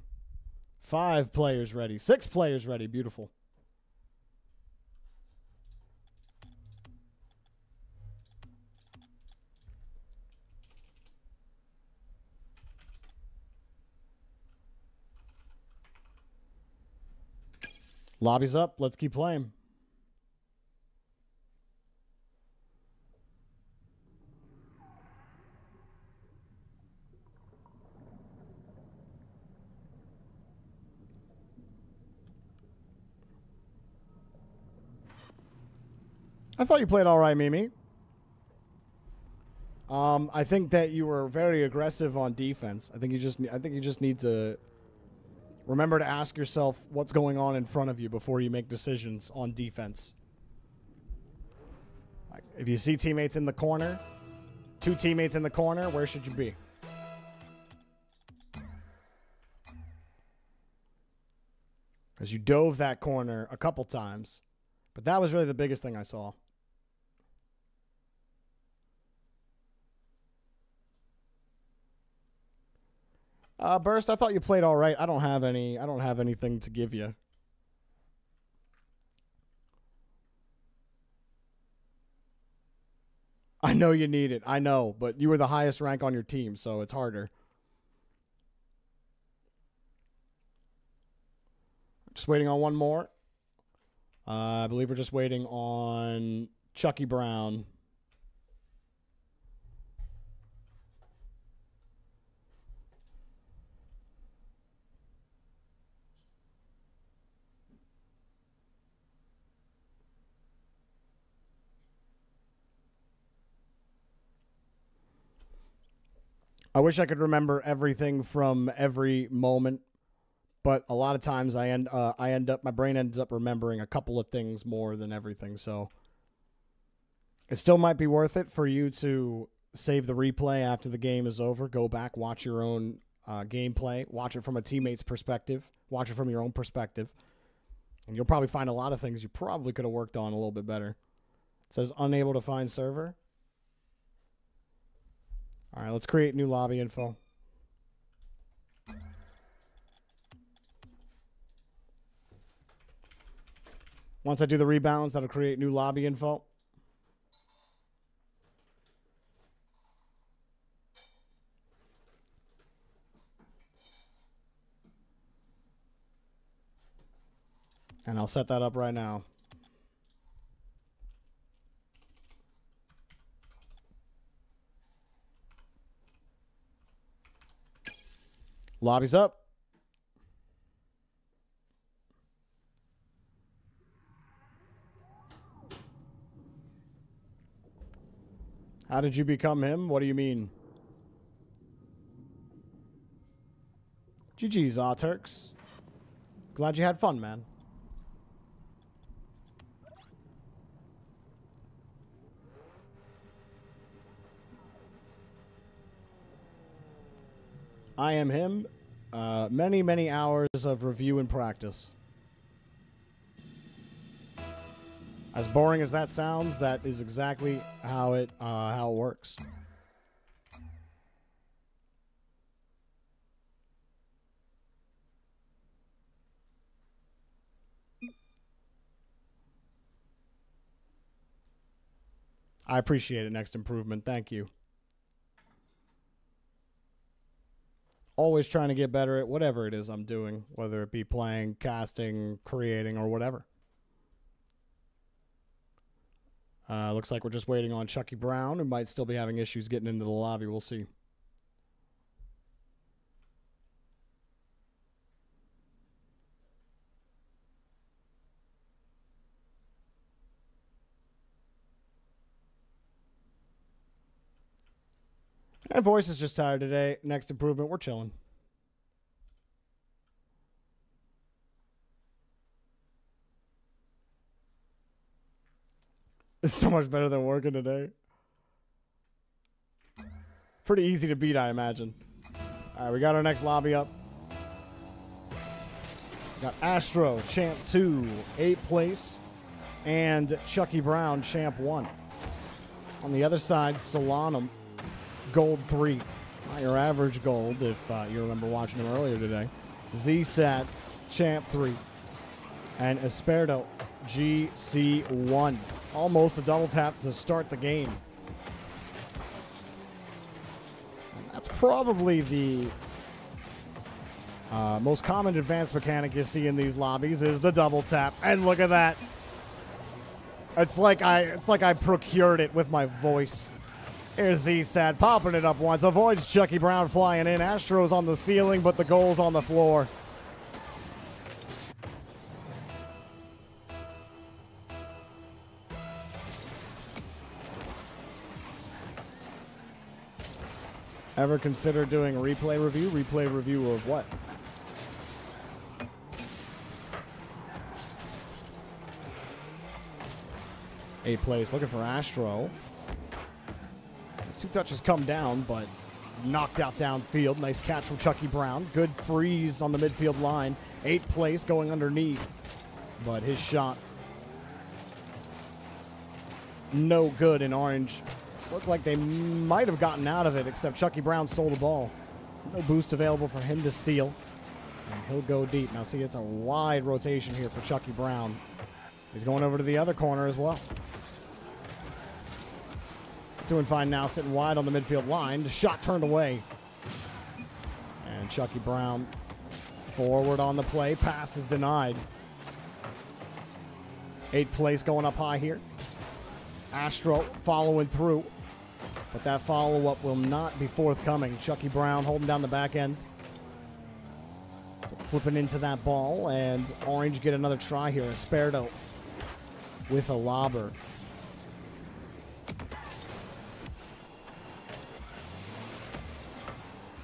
Five players ready. Six players ready. Beautiful. Lobby's up. Let's keep playing. Thought you played all right, Mimi. Um, I think that you were very aggressive on defense. I think you just I think you just need to remember to ask yourself what's going on in front of you before you make decisions on defense. If you see teammates in the corner, two teammates in the corner, where should you be? Because you dove that corner a couple times, but that was really the biggest thing I saw. Uh, Burst, I thought you played all right. I don't have any. I don't have anything to give you. I know you need it. I know, but you were the highest rank on your team, so it's harder. Just waiting on one more. Uh, I believe we're just waiting on Chucky Brown. I wish I could remember everything from every moment, but a lot of times I end uh, I end up my brain ends up remembering a couple of things more than everything. So it still might be worth it for you to save the replay after the game is over. Go back, watch your own uh, gameplay, watch it from a teammate's perspective, watch it from your own perspective, and you'll probably find a lot of things you probably could have worked on a little bit better. It says unable to find server. All right, let's create new lobby info. Once I do the rebalance, that'll create new lobby info. And I'll set that up right now. Lobby's up. How did you become him? What do you mean? GG's, ah, Turks. Glad you had fun, man. I am him. Uh, many, many hours of review and practice. As boring as that sounds, that is exactly how it uh, how it works. I appreciate it. Next improvement. Thank you. Always trying to get better at whatever it is I'm doing, whether it be playing, casting, creating, or whatever. Uh, looks like we're just waiting on Chucky Brown, who might still be having issues getting into the lobby. We'll see. My voice is just tired today. Next improvement, we're chilling. It's so much better than working today. Pretty easy to beat, I imagine. All right, we got our next lobby up. got Astro, Champ 2, 8th place, and Chucky Brown, Champ 1. On the other side, Solanum, gold three. Your average gold, if uh, you remember watching him earlier today. ZSAT, champ three. And Esperto, GC1. Almost a double tap to start the game. And that's probably the uh, most common advanced mechanic you see in these lobbies is the double tap. And look at that. It's like I it's like I procured it with my voice. Here's Z-Sat popping it up once. Avoids Chucky Brown flying in. Astro's on the ceiling, but the goal's on the floor. Ever consider doing a replay review? Replay review of what? Eight place, looking for Astro. Two touches come down, but knocked out downfield. Nice catch from Chucky Brown. Good freeze on the midfield line. Eight place going underneath, but his shot no good in orange. Looked like they might have gotten out of it, except Chucky Brown stole the ball. No boost available for him to steal. And he'll go deep. Now, see, it's a wide rotation here for Chucky Brown. He's going over to the other corner as well. Doing fine now, sitting wide on the midfield line. The shot turned away. And Chucky Brown forward on the play. Pass is denied. Eight place going up high here. Astro following through. But that follow up will not be forthcoming. Chucky Brown holding down the back end. So flipping into that ball, and Orange get another try here. Esperto with a lobber.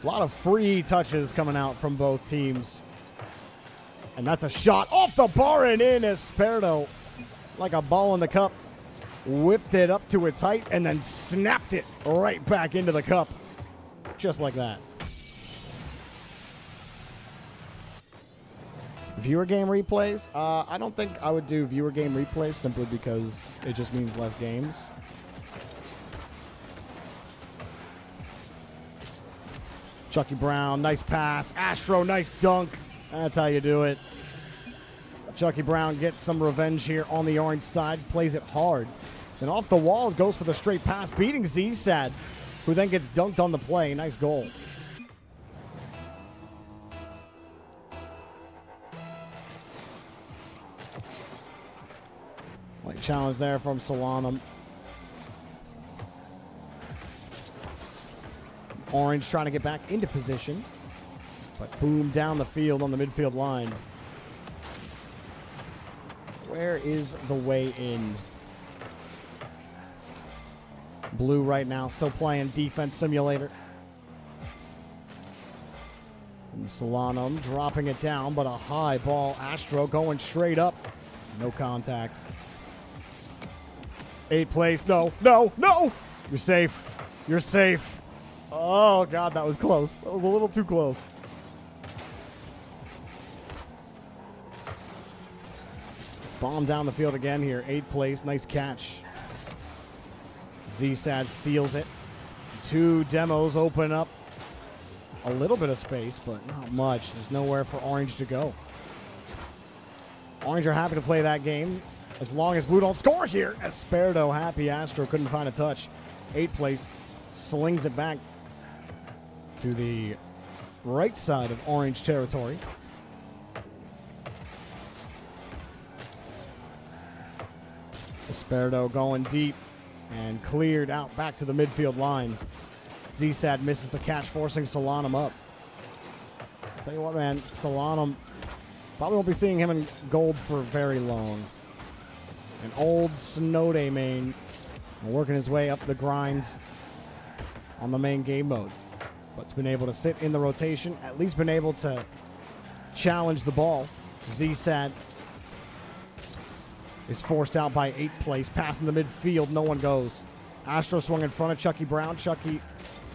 A lot of free touches coming out from both teams. And that's a shot off the bar and in. Esperto, like a ball in the cup, whipped it up to its height and then snapped it right back into the cup. Just like that. Viewer game replays? Uh, I don't think I would do viewer game replays simply because it just means less games. Chucky Brown, nice pass. Astro, nice dunk. That's how you do it. Chucky Brown gets some revenge here on the orange side, plays it hard. Then off the wall, goes for the straight pass, beating Zsad, who then gets dunked on the play. Nice goal. Like challenge there from Solanum. Orange trying to get back into position. But boom down the field on the midfield line. Where is the way in? Blue right now still playing defense simulator. And Solanum dropping it down, but a high ball. Astro going straight up. No contact. Eight place. No, no, no. You're safe. You're safe. Oh, God, that was close. That was a little too close. Bomb down the field again here. Eight place. Nice catch. ZSAD steals it. Two demos open up a little bit of space, but not much. There's nowhere for Orange to go. Orange are happy to play that game as long as Blue don't score here. Esperto happy. Astro couldn't find a touch. Eight place slings it back to the right side of Orange territory. Esperto going deep and cleared out back to the midfield line. ZSAD misses the catch, forcing Solanum up. I'll tell you what, man, Solanum probably won't be seeing him in gold for very long. An old snow day main working his way up the grinds on the main game mode. But's been able to sit in the rotation, at least been able to challenge the ball. ZSAD is forced out by eight place. Passing the midfield, no one goes. Astro swung in front of Chucky Brown. Chucky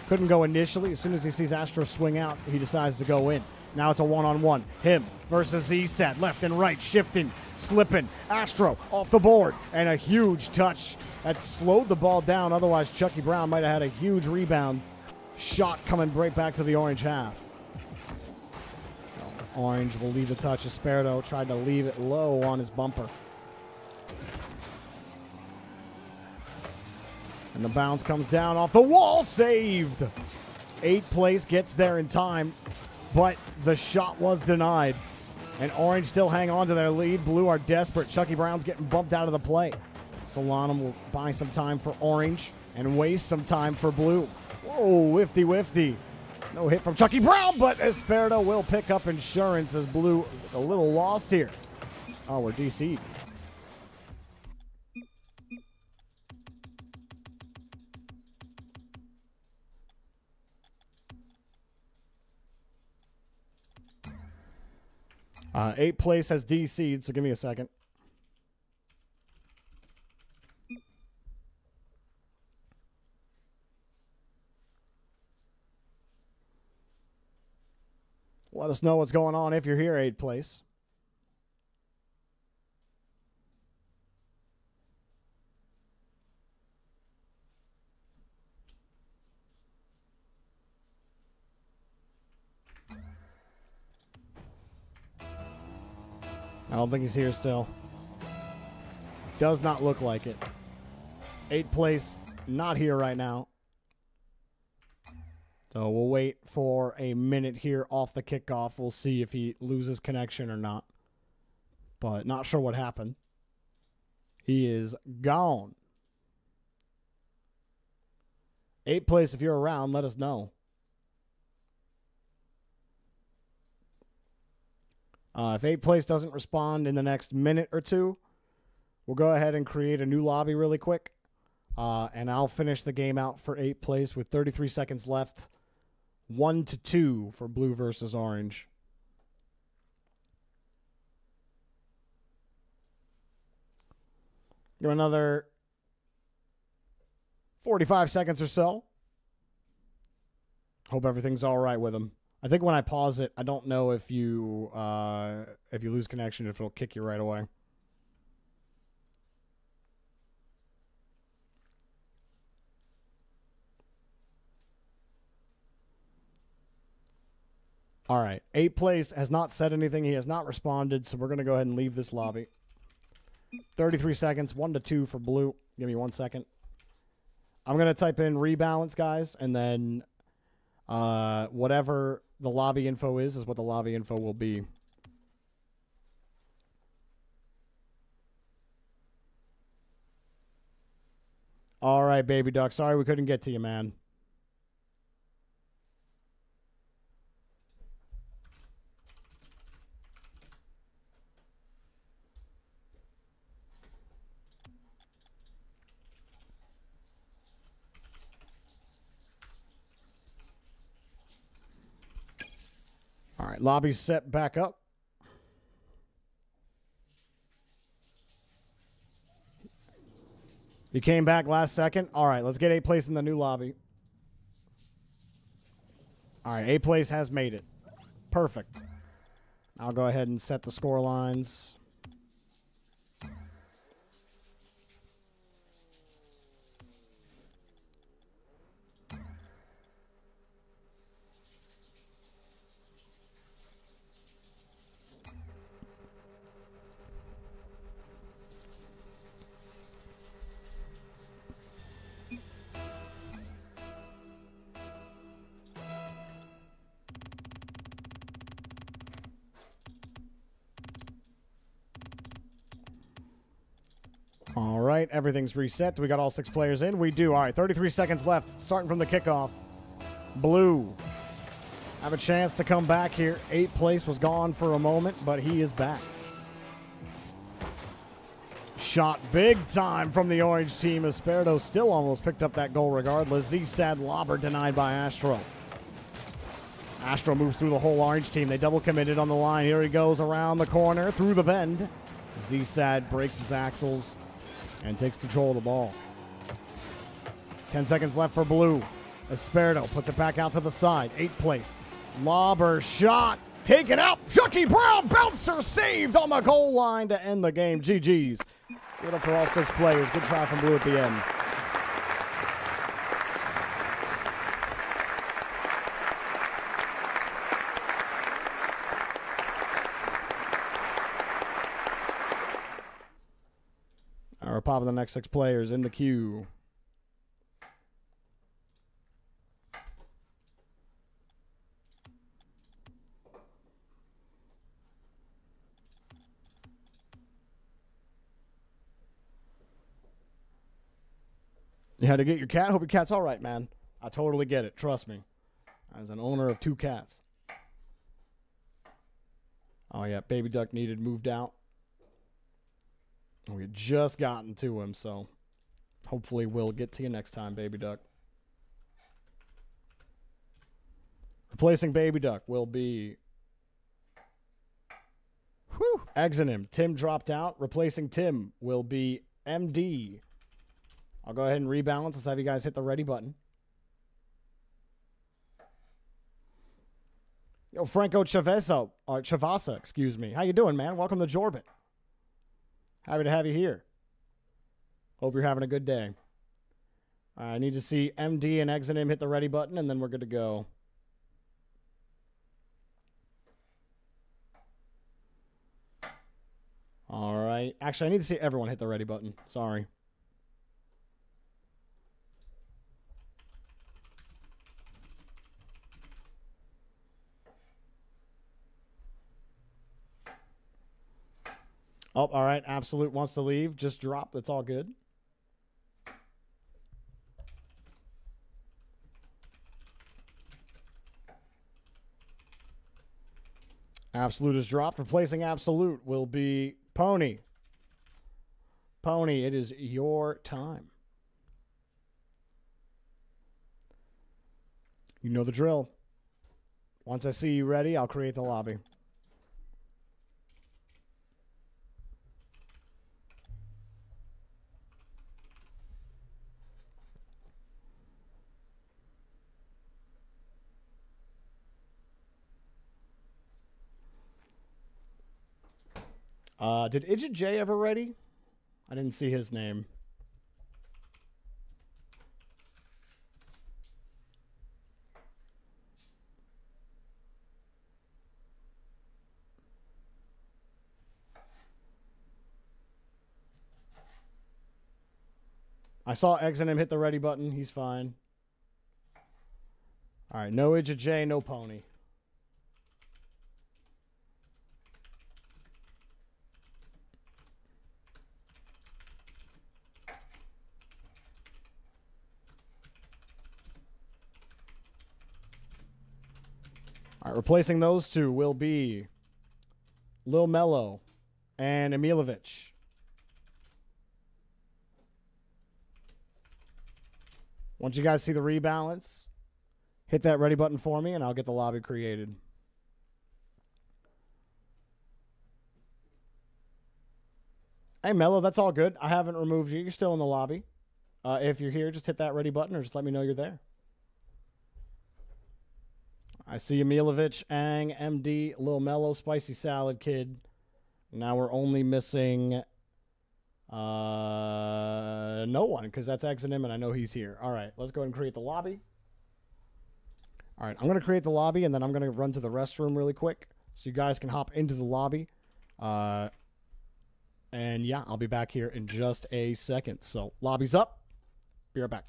couldn't go initially. As soon as he sees Astro swing out, he decides to go in. Now it's a one on one. Him versus ZSAD. Left and right, shifting, slipping. Astro off the board. And a huge touch that slowed the ball down. Otherwise, Chucky Brown might have had a huge rebound. Shot coming right back to the orange half. Orange will leave the touch. Esperto tried to leave it low on his bumper. And the bounce comes down off the wall. Saved. Eighth place gets there in time, but the shot was denied. And Orange still hang on to their lead. Blue are desperate. Chucky Brown's getting bumped out of the play. Solanum will buy some time for Orange and waste some time for Blue. Oh, whifty whifty. No hit from Chucky Brown, but Esperto will pick up insurance as Blue a little lost here. Oh, we're DC. Uh, eight place has DC'd, so give me a second. Let us know what's going on if you're here, eighth place. I don't think he's here still. Does not look like it. Eighth place, not here right now. So we'll wait for a minute here off the kickoff. We'll see if he loses connection or not. But not sure what happened. He is gone. Eight place, if you're around, let us know. Uh, if eight place doesn't respond in the next minute or two, we'll go ahead and create a new lobby really quick. Uh, and I'll finish the game out for eight place with 33 seconds left. One to two for blue versus orange. Give another 45 seconds or so. Hope everything's all right with them. I think when I pause it, I don't know if you uh, if you lose connection, if it'll kick you right away. All right. Eight place has not said anything. He has not responded, so we're going to go ahead and leave this lobby. 33 seconds, one to two for blue. Give me one second. I'm going to type in rebalance, guys, and then uh, whatever the lobby info is, is what the lobby info will be. All right, baby duck. Sorry we couldn't get to you, man. All right, lobby's set back up. He came back last second. All right, let's get A place in the new lobby. All right, A place has made it. Perfect. I'll go ahead and set the score lines. Everything's reset. We got all six players in. We do. All right, 33 seconds left, starting from the kickoff. Blue have a chance to come back here. Eighth place was gone for a moment, but he is back. Shot big time from the orange team. Esperto still almost picked up that goal regardless. Z-Sad lobber denied by Astro. Astro moves through the whole orange team. They double committed on the line. Here he goes around the corner through the bend. Z-Sad breaks his axles and takes control of the ball. 10 seconds left for blue. Esperto puts it back out to the side. Eighth place. Lobber shot. Taken out. Chucky Brown bouncer saved on the goal line to end the game. GG's. Good up for all six players. Good try from blue at the end. Right, we're the next six players in the queue. You had to get your cat. Hope your cat's all right, man. I totally get it. Trust me. As an owner of two cats. Oh yeah, baby duck needed moved out. We had just gotten to him, so hopefully we'll get to you next time, baby duck. Replacing baby duck will be Exonym. Tim dropped out. Replacing Tim will be MD. I'll go ahead and rebalance. Let's have you guys hit the ready button. Yo, Franco Chavesa, or uh, Chavasa, excuse me. How you doing, man? Welcome to Jorbit. Happy to have you here. Hope you're having a good day. I need to see MD and Exonym hit the ready button, and then we're good to go. All right. Actually, I need to see everyone hit the ready button. Sorry. Oh, all right. Absolute wants to leave. Just drop. That's all good. Absolute is dropped. Replacing Absolute will be Pony. Pony, it is your time. You know the drill. Once I see you ready, I'll create the lobby. Uh, did Agent J ever ready? I didn't see his name. I saw X and him hit the ready button. He's fine. All right, no Agent J, no pony. All right, replacing those two will be Lil Mello and Emilovic. Once you guys see the rebalance, hit that ready button for me and I'll get the lobby created. Hey, Mello, that's all good. I haven't removed you. You're still in the lobby. Uh, if you're here, just hit that ready button or just let me know you're there. I see Emilovic, Ang, MD, Lil Mellow, Spicy Salad Kid. Now we're only missing uh, no one because that's Exonym and I know he's here. All right, let's go ahead and create the lobby. All right, I'm going to create the lobby and then I'm going to run to the restroom really quick so you guys can hop into the lobby. Uh, and yeah, I'll be back here in just a second. So, lobby's up. Be right back.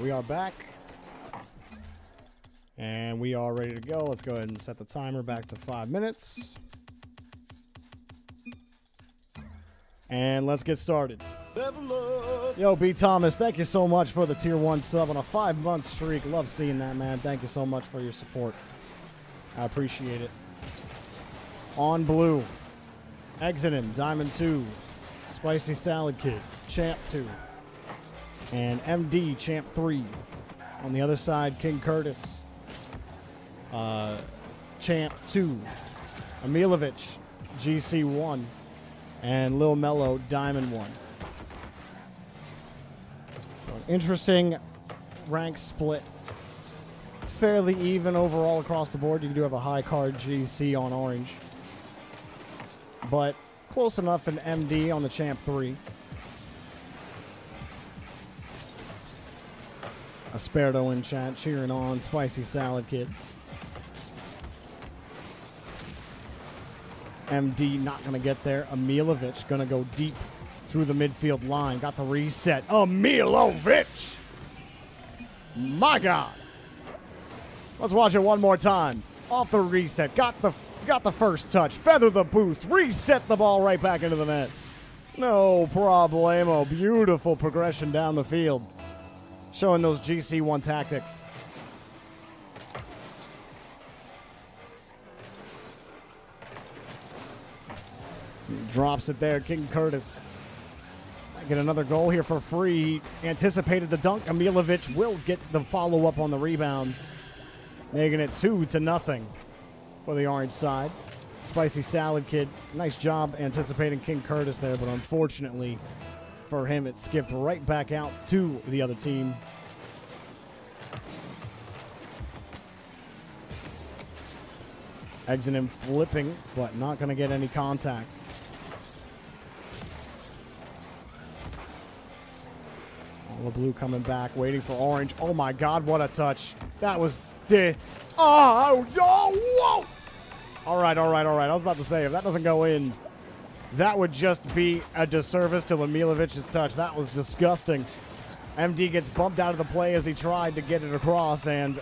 We are back. And we are ready to go. Let's go ahead and set the timer back to five minutes. And let's get started. Yo, B. Thomas, thank you so much for the tier one sub on a five month streak. Love seeing that, man. Thank you so much for your support. I appreciate it. On blue, Exodum, Diamond 2, Spicy Salad Kid, Champ 2, and MD, Champ 3. On the other side, King Curtis, uh, Champ 2, Emilovich, GC 1, and Lil Mello, Diamond 1. So an interesting rank split. It's fairly even overall across the board. You do have a high card GC on orange. But close enough in MD on the Champ 3. Esperto in chat cheering on Spicy Salad Kid. MD not going to get there. Emilovich going to go deep through the midfield line. Got the reset. Emilovich! My God. Let's watch it one more time. Off the reset. Got the got the first touch. Feather the boost. Reset the ball right back into the net. No problemo. Beautiful progression down the field. Showing those GC1 tactics. Drops it there. King Curtis. Get another goal here for free. Anticipated the dunk. Emilovich will get the follow up on the rebound, making it two to nothing for the orange side. Spicy Salad Kid, nice job anticipating King Curtis there, but unfortunately for him, it skipped right back out to the other team. Exodum flipping, but not going to get any contact. All the blue coming back, waiting for orange. Oh my God, what a touch. That was di- Oh, oh, whoa! All right, all right, all right. I was about to say, if that doesn't go in, that would just be a disservice to Emilovich's touch. That was disgusting. MD gets bumped out of the play as he tried to get it across, and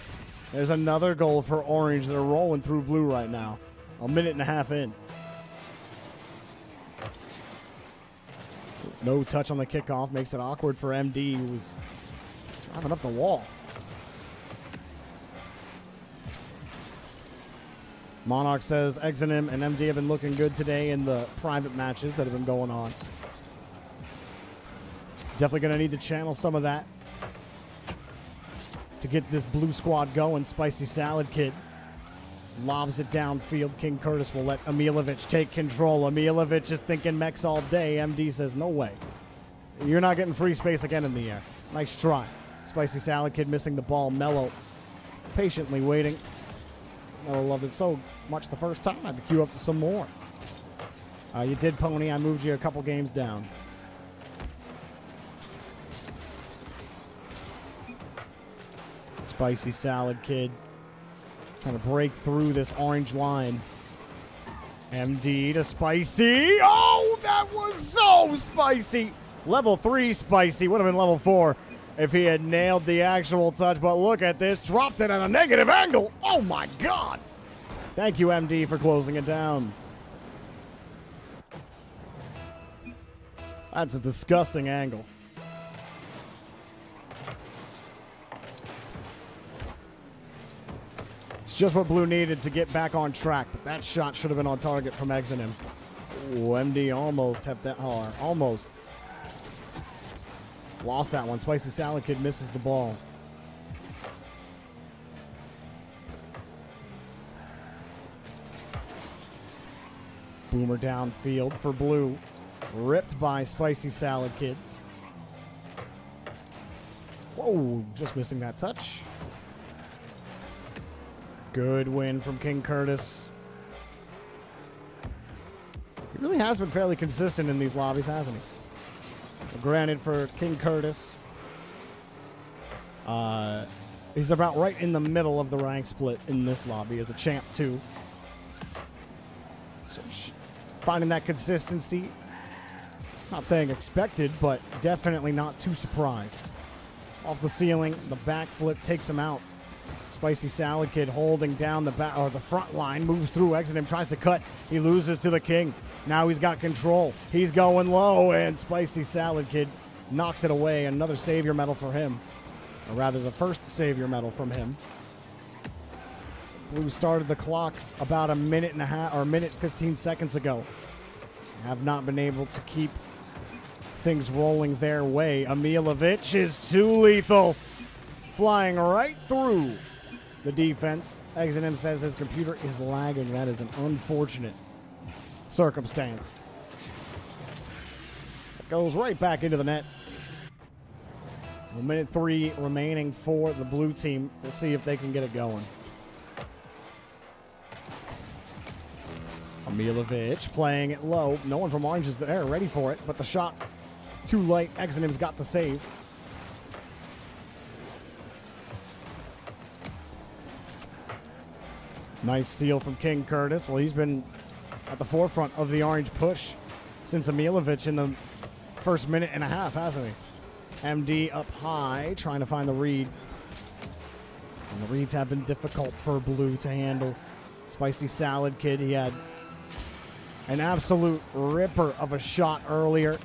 there's another goal for Orange. They're rolling through blue right now. A minute and a half in. No touch on the kickoff makes it awkward for MD, who was driving up the wall. Monarch says Exodum and MD have been looking good today in the private matches that have been going on. Definitely going to need to channel some of that to get this blue squad going. Spicy Salad Kid lobs it downfield. King Curtis will let Emilovich take control. Emilovich is thinking mechs all day. MD says, no way. You're not getting free space again in the air. Nice try. Spicy Salad Kid missing the ball. Mellow patiently waiting. Mellow loved it so much the first time. I had to queue up some more. Uh, you did, Pony. I moved you a couple games down. Spicy Salad Kid trying to break through this orange line. MD to Spicy. Oh, that was so spicy. Level 3 Spicy. Would have been level 4 if he had nailed the actual touch. But look at this. Dropped it at a negative angle. Oh, my God. Thank you, MD, for closing it down. That's a disgusting angle. It's just what Blue needed to get back on track, but that shot should have been on target from Exodum. Ooh, MD almost tapped that hard. Almost. Lost that one. Spicy Salad Kid misses the ball. Boomer downfield for Blue. Ripped by Spicy Salad Kid. Whoa, just missing that touch. Good win from King Curtis. He really has been fairly consistent in these lobbies, hasn't he? Granted, for King Curtis, uh, he's about right in the middle of the rank split in this lobby as a champ, too. So finding that consistency, not saying expected, but definitely not too surprised. Off the ceiling, the backflip takes him out. Spicy Salad Kid holding down the back or the front line, moves through, Exodus tries to cut. He loses to the King. Now he's got control. He's going low, and Spicy Salad Kid knocks it away. Another savior medal for him, or rather, the first savior medal from him. Blue started the clock about a minute and a half, or a minute 15 seconds ago. Have not been able to keep things rolling their way. Emilovic is too lethal, flying right through the defense. Exodus says his computer is lagging. That is an unfortunate circumstance. Goes right back into the net. A minute three remaining for the blue team. We'll see if they can get it going. Emilovic playing it low. No one from Orange is there, ready for it, but the shot too light. Exodus got the save. Nice steal from King Curtis. Well, he's been at the forefront of the orange push since Emilovic in the first minute and a half, hasn't he? MD up high, trying to find the read. And the reads have been difficult for Blue to handle. Spicy Salad Kid, he had an absolute ripper of a shot earlier.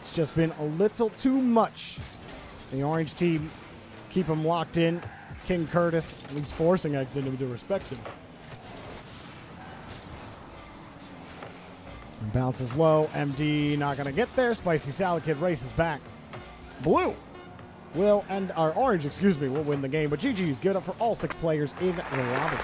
It's just been a little too much. The orange team keep him locked in. King Curtis, at least forcing Exodus to respect him. Bounces low. MD not going to get there. Spicy Salad Kid races back. Blue will, and our orange, excuse me, will win the game. But GG's give it up for all six players in the lobby.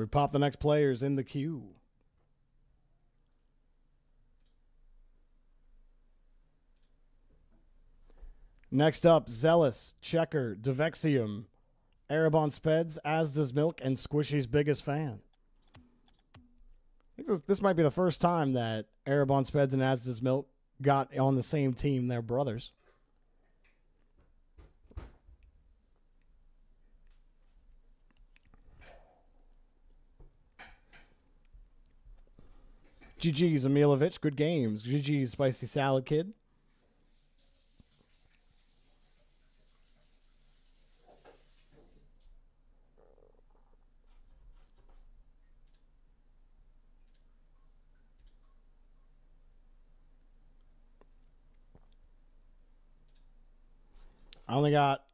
We pop the next players in the queue. Next up, Zealous, Checker, Devexium, Arabon Speds, As Does Milk, and Squishy's biggest fan. I think this- might be the first time that Arabon Speds and As Does Milk got on the same team. They're brothers. GG's Emilovic, good games. GG's Spicy Salad Kid. I only got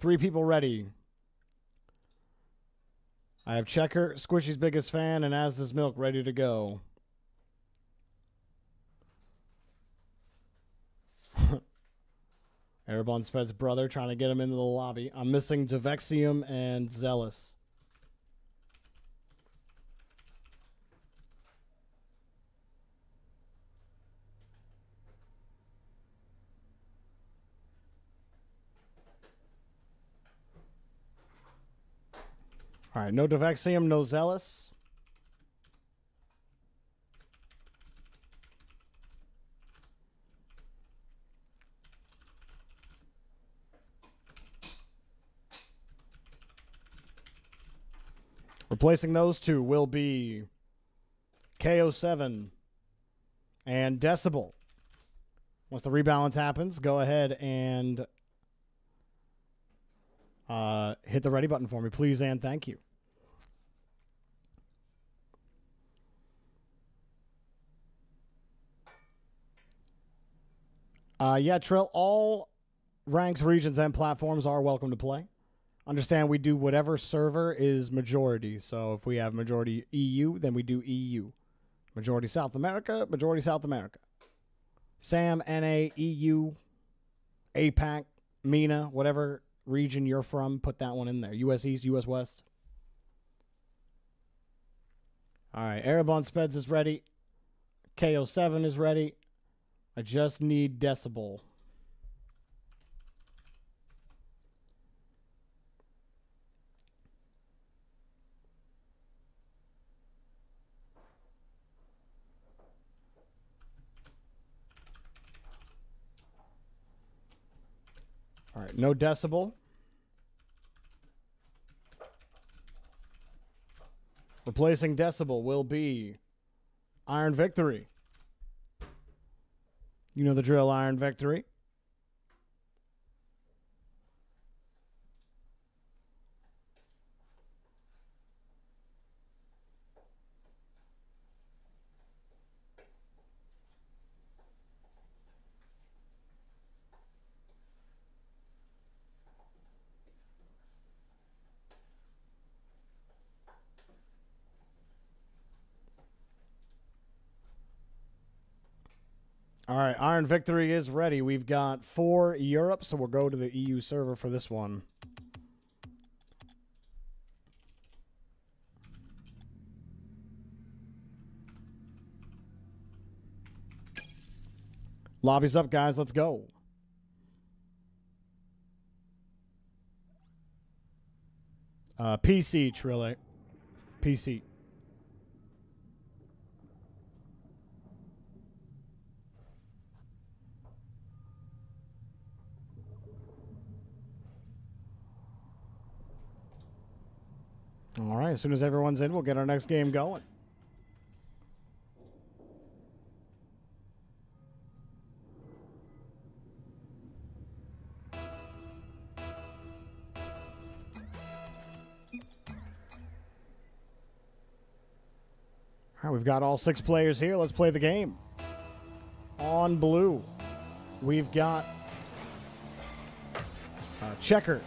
three people ready. I have Checker, Squishy's biggest fan, and As Does Milk ready to go. Arabon Sped's brother trying to get him into the lobby. I'm missing Devexium and Zealous. All right, no Devexium, no Zealous. Replacing those two will be KO7 and Decibel. Once the rebalance happens, go ahead and uh, hit the ready button for me, please, and thank you. Uh, yeah, Trill, all ranks, regions, and platforms are welcome to play. Understand we do whatever server is majority. So if we have majority EU, then we do EU. Majority South America, majority South America. SAM, NA, EU, APAC, MENA, whatever region you're from, put that one in there. US East, US West. All right, Arabon Speds is ready. KO7 is ready. I just need Decibel. No decibel. Replacing decibel will be Iron Victory. You know the drill, Iron Victory. All right, Iron Victory is ready. We've got four Europe, so we'll go to the EU server for this one. Lobby's up, guys. Let's go. Uh, PC, Trille. PC. All right, as soon as everyone's in, we'll get our next game going. All right, we've got all six players here. Let's play the game. On blue, we've got uh, Checker,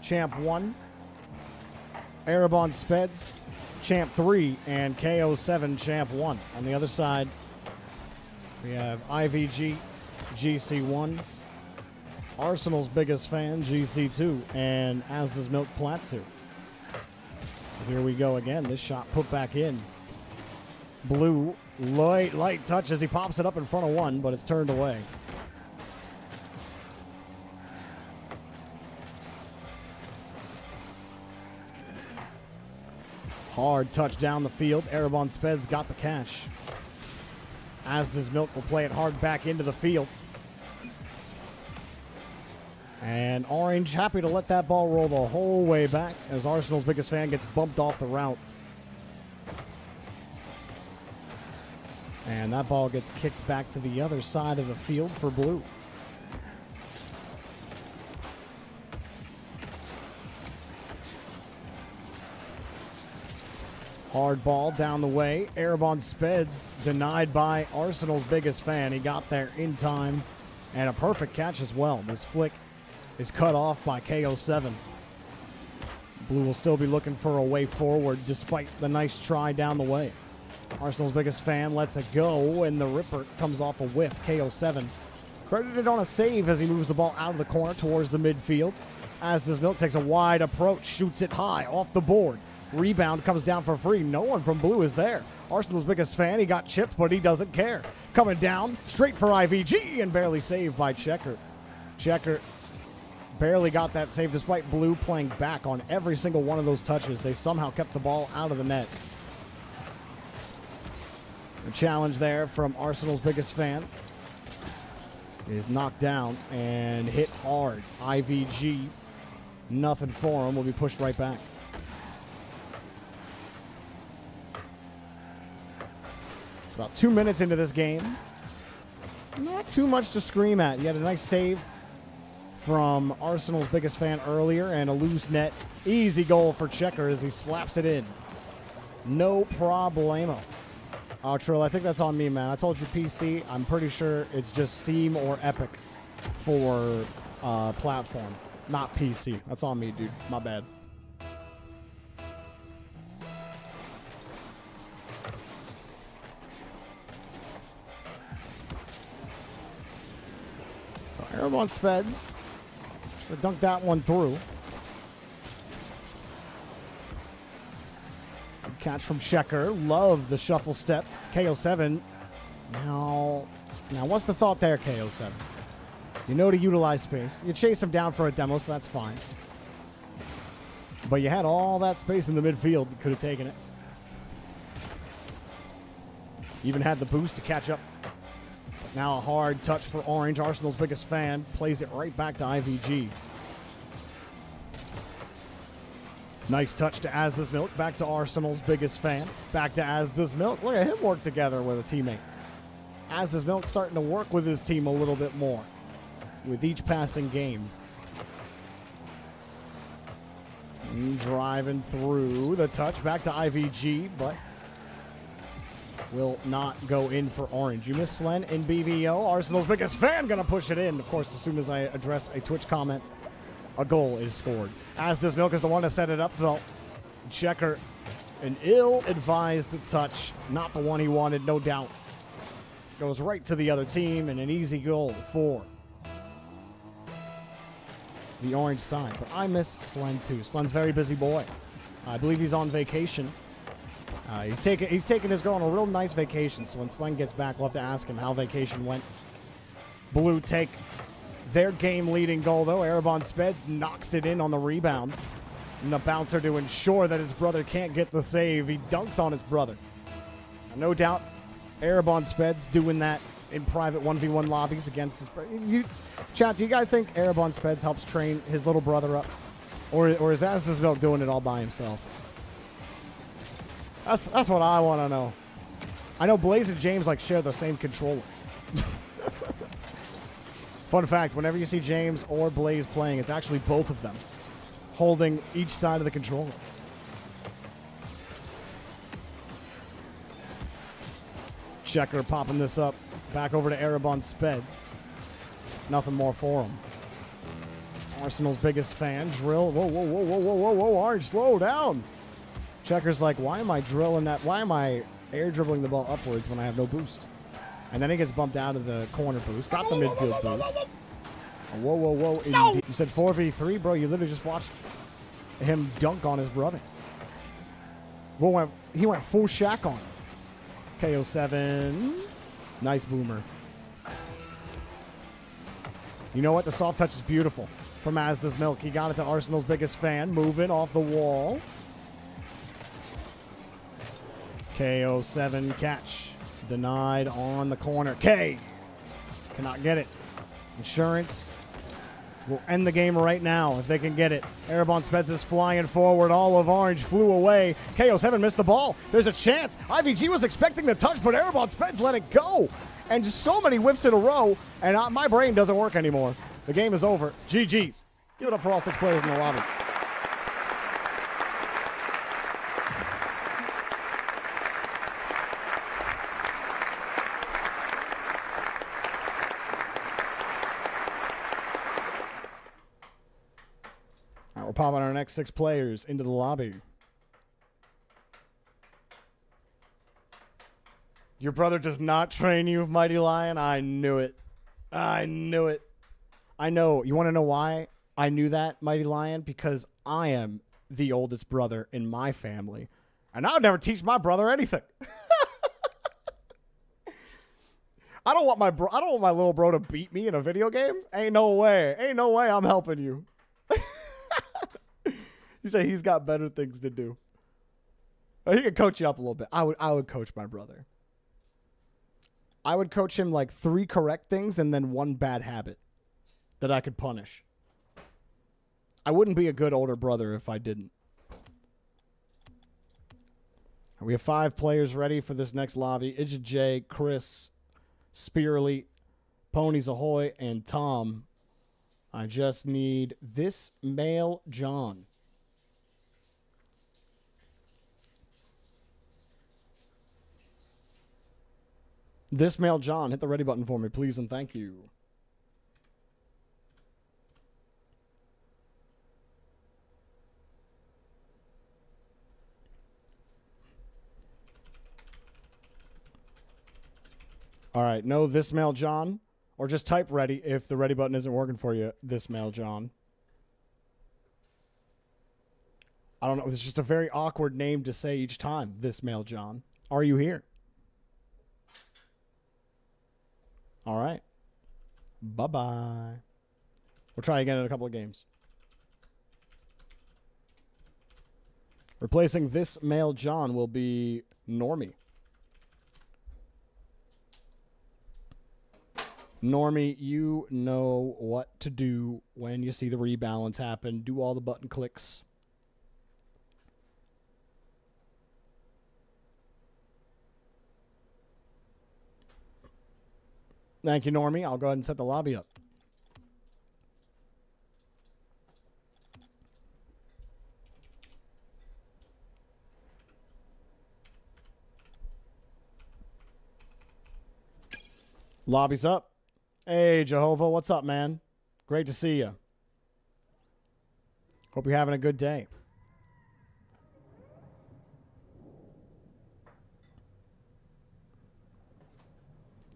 Champ 1, Erebon Speds, Champ 3, and KO7, Champ 1. On the other side, we have IVG, GC1, Arsenal's biggest fan, GC2, and Asda's Milk Plat 2. Here we go again. This shot put back in. Blue, light, light touch as he pops it up in front of one, but it's turned away. Hard touch down the field. Erebon Spez got the catch. As does Milk will play it hard back into the field. And Orange happy to let that ball roll the whole way back as Arsenal's biggest fan gets bumped off the route. And that ball gets kicked back to the other side of the field for Blue. Hard ball down the way. Erebon Speds denied by Arsenal's biggest fan. He got there in time and a perfect catch as well. This flick is cut off by KO7. Blue will still be looking for a way forward despite the nice try down the way. Arsenal's biggest fan lets it go, and the Ripper comes off a whiff. KO7 credited on a save as he moves the ball out of the corner towards the midfield. As does Milk takes a wide approach, shoots it high off the board. Rebound comes down for free. No one from Blue is there. Arsenal's biggest fan. He got chipped, but he doesn't care. Coming down straight for IVG and barely saved by Checker. Checker barely got that save despite Blue playing back on every single one of those touches. They somehow kept the ball out of the net. The challenge there from Arsenal's biggest fan is knocked down and hit hard. IVG, nothing for him, will be pushed right back. About two minutes into this game. Not too much to scream at. You had a nice save from Arsenal's biggest fan earlier and a loose net. Easy goal for Checker as he slaps it in. No problemo. Oh, Trill, I think that's on me, man. I told you PC. I'm pretty sure it's just Steam or Epic for uh, platform, not PC. That's on me, dude. My bad. So Airborne Speds. Gonna dunk that one through. Catch from Checker. Love the shuffle step. KO7. Now, now what's the thought there, KO7? You know to utilize space. You chase him down for a demo, so that's fine. But you had all that space in the midfield. Could have taken it. Even had the boost to catch up. Now a hard touch for Orange. Arsenal's biggest fan plays it right back to IVG. Nice touch to Asda's Milk. Back to Arsenal's biggest fan. Back to Asda's Milk. Look at him work together with a teammate. Asda's Milk starting to work with his team a little bit more with each passing game. Driving through the touch back to IVG, but will not go in for Orange. You miss Slen in BVO. Arsenal's biggest fan gonna push it in. Of course, as soon as I address a Twitch comment, a goal is scored. As does Milk is the one to set it up, though. Checker, an ill-advised touch, not the one he wanted, no doubt. Goes right to the other team, and an easy goal for the orange side. But I miss Slen too. Slen's very busy boy. I believe he's on vacation. Uh, he's taking he's taking his girl on a real nice vacation. So when Slen gets back, we'll have to ask him how vacation went. Blue take their game leading goal though. Erebon Speds knocks it in on the rebound. And the bouncer to ensure that his brother can't get the save. He dunks on his brother. No doubt, Erebon Speds doing that in private 1v1 lobbies against his brother. Chat, do you guys think Erebon Speds helps train his little brother up? Or, or is Asdas Milk doing it all by himself? That's, that's what I want to know. I know Blaze and James like share the same controller. Fun fact, whenever you see James or Blaze playing, it's actually both of them holding each side of the controller. Checker popping this up. Back over to Erebon Speds. Nothing more for him. Arsenal's biggest fan, Drill. Whoa, whoa, whoa, whoa, whoa, whoa, whoa, Orange, slow down. Checker's like, why am I drilling that? Why am I air dribbling the ball upwards when I have no boost? And then he gets bumped out of the corner boost. Got the midfield boost. Whoa, whoa, whoa. Indeed. You said 4v3, bro. You literally just watched him dunk on his brother. Whoa, went, he went full shack on him. KO7. Nice boomer. You know what? The soft touch is beautiful from Asda's Milk. He got it to Arsenal's biggest fan. Moving off the wall. KO7 catch. Denied on the corner. K cannot get it. Insurance will end the game right now if they can get it. Erebon Speds is flying forward. All of Orange flew away. KO7 missed the ball. There's a chance. IVG was expecting the touch, but Erebon Speds let it go. And just so many whiffs in a row, and my brain doesn't work anymore. The game is over. GG's. Give it up for all six players in the lobby. Popping our next six players into the lobby. Your brother does not train you, Mighty Lion. I knew it. I knew it. I know. You want to know why I knew that, Mighty Lion? Because I am the oldest brother in my family. And I would never teach my brother anything. I don't want my bro- I don't want my little bro to beat me in a video game. Ain't no way. Ain't no way I'm helping you. you say he's got better things to do. Uh, He could coach you up a little bit. I would I would coach my brother. I would coach him like three correct things and then one bad habit that I could punish. I wouldn't be a good older brother if I didn't. We have five players ready for this next lobby. Idja J, Chris, Spearly, Ponies Ahoy, and Tom. I just need this male John. This male John, hit the ready button for me, please, and thank you. All right, no, this male John, or just type ready if the ready button isn't working for you. This male John. I don't know. It's just a very awkward name to say each time. This male John. Are you here? All right. Bye bye. We'll try again in a couple of games. Replacing this male John will be Normie. Normie, you know what to do when you see the rebalance happen. Do all the button clicks. Thank you, Normie. I'll go ahead and set the lobby up. Lobby's up. Hey, Jehovah, what's up, man? Great to see you. Hope you're having a good day.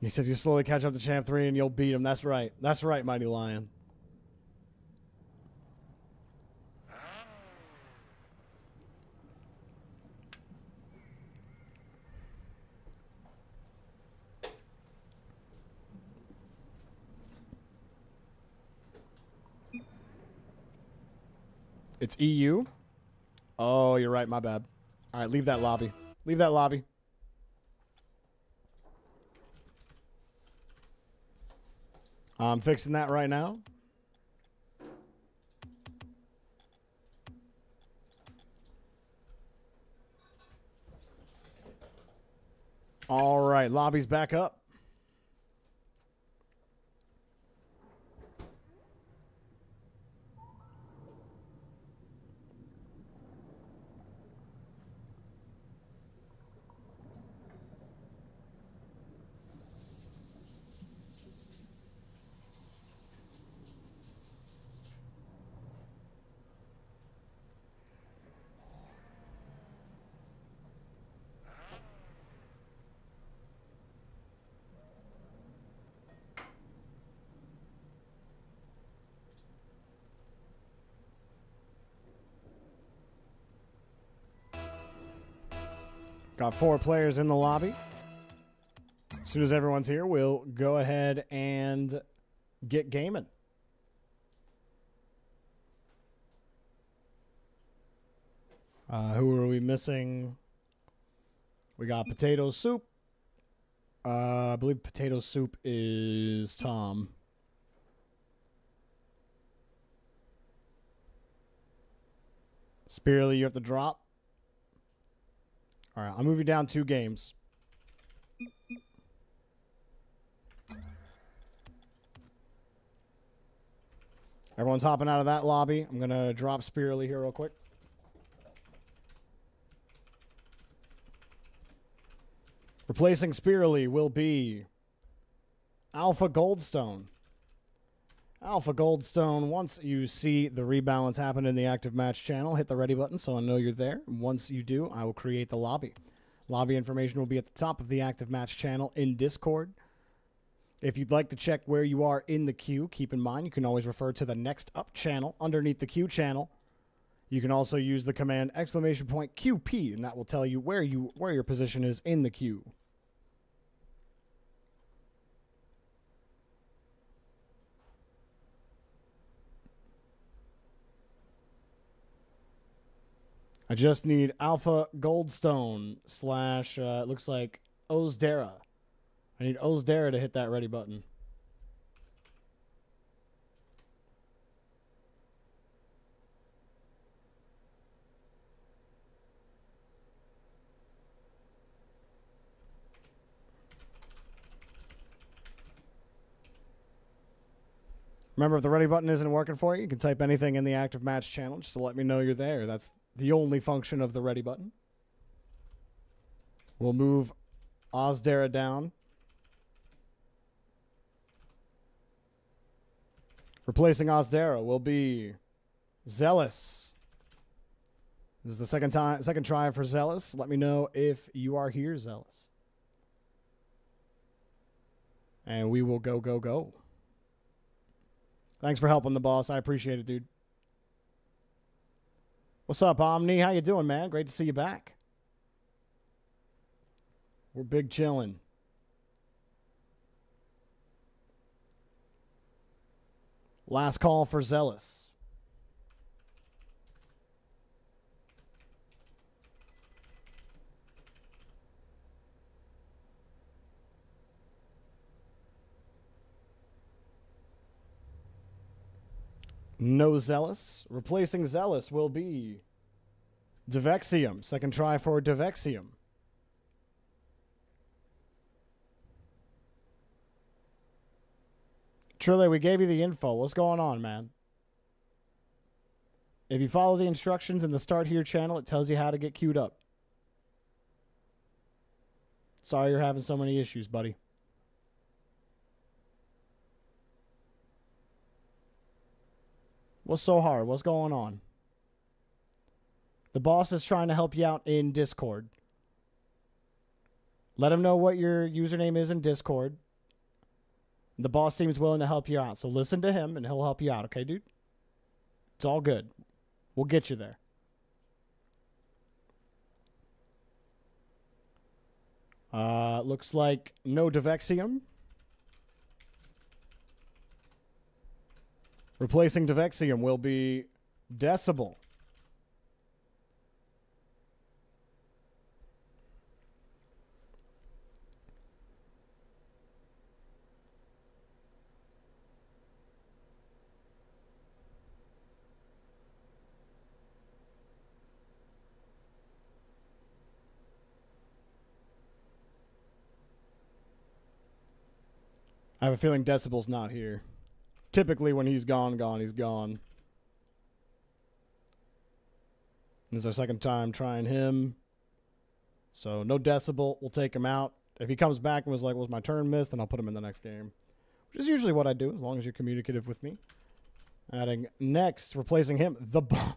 He said you slowly catch up to Champ 3 and you'll beat him. That's right. That's right, Mighty Lion. It's EU. Oh, you're right. My bad. All right, leave that lobby. Leave that lobby. I'm fixing that right now. All right, lobby's back up. Got four players in the lobby. As soon as everyone's here, we'll go ahead and get gaming. Uh, who are we missing? We got potato soup. Uh, I believe potato soup is Tom. Spearly, you have to drop. All right, I'll move you down two games. Everyone's hopping out of that lobby. I'm going to drop Spearly here real quick. Replacing Spearly will be Alpha Goldstone. Alpha Goldstone, once you see the rebalance happen in the active match channel, hit the ready button so I know you're there. Once you do, I will create the lobby. Lobby information will be at the top of the active match channel in Discord. If you'd like to check where you are in the queue, keep in mind you can always refer to the next up channel underneath the queue channel. You can also use the command exclamation point QP, and that will tell you where you where your position is in the queue. I just need Alpha Goldstone slash, uh, it looks like Ozdera. I need Ozdera to hit that ready button. Remember, if the ready button isn't working for you, you can type anything in the active match channel just to let me know you're there. That's the only function of the ready button. We'll move Ozdera down. Replacing Ozdera will be Zealous. This is the second time, second try for Zealous. Let me know if you are here, Zealous. And we will go, go, go. Thanks for helping the boss. I appreciate it, dude. What's up, Omni? How you doing, man? Great to see you back. We're big chillin'. Last call for Zealous. No Zealous. Replacing Zealous will be Devexium. Second try for Devexium. Trille, we gave you the info. What's going on, man? If you follow the instructions in the Start Here channel, it tells you how to get queued up. Sorry you're having so many issues, buddy. What's so hard? What's going on? The boss is trying to help you out in Discord. Let him know what your username is in Discord. The boss seems willing to help you out. So listen to him and he'll help you out, okay, dude? It's all good. We'll get you there. Uh, looks like no Devexium. Replacing Devexium will be Decibel. I have a feeling Decibel's not here. Typically, when he's gone, gone, he's gone. This is our second time trying him. So, no Decibel. We'll take him out. If he comes back and was like, was my turn missed, then I'll put him in the next game. Which is usually what I do, as long as you're communicative with me. Adding next, replacing him, the boss.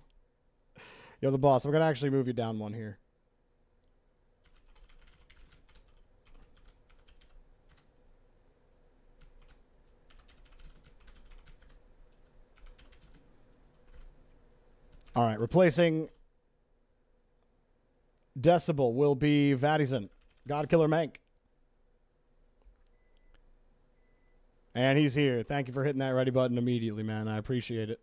Yo, the boss. We're going to actually move you down one here. All right, replacing Decibel will be Vadizan, God Killer Mank. And he's here. Thank you for hitting that ready button immediately, man. I appreciate it.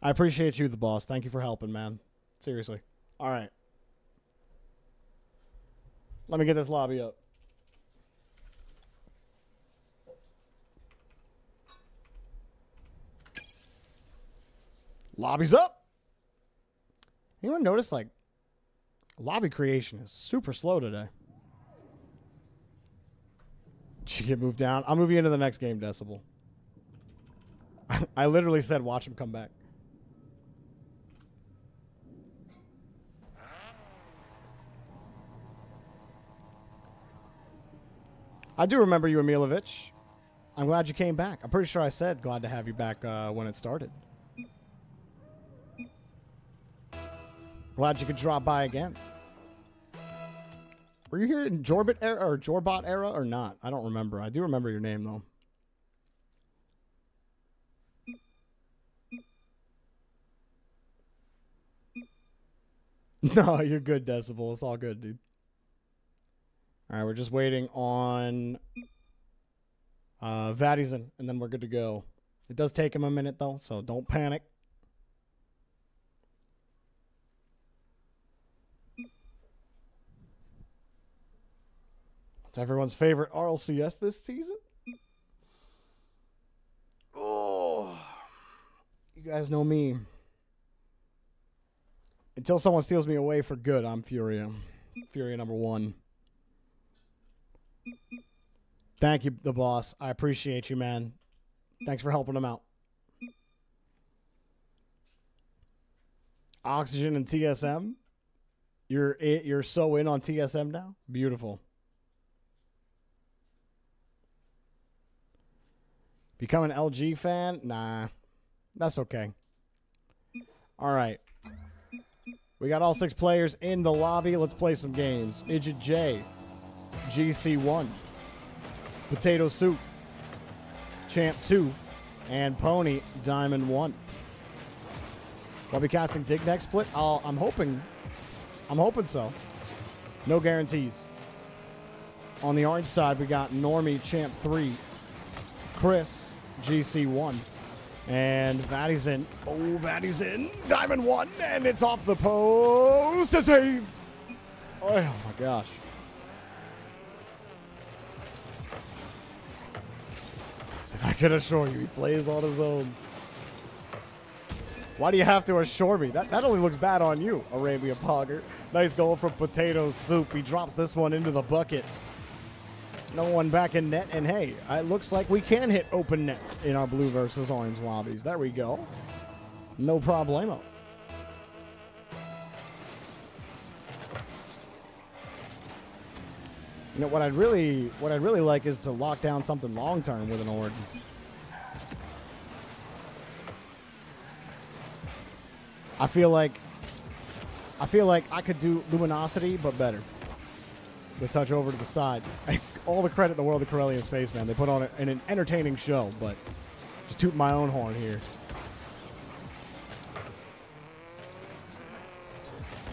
I appreciate you, the boss. Thank you for helping, man. Seriously. All right. Let me get this lobby up. Lobby's up. Anyone notice like lobby creation is super slow today? Did you get moved down? I'll move you into the next game, Decibel. I literally said watch him come back. I do remember you, Emilovich. I'm glad you came back. I'm pretty sure I said glad to have you back uh, when it started. Glad you could drop by again. Were you here in Jorbit era or Jorbot era or not? I don't remember. I do remember your name though. No, you're good, Decibel. It's all good, dude. All right, we're just waiting on uh, and then we're good to go. It does take him a minute, though, so don't panic. It's everyone's favorite RLCS this season. Oh, you guys know me. Until someone steals me away for good, I'm Furia. Furia number one. Thank you, the boss. I appreciate you, man. Thanks for helping him out. Oxygen and TSM. You're you're so in on TSM now. Beautiful. Become an LG fan? Nah. That's okay. All right. We got all six players in the lobby. Let's play some games. Idget J, GC1, Potato Soup, Champ 2, and Pony Diamond 1. I'll be casting Dig next split. I'll, I'm hoping, I'm hoping so. No guarantees. On the orange side, we got Normie Champ 3, Chris GC1, and Vatty's in. Oh, Vatty's in. Diamond 1, and it's off the post to save. Oh, my gosh. I can assure you, he plays on his own. Why do you have to assure me? That, that only looks bad on you, Arabia Pogger. Nice goal from Potato Soup. He drops this one into the bucket. No one back in net, and hey, it looks like we can hit open nets in our blue versus orange lobbies. There we go. No problemo. You know what I'd really what I'd really like is to lock down something long term with an Ord. I feel like I feel like I could do luminosity, but better. The touch over to the side. All the credit in the world to Corellian Spaceman. They put on an, an entertaining show, but just toot my own horn here.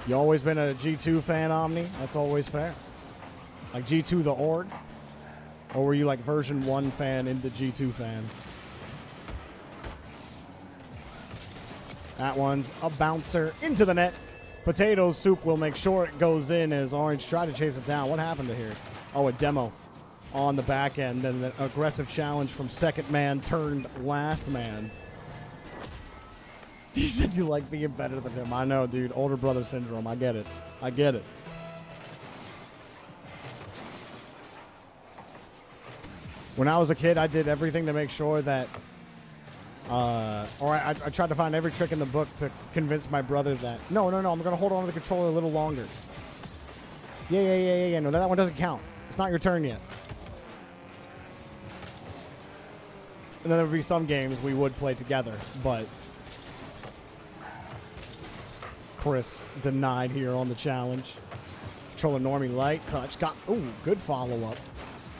You always been a G2 fan, Omni? That's always fair. Like G2 the org? Or were you like version 1 fan into G2 fan? That one's a bouncer into the net. Potato soup will make sure it goes in as Orange try to chase it down. What happened to here? Oh, a demo on the back end. Then an aggressive challenge from second man turned last man. You said you like being better than him. I know, dude. Older brother syndrome. I get it. I get it. When I was a kid, I did everything to make sure that, uh, or I, I tried to find every trick in the book to convince my brother that, no, no, no, I'm to hold on to the controller a little longer. Yeah, yeah, yeah, yeah, yeah. No, that one doesn't count. It's not your turn yet. And then there would be some games we would play together, but Chris denied here on the challenge. Controller Normie light touch. Got, ooh, good follow up.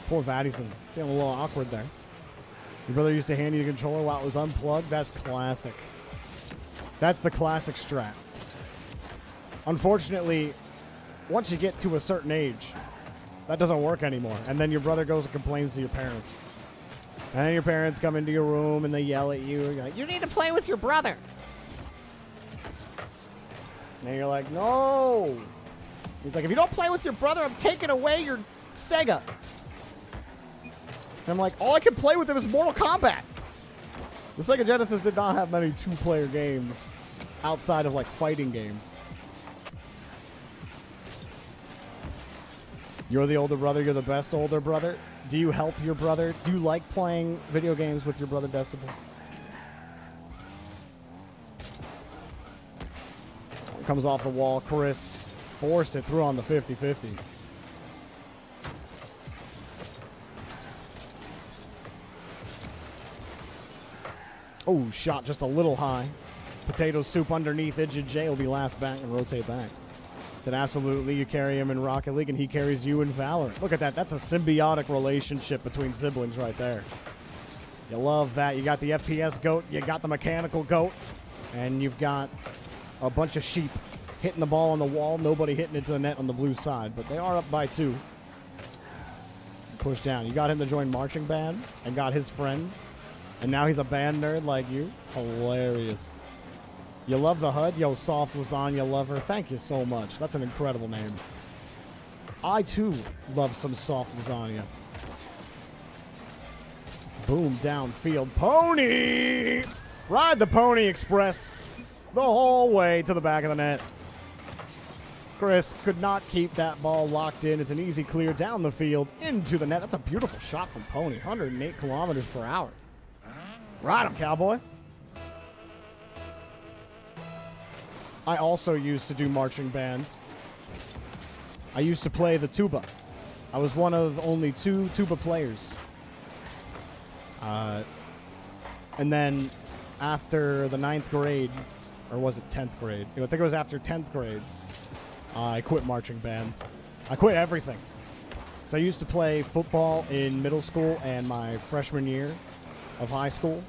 Poor Vaddison. Feeling a little awkward there. Your brother used to hand you the controller while it was unplugged? That's classic. That's the classic strat. Unfortunately, once you get to a certain age, that doesn't work anymore. And then your brother goes and complains to your parents. And then your parents come into your room and they yell at you. You're like, You need to play with your brother. and you're like, no. He's like, if you don't play with your brother, I'm taking away your Sega. And I'm like, all I can play with him is Mortal Kombat. The Sega Genesis did not have many two-player games outside of like fighting games. You're the older brother. You're the best older brother. Do you help your brother? Do you like playing video games with your brother Decibel? Comes off the wall. Chris forced it through on the 50 Oh, shot just a little high. Potato soup underneath. Idjit J will be last back and rotate back. Said absolutely. You carry him in Rocket League, and he carries you in Valorant. Look at that. That's a symbiotic relationship between siblings right there. You love that. You got the FPS goat, you got the mechanical goat, and you've got a bunch of sheep hitting the ball on the wall. Nobody hitting it to the net on the blue side, but they are up by two. Push down. You got him to join marching band and got his friends, and now he's a band nerd like you. Hilarious. You love the HUD? Yo, soft lasagna lover. Thank you so much. That's an incredible name. I too love some soft lasagna. Boom, downfield. Pony! Ride the Pony Express the whole way to the back of the net. Chris could not keep that ball locked in. It's an easy clear down the field into the net. That's a beautiful shot from Pony. 108 kilometers per hour. Ride him, cowboy. I also used to do marching bands. I used to play the tuba. I was one of only two tuba players. Uh, and then after the ninth grade, or was it 10th grade? I think it was after 10th grade, uh, I quit marching band. I quit everything. So I used to play football in middle school and my freshman year of high school.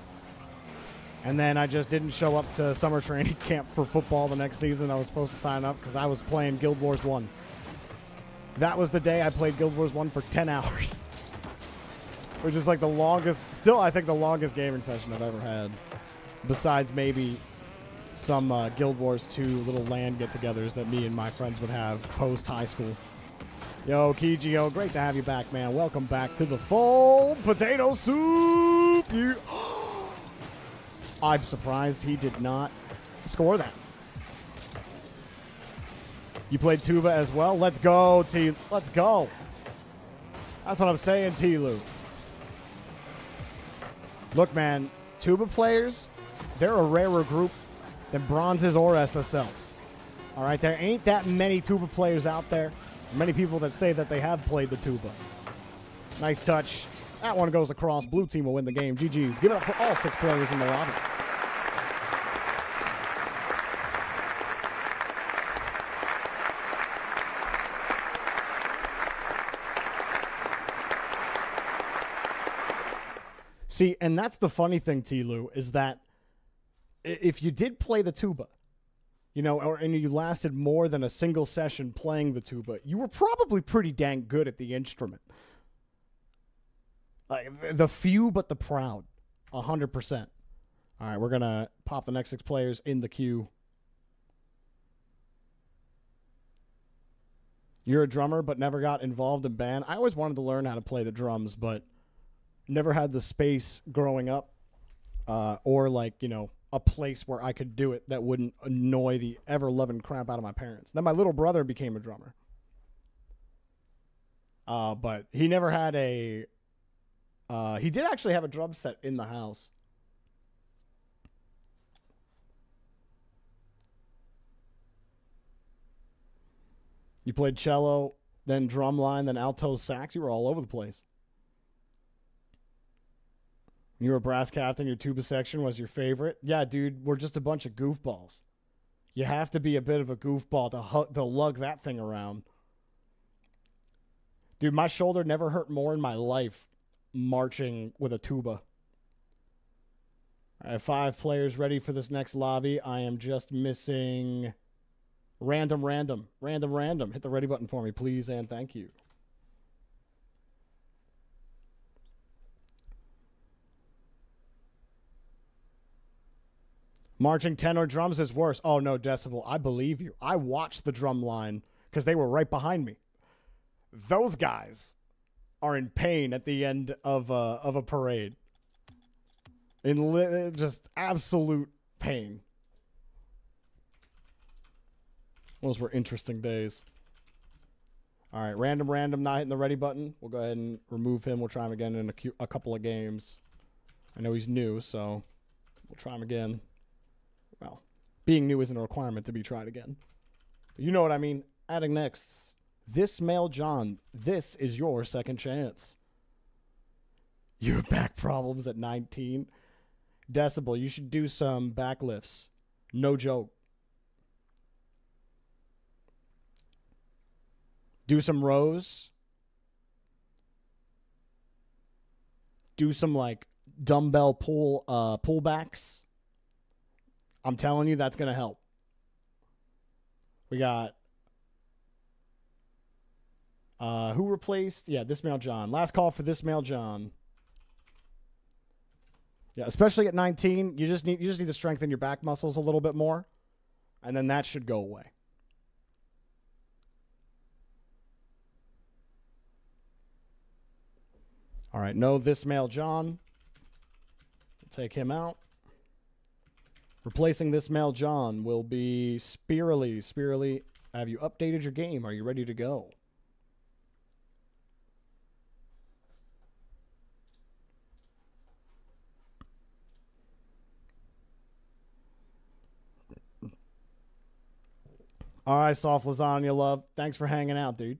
And then I just didn't show up to summer training camp for football the next season. I was supposed to sign up because I was playing Guild Wars 1. That was the day I played Guild Wars 1 for 10 hours. Which is like the longest, still, I think the longest gaming session I've ever had. Besides maybe some uh, Guild Wars 2 little land get togethers that me and my friends would have post high school. Yo, Kijio, great to have you back, man. Welcome back to the full potato soup. You. I'm surprised he did not score that. You played tuba as well. Let's go, T. Let's go. That's what I'm saying, T. Lou. Look, man, tuba players, they're a rarer group than bronzes or SSLs. All right, there ain't that many tuba players out there. Many people that say that they have played the tuba. Nice touch. That one goes across. Blue team will win the game. GG's. Give it up for all six players in the lobby. See, and that's the funny thing, T. Lou, is that if you did play the tuba, you know, or and you lasted more than a single session playing the tuba, you were probably pretty dang good at the instrument. Like the- few but the proud, a hundred percent. All right, we're gonna pop the next six players in the queue. You're a drummer, but never got involved in band. I always wanted to learn how to play the drums, but never had the space growing up, uh, or like you know a place where I could do it that wouldn't annoy the ever loving crap out of my parents. Then my little brother became a drummer, uh, but he never had a. Uh, he did actually have a drum set in the house. You played cello, then drum line, then alto sax. You were all over the place. You were brass captain. Your tuba section was your favorite. Yeah, dude, we're just a bunch of goofballs. You have to be a bit of a goofball to hu- to lug that thing around. Dude, my shoulder never hurt more in my life marching with a tuba. I have five players ready for this next lobby. I am just missing random, random, random, random. Hit the ready button for me, please, and thank you. Marching tenor drums is worse. Oh no, Decibel, I believe you. I watched the drum line because they were right behind me. Those guys are in pain at the end of a, of a parade. In just absolute pain. Those were interesting days. All right, random, random, not hitting the ready button. We'll go ahead and remove him. We'll try him again in a, a couple of games. I know he's new, so we'll try him again. Well, being new isn't a requirement to be tried again. But you know what I mean. Adding next, this male John. This is your second chance. You have back problems at 19. Decibel, you should do some back lifts. No joke. Do some rows. Do some like dumbbell pull uh pullbacks. I'm telling you that's going to help. We got uh who replaced? Yeah, this male John. Last call for this male John. Yeah, especially at 19, you just need you just need to strengthen your back muscles a little bit more, and then that should go away. All right, no, this male John. We'll take him out. Replacing this male John will be Spirally. Spirally, have you updated your game? Are you ready to go? All right, soft lasagna love. Thanks for hanging out, dude.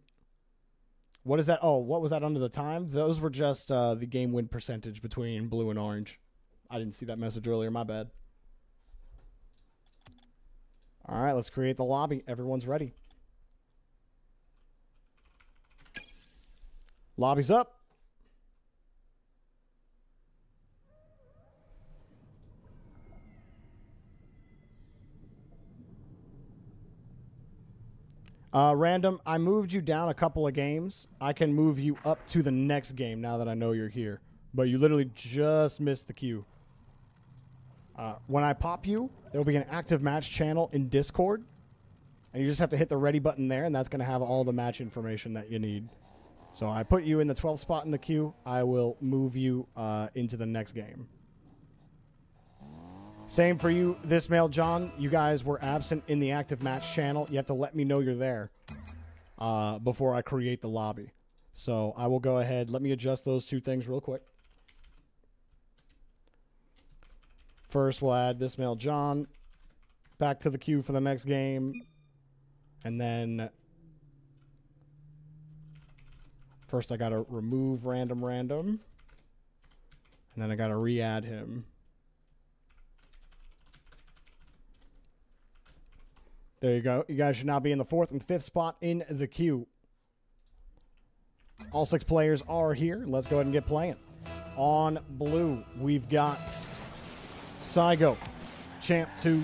What is that? Oh, what was that under the time? Those were just uh, the game win percentage between blue and orange. I didn't see that message earlier. My bad. All right, let's create the lobby. Everyone's ready. Lobby's up. Uh, random, I moved you down a couple of games. I can move you up to the next game now that I know you're here. But you literally just missed the queue. Uh, when I pop you, there will be an active match channel in Discord. And you just have to hit the ready button there, and that's going to have all the match information that you need. So I put you in the 12th spot in the queue. I will move you uh, into the next game. Same for you, this male John. You guys were absent in the active match channel. You have to let me know you're there uh, before I create the lobby. So I will go ahead. Let me adjust those two things real quick. First, we'll add this male John, back to the queue for the next game. And then first I got to remove random random. And then I got to re-add him. There you go. You guys should now be in the fourth and fifth spot in the queue. All six players are here. Let's go ahead and get playing. On blue, we've got Saigo, Champ 2,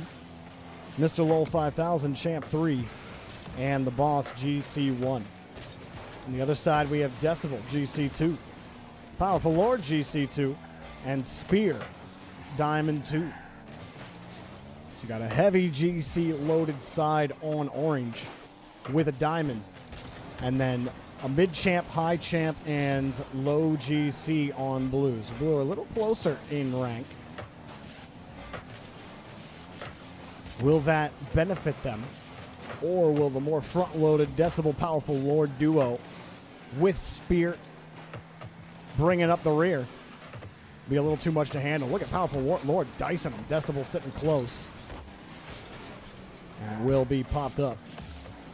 Mr. Lol 5000, Champ 3, and the boss GC1. On the other side, we have Decibel, GC2, Powerful Lord, GC2, and Spear, Diamond 2. So you got a heavy GC loaded side on orange with a diamond. And then a mid champ, high champ, and low GC on blues. Blue are a little closer in rank. Will that benefit them? Or will the more front loaded, decibel powerful Lord duo with Spear bringing up the rear be a little too much to handle? Look at powerful Lord, him. Decibel sitting close. And will be popped up.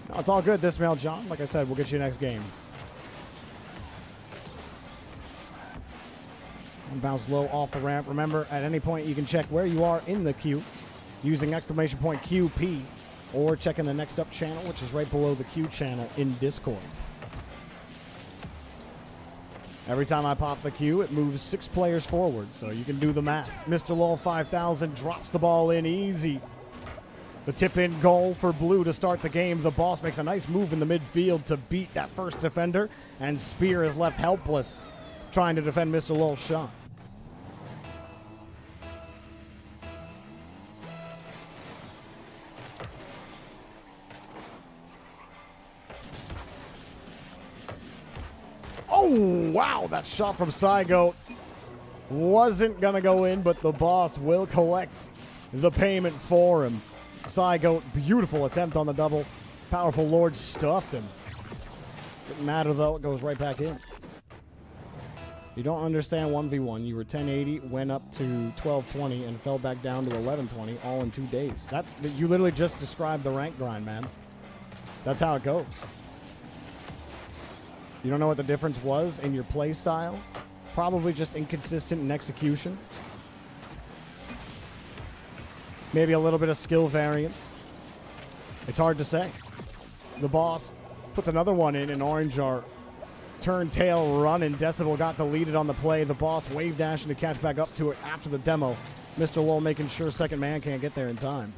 No, it's all good this male, John. Like I said, we'll get you next game. Bounce low off the ramp. Remember, at any point you can check where you are in the queue using exclamation point QP or checking the next up channel, which is right below the queue channel in Discord. Every time I pop the queue, it moves six players forward, so you can do the math. Mr. Lol 5000 drops the ball in easy. The tip in goal for Blue to start the game. The boss makes a nice move in the midfield to beat that first defender, and Spear is left helpless trying to defend Mr. Lol's shot. Oh, wow. That shot from Saigo wasn't going to go in, but the boss will collect the payment for him. Saigo, beautiful attempt on the double. Powerful Lord stuffed him. Didn't matter, though. It goes right back in. You don't understand 1v1. You were 1080, went up to 1220, and fell back down to 1120 all in two days. That You literally just described the rank grind, man. That's how it goes. You don't know what the difference was in your play style? Probably just inconsistent in execution. Maybe a little bit of skill variance. It's hard to say. The boss puts another one in, an Orange are turn tail run, and Decibel got deleted on the play. The boss wave dashing to catch back up to it after the demo. Mr. Lowell making sure second man can't get there in time.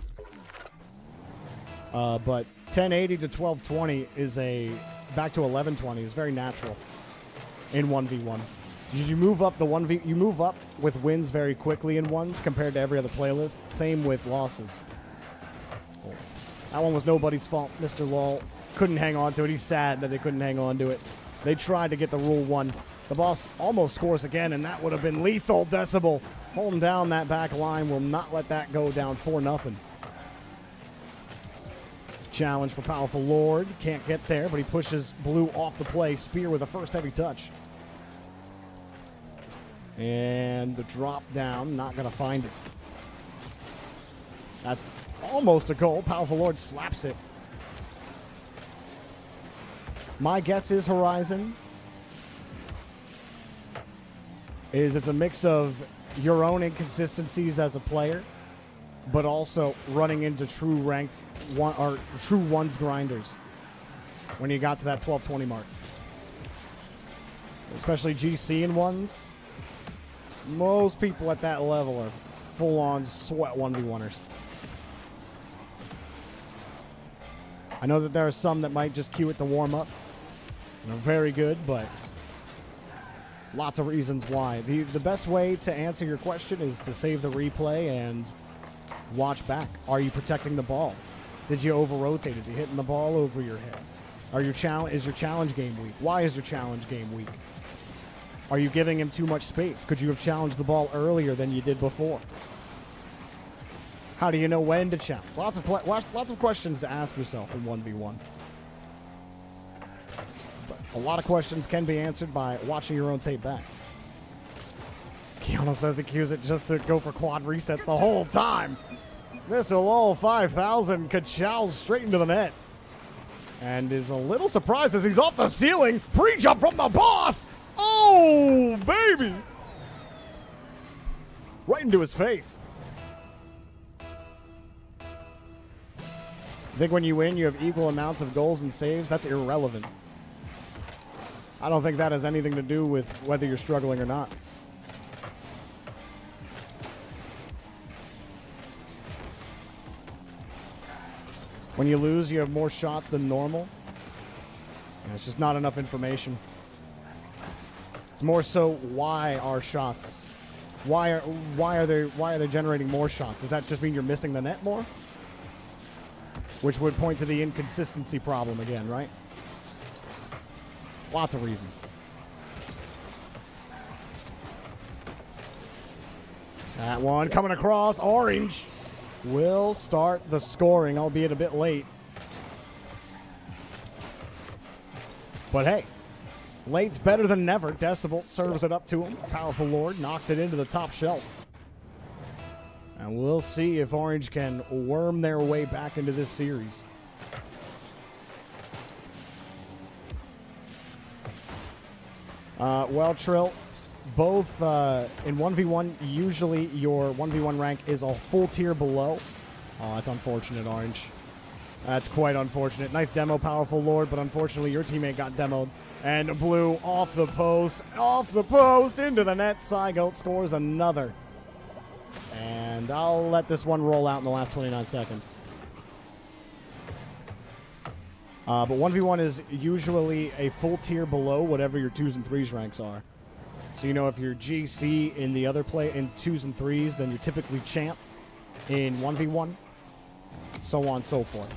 Uh, but 1080 to 1220 is a back to 1120 is very natural in 1v1. You move up the 1v you move up with wins very quickly in ones compared to every other playlist. Same with losses. That one was nobody's fault. Mr. Lol couldn't hang on to it. He's sad that they couldn't hang on to it. They tried to get the rule one. The boss almost scores again, and that would have been lethal. Decibel holding down that back line will not let that go down for nothing. Challenge for Powerful Lord. Can't get there, but he pushes Blue off the play. Spear with a first heavy touch. And the drop down, not going to find it. That's almost a goal. Powerful Lord slaps it. My guess is Horizon is it's a mix of your own inconsistencies as a player, but also running into true ranked one or true ones grinders when you got to that 1220 mark. Especially GC and ones. Most people at that level are full on sweat 1v1ers. I know that there are some that might just queue it to warm up. Are very good, but lots of reasons why. The, the best way to answer your question is to save the replay and watch back. Are you protecting the ball? Did you over rotate? Is he hitting the ball over your head? Are your challenge is your challenge game weak? Why is your challenge game weak? Are you giving him too much space? Could you have challenged the ball earlier than you did before? How do you know when to challenge? Lots of lots of questions to ask yourself in one v one. But a lot of questions can be answered by watching your own tape back. Keanu says he queues it just to go for quad resets the whole time. Mr. Lowell 5000 Kachows straight into the net. And is a little surprised as he's off the ceiling. Pre jump from the boss. Oh, baby. Right into his face. I think when you win, you have equal amounts of goals and saves. That's irrelevant. I don't think that has anything to do with whether you're struggling or not. When you lose, you have more shots than normal. And it's just not enough information. It's more so why are shots why are why are they why are they generating more shots? Does that just mean you're missing the net more? Which would point to the inconsistency problem again, right? Lots of reasons. That one coming across. Orange will start the scoring, albeit a bit late. But hey, late's better than never. Decibel serves it up to him. Powerful Lord knocks it into the top shelf. And we'll see if Orange can worm their way back into this series. Uh, well, Trill, both uh, in 1v1, usually your 1v1 rank is a full tier below. Oh, that's unfortunate, Orange. That's quite unfortunate. Nice demo, Powerful Lord, but unfortunately your teammate got demoed. And Blue off the post, off the post, into the net. Saigo scores another. And I'll let this one roll out in the last 29 seconds. Uh, but 1v1 is usually a full tier below whatever your 2s and 3s ranks are. So you know if you're GC in the other play in 2s and 3s, then you're typically champ in 1v1, so on and so forth.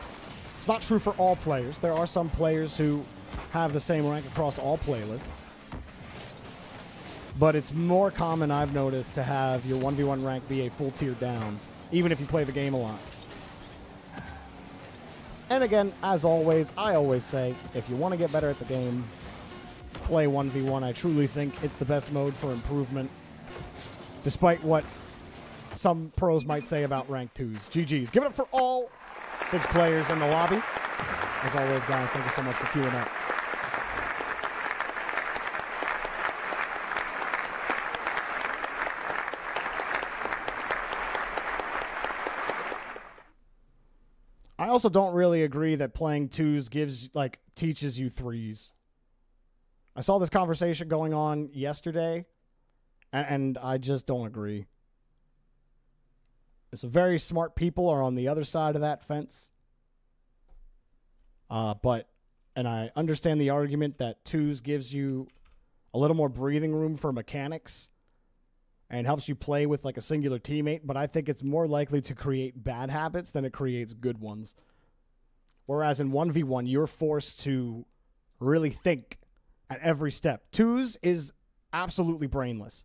It's not true for all players. There are some players who have the same rank across all playlists. But it's more common, I've noticed, to have your 1v1 rank be a full tier down, even if you play the game a lot. And again, as always, I always say, if you want to get better at the game, play 1v1. I truly think it's the best mode for improvement, despite what some pros might say about rank 2s. GG's. Give it up for all six players in the lobby. As always, guys, thank you so much for queuing up. I also don't really agree that playing twos gives like teaches you threes. I saw this conversation going on yesterday, and, and I just don't agree. Some very smart people are on the other side of that fence. Uh, but, and I understand the argument that twos gives you a little more breathing room for mechanics and helps you play with like a singular teammate, but I think it's more likely to create bad habits than it creates good ones. Whereas in 1v1, you're forced to really think at every step. Twos is absolutely brainless.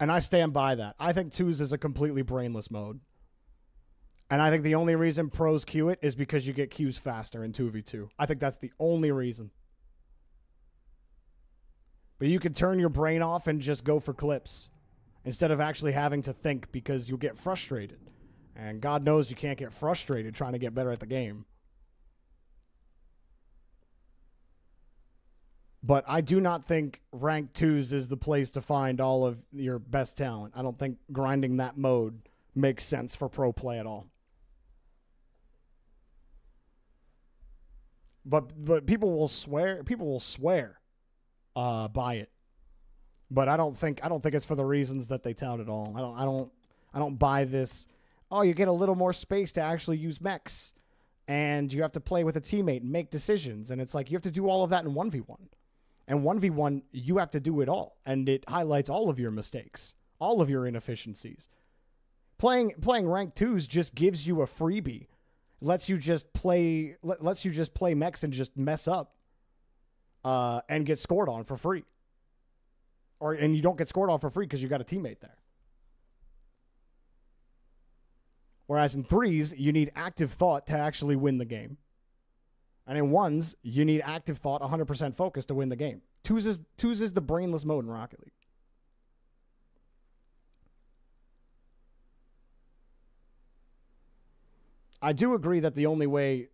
And I stand by that. I think twos is a completely brainless mode. And I think the only reason pros queue it is because you get queues faster in 2v2. I think that's the only reason. But you could turn your brain off and just go for clips instead of actually having to think because you'll get frustrated. And God knows you can't get frustrated trying to get better at the game. But I do not think rank twos is the place to find all of your best talent. I don't think grinding that mode makes sense for pro play at all. But but people will swear people will swear uh, by it. But I don't think I don't think it's for the reasons that they tout at all. I don't I don't I don't buy this. Oh, you get a little more space to actually use mechs, and you have to play with a teammate and make decisions, and it's like you have to do all of that in one v one, and one v one you have to do it all, and it highlights all of your mistakes, all of your inefficiencies. Playing playing rank twos just gives you a freebie. lets you just play lets you just play mechs and just mess up uh, and get scored on for free. Or and you don't get scored on for free because you got a teammate there. Whereas in threes, you need active thought to actually win the game. And in ones, you need active thought, 100% focus to win the game. Twos is, twos is the brainless mode in Rocket League. I do agree that the only way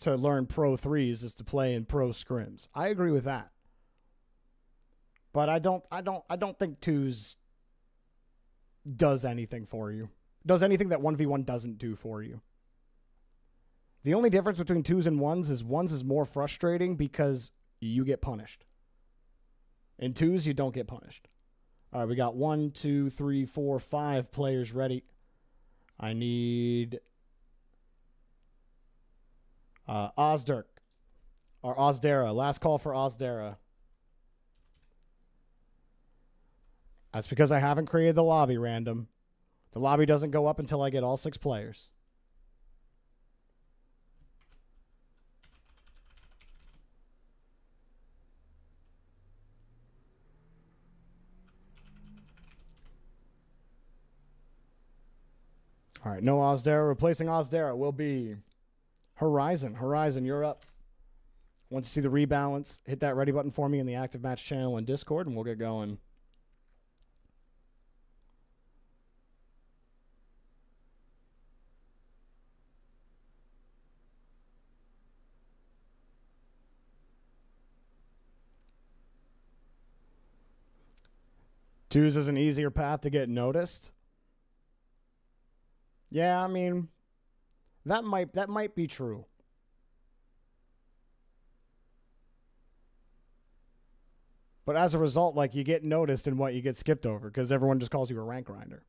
to learn pro threes is to play in pro scrims. I agree with that. But I don't I don't I don't think twos does anything for you. Does anything that 1v1 doesn't do for you. The only difference between twos and ones is ones is more frustrating because you get punished. In twos, you don't get punished. All right, we got one, two, three, four, five players ready. I need uh, Ozdirk or Ozdera. Last call for Ozdera. That's because I haven't created the lobby random. The lobby doesn't go up until I get all six players. All right, no Ozdera. Replacing Ozdera will be Horizon. Horizon, you're up. Once you see the rebalance, hit that ready button for me in the active match channel in Discord, and we'll get going. Twos is an easier path to get noticed. Yeah, I mean, that might that might be true. But as a result, like you get noticed and what you get skipped over because everyone just calls you a rank grinder.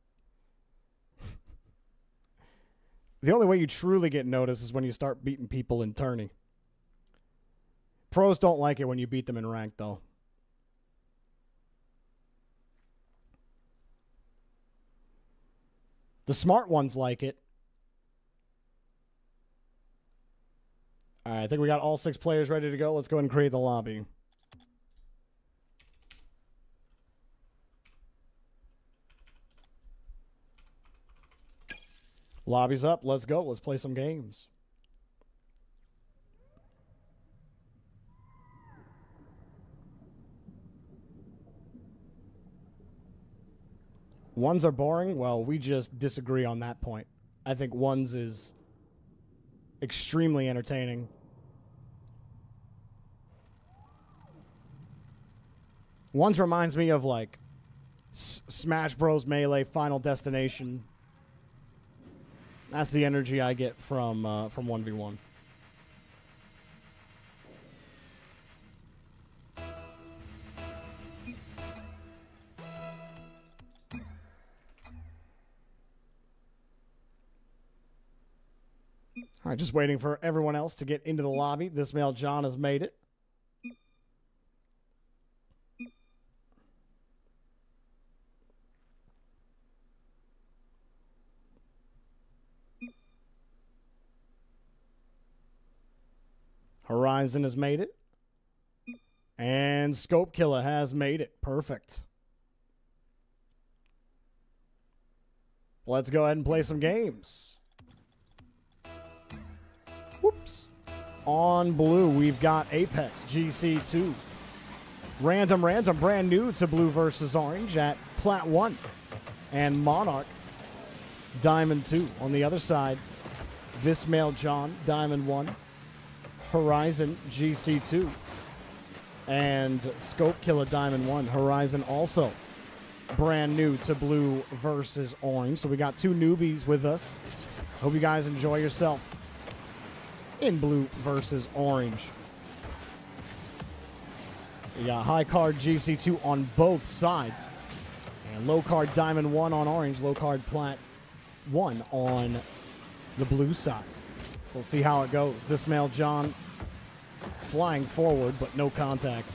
the only way you truly get noticed is when you start beating people in tourney. Pros don't like it when you beat them in rank though. The smart ones like it. All right, I think we got all six players ready to go. Let's go ahead and create the lobby. Lobby's up. Let's go. Let's play some games. Ones are boring. Well, we just disagree on that point. I think ones is extremely entertaining. Ones reminds me of like S- Smash Bros. Melee Final Destination. That's the energy I get from uh, from one v one. Right, just waiting for everyone else to get into the lobby. This male John has made it. Horizon has made it. And Scope Killer has made it. Perfect. Let's go ahead and play some games. Whoops. On blue, we've got Apex GC2. Random Random, brand new to blue versus orange at Plat 1. And Monarch, Diamond 2. On the other side, this male John, Diamond 1. Horizon GC2. And Scope Killer Diamond 1. Horizon also brand new to blue versus orange. So we got two newbies with us. Hope you guys enjoy yourself in blue versus orange. We got high card GC2 on both sides. And low card Diamond 1 on orange, low card Plat 1 on the blue side. So let's see how it goes. This male John flying forward, but no contact.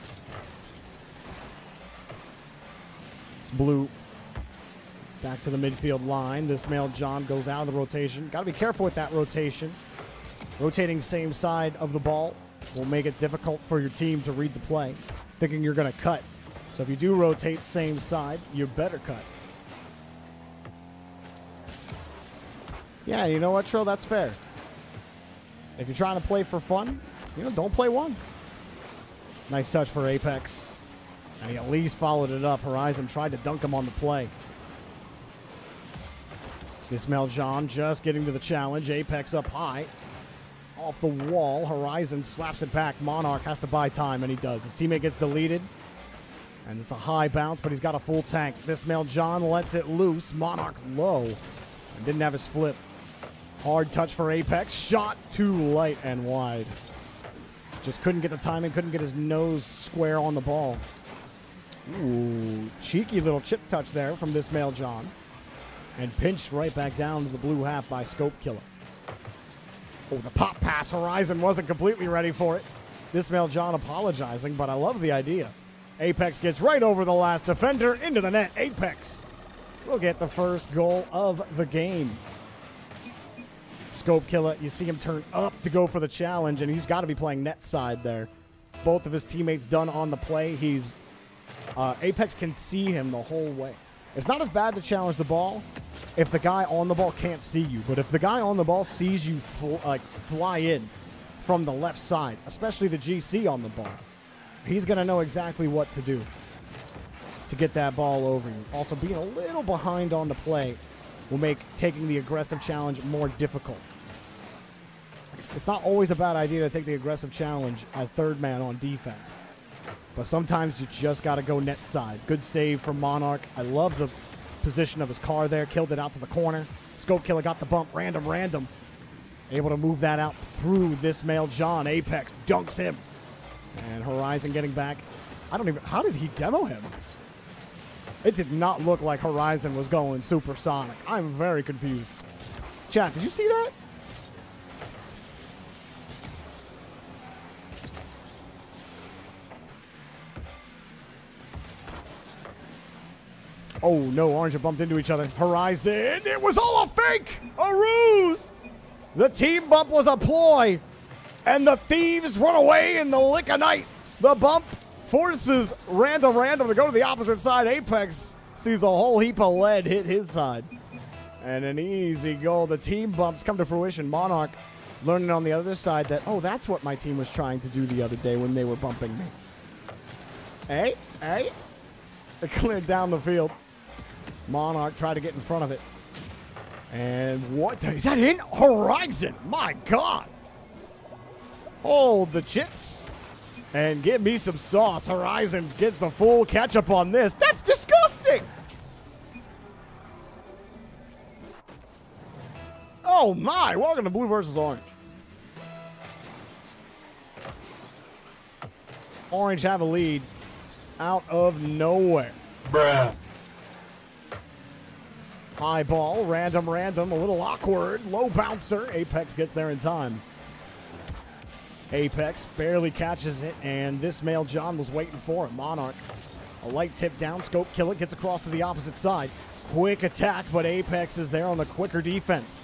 It's blue back to the midfield line. This male John goes out of the rotation. Got to be careful with that rotation. Rotating same side of the ball will make it difficult for your team to read the play, thinking you're going to cut. So if you do rotate same side, you better cut. Yeah, you know what, Trill? That's fair. If you're trying to play for fun, you know, don't play once. Nice touch for Apex. And he at least followed it up. Horizon tried to dunk him on the play. Ismail John just getting to the challenge. Apex up high. Off the wall. Horizon slaps it back. Monarch has to buy time, and he does. His teammate gets deleted. And it's a high bounce, but he's got a full tank. This male John lets it loose. Monarch low. And didn't have his flip. Hard touch for Apex. Shot too light and wide. Just couldn't get the timing, couldn't get his nose square on the ball. Ooh, cheeky little chip touch there from this male John. And pinched right back down to the blue half by Scope Killer. Oh, the pop pass. Horizon wasn't completely ready for it. This male John apologizing, but I love the idea. Apex gets right over the last defender into the net. Apex will get the first goal of the game. Scope Killer, you see him turn up to go for the challenge, and he's got to be playing net side there. Both of his teammates done on the play. He's uh, Apex can see him the whole way. It's not as bad to challenge the ball if the guy on the ball can't see you, but if the guy on the ball sees you fl- like fly in from the left side, especially the GC on the ball, he's gonna know exactly what to do to get that ball over you. Also, being a little behind on the play will make taking the aggressive challenge more difficult. It's not always a bad idea to take the aggressive challenge as third man on defense. But sometimes you just got to go net side. Good save from Monarch. I love the position of his car there. Killed it out to the corner. Scope Killer got the bump. Random, random. Able to move that out through this male John. Apex dunks him. And Horizon getting back. I don't even. How did he demo him? It did not look like Horizon was going supersonic. I'm very confused. Chat, did you see that? Oh no, Orange have bumped into each other. Horizon, it was all a fake! A ruse! The team bump was a ploy, and the thieves run away in the lick of night. The bump forces Random Random to go to the opposite side. Apex sees a whole heap of lead hit his side. And an easy goal. The team bumps come to fruition. Monarch learning on the other side that, oh, that's what my team was trying to do the other day when they were bumping me. Hey, hey. They cleared down the field. Monarch tried to get in front of it. And what the, is that in Horizon? My God. Hold the chips and give me some sauce. Horizon gets the full ketchup on this. That's disgusting. Oh my, welcome to Blue versus Orange. Orange have a lead out of nowhere. bruh, High ball, random, random, a little awkward. Low bouncer. Apex gets there in time. Apex barely catches it, and this male John was waiting for it. Monarch. A light tip down, Scope Killer, gets across to the opposite side. Quick attack, but Apex is there on the quicker defense.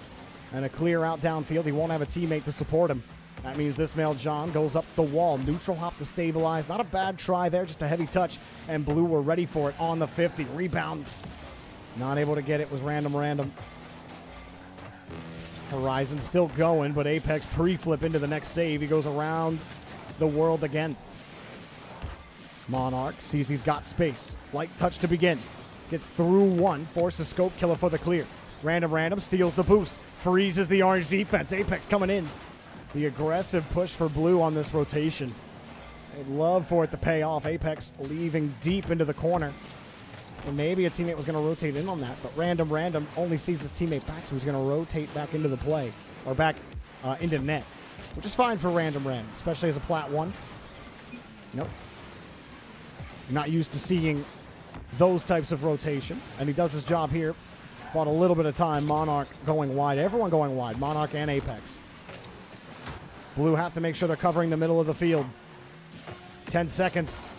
And a clear out downfield. He won't have a teammate to support him. That means this male John goes up the wall. Neutral hop to stabilize. Not a bad try there, just a heavy touch. And Blue were ready for it on the 50. Rebound not able to get it was random, random. Horizon still going, but Apex pre-flip into the next save. He goes around the world again. Monarch sees he's got space. Light touch to begin. Gets through one, forces Scope Killer for the clear. Random, random, steals the boost. Freezes the orange defense. Apex coming in. The aggressive push for blue on this rotation. I'd love for it to pay off. Apex leaving deep into the corner. And maybe a teammate was going to rotate in on that, but random, random only sees his teammate back, so he's going to rotate back into the play or back uh, into net, which is fine for random, random, especially as a plat one. Nope. Not used to seeing those types of rotations, and he does his job here. Bought a little bit of time. Monarch going wide. Everyone going wide. Monarch and Apex. Blue have to make sure they're covering the middle of the field. 10 seconds.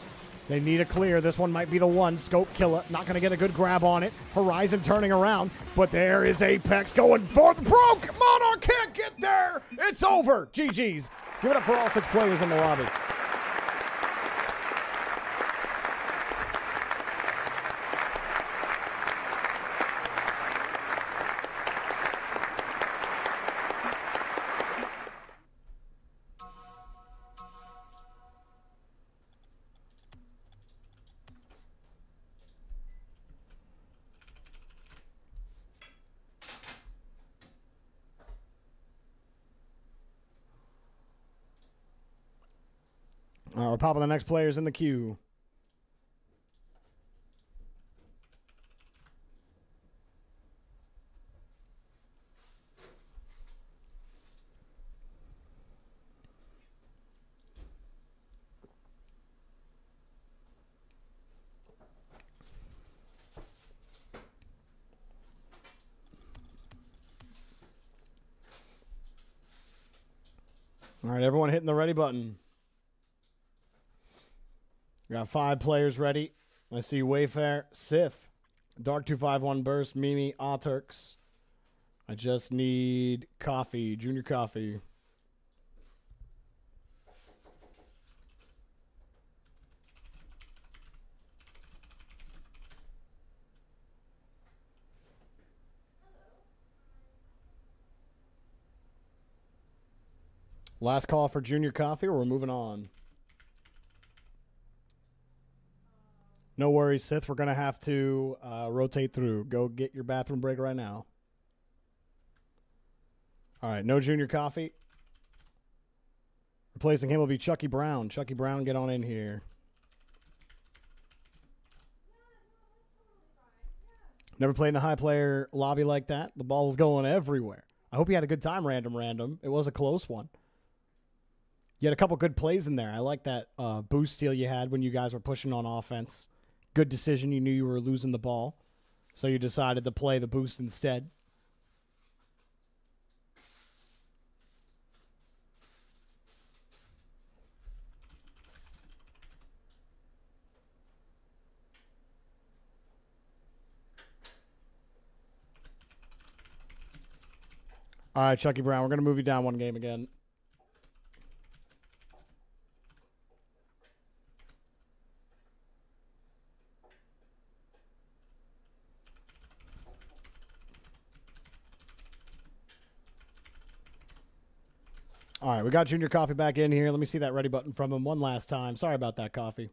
They need a clear. This one might be the one. Scope killer. Not going to get a good grab on it. Horizon turning around. But there is Apex going for the broke. Monarch can't get there. It's over. GG's. Give it up for all six players in the lobby. We're popping the next players in the queue. All right, everyone hitting the ready button. Got five players ready. I see Wayfair, Sith, Dark two five one Burst, Mimi, Autarks. I just need coffee, junior coffee. Last call for junior coffee, or we're moving on. No worries, Sith. We're gonna have to uh, rotate through. Go get your bathroom break right now. All right, no junior coffee. Replacing him will be Chucky Brown. Chucky Brown, get on in here. Never played in a high player lobby like that. The ball was going everywhere. I hope you had a good time, random, random. It was a close one. You had a couple good plays in there. I like that uh, boost steal you had when you guys were pushing on offense. Good decision. You knew you were losing the ball, so you decided to play the boost instead. All right, Chucky Brown, we're going to move you down one game again. All right, we got Junior Coffee back in here. Let me see that ready button from him one last time. Sorry about that, Coffee.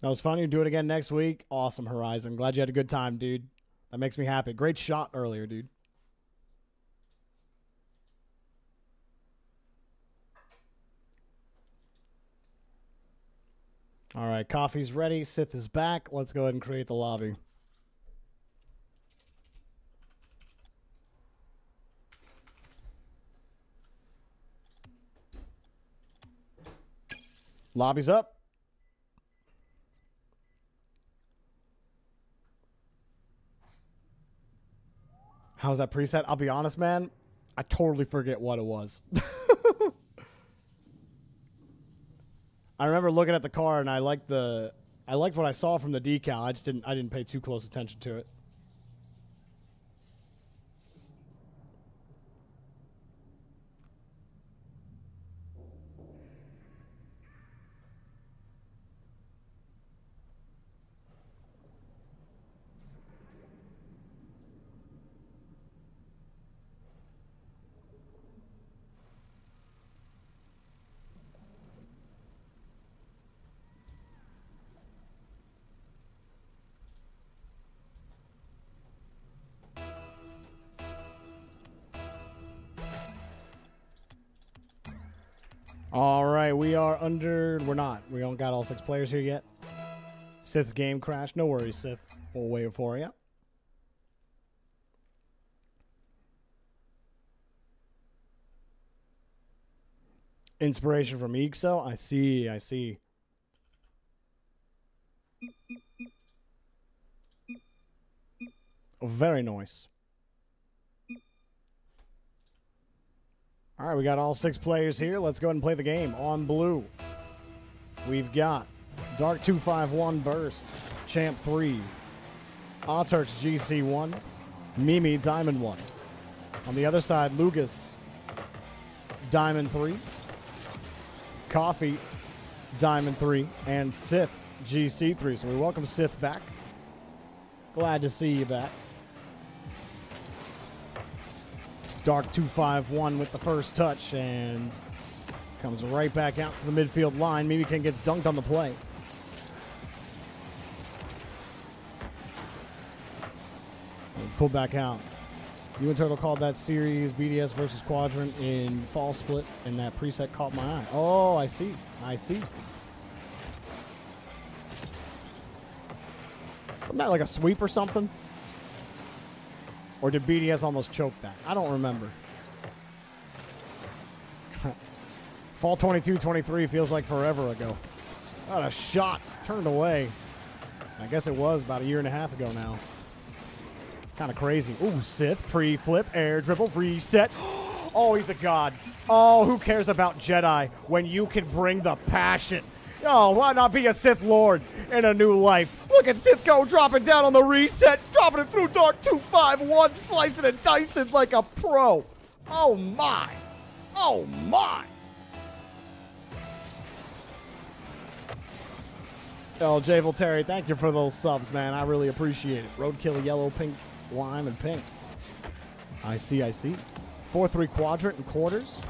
That was fun. You do it again next week. Awesome, Horizon. Glad you had a good time, dude. That makes me happy. Great shot earlier, dude. All right, coffee's ready. Sith is back. Let's go ahead and create the lobby. Lobby's up. How's that preset? I'll be honest, man. I totally forget what it was. I remember looking at the car and I liked the I liked what I saw from the decal. I just didn't I didn't pay too close attention to it. Under. We're not. We don't got all six players here yet. Sith's game crashed. No worries, Sith. We'll wait for you. Inspiration from Ixo. I see. I see. Very nice. All right, we got all six players here. Let's go ahead and play the game. On blue, we've got Dark 251 Burst, Champ 3. Autarks GC 1. Mimi Diamond 1. On the other side, Lucas Diamond 3. Coffee Diamond 3. And Sith GC 3. So we welcome Sith back. Glad to see you back. Dark 251 with the first touch and comes right back out to the midfield line. Maybe King gets dunked on the play. Pulled back out. You and Turtle called that series BDS versus Quadrant in Fall Split, and that preset caught my eye. Oh, I see. I see. Wasn't that like a sweep or something? Or did BDS almost choke that? I don't remember. Fall 22 23 feels like forever ago. What a shot. Turned away. I guess it was about a year and a half ago now. Kind of crazy. Ooh, Sith, pre flip, air dribble, reset. Oh, he's a god. Oh, who cares about Jedi when you can bring the passion? Oh, why not be a Sith Lord in a new life? Look at go dropping down on the reset, dropping it through Dark 251, slicing and dicing like a pro. Oh, my. Oh, my. Oh, Jay Voltaire, thank you for those subs, man. I really appreciate it. Roadkill, yellow, pink, lime, and pink. I see, I see. 4-3 quadrant and quarters.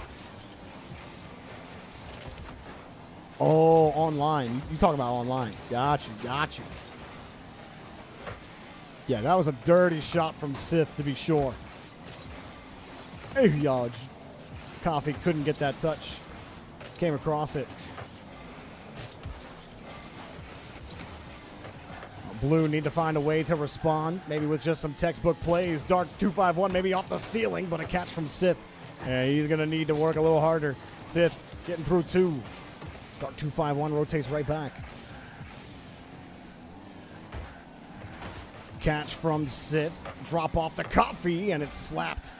Oh, online. You talking about online. Got you, got you. Yeah, that was a dirty shot from Sith, to be sure. Hey, y'all. Coffee couldn't get that touch. Came across it. Blue need to find a way to respond, maybe with just some textbook plays. Dark 251 maybe off the ceiling, but a catch from Sith. Yeah, he's going to need to work a little harder. Sith getting through two. Dark 251 rotates right back. Catch from Sith. Drop off the coffee, and it's slapped.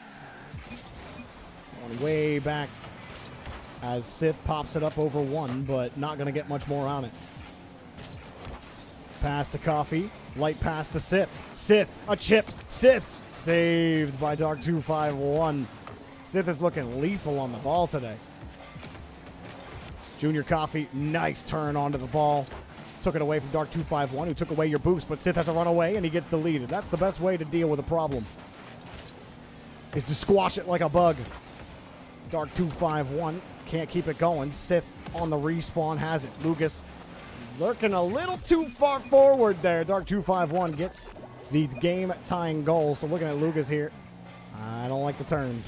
Going way back as Sith pops it up over one, but not going to get much more on it. Pass to Coffee. Light pass to Sith. Sith, a chip. Sith, saved by Dark 251. Sith is looking lethal on the ball today. Junior Coffee, nice turn onto the ball. Took it away from Dark 251, who took away your boost, but Sith has a runaway and he gets deleted. That's the best way to deal with a problem. Is to squash it like a bug. Dark 251 can't keep it going. Sith on the respawn has it. Lucas lurking a little too far forward there. Dark 251 gets the game tying goal. So looking at Lucas here, I don't like the turn.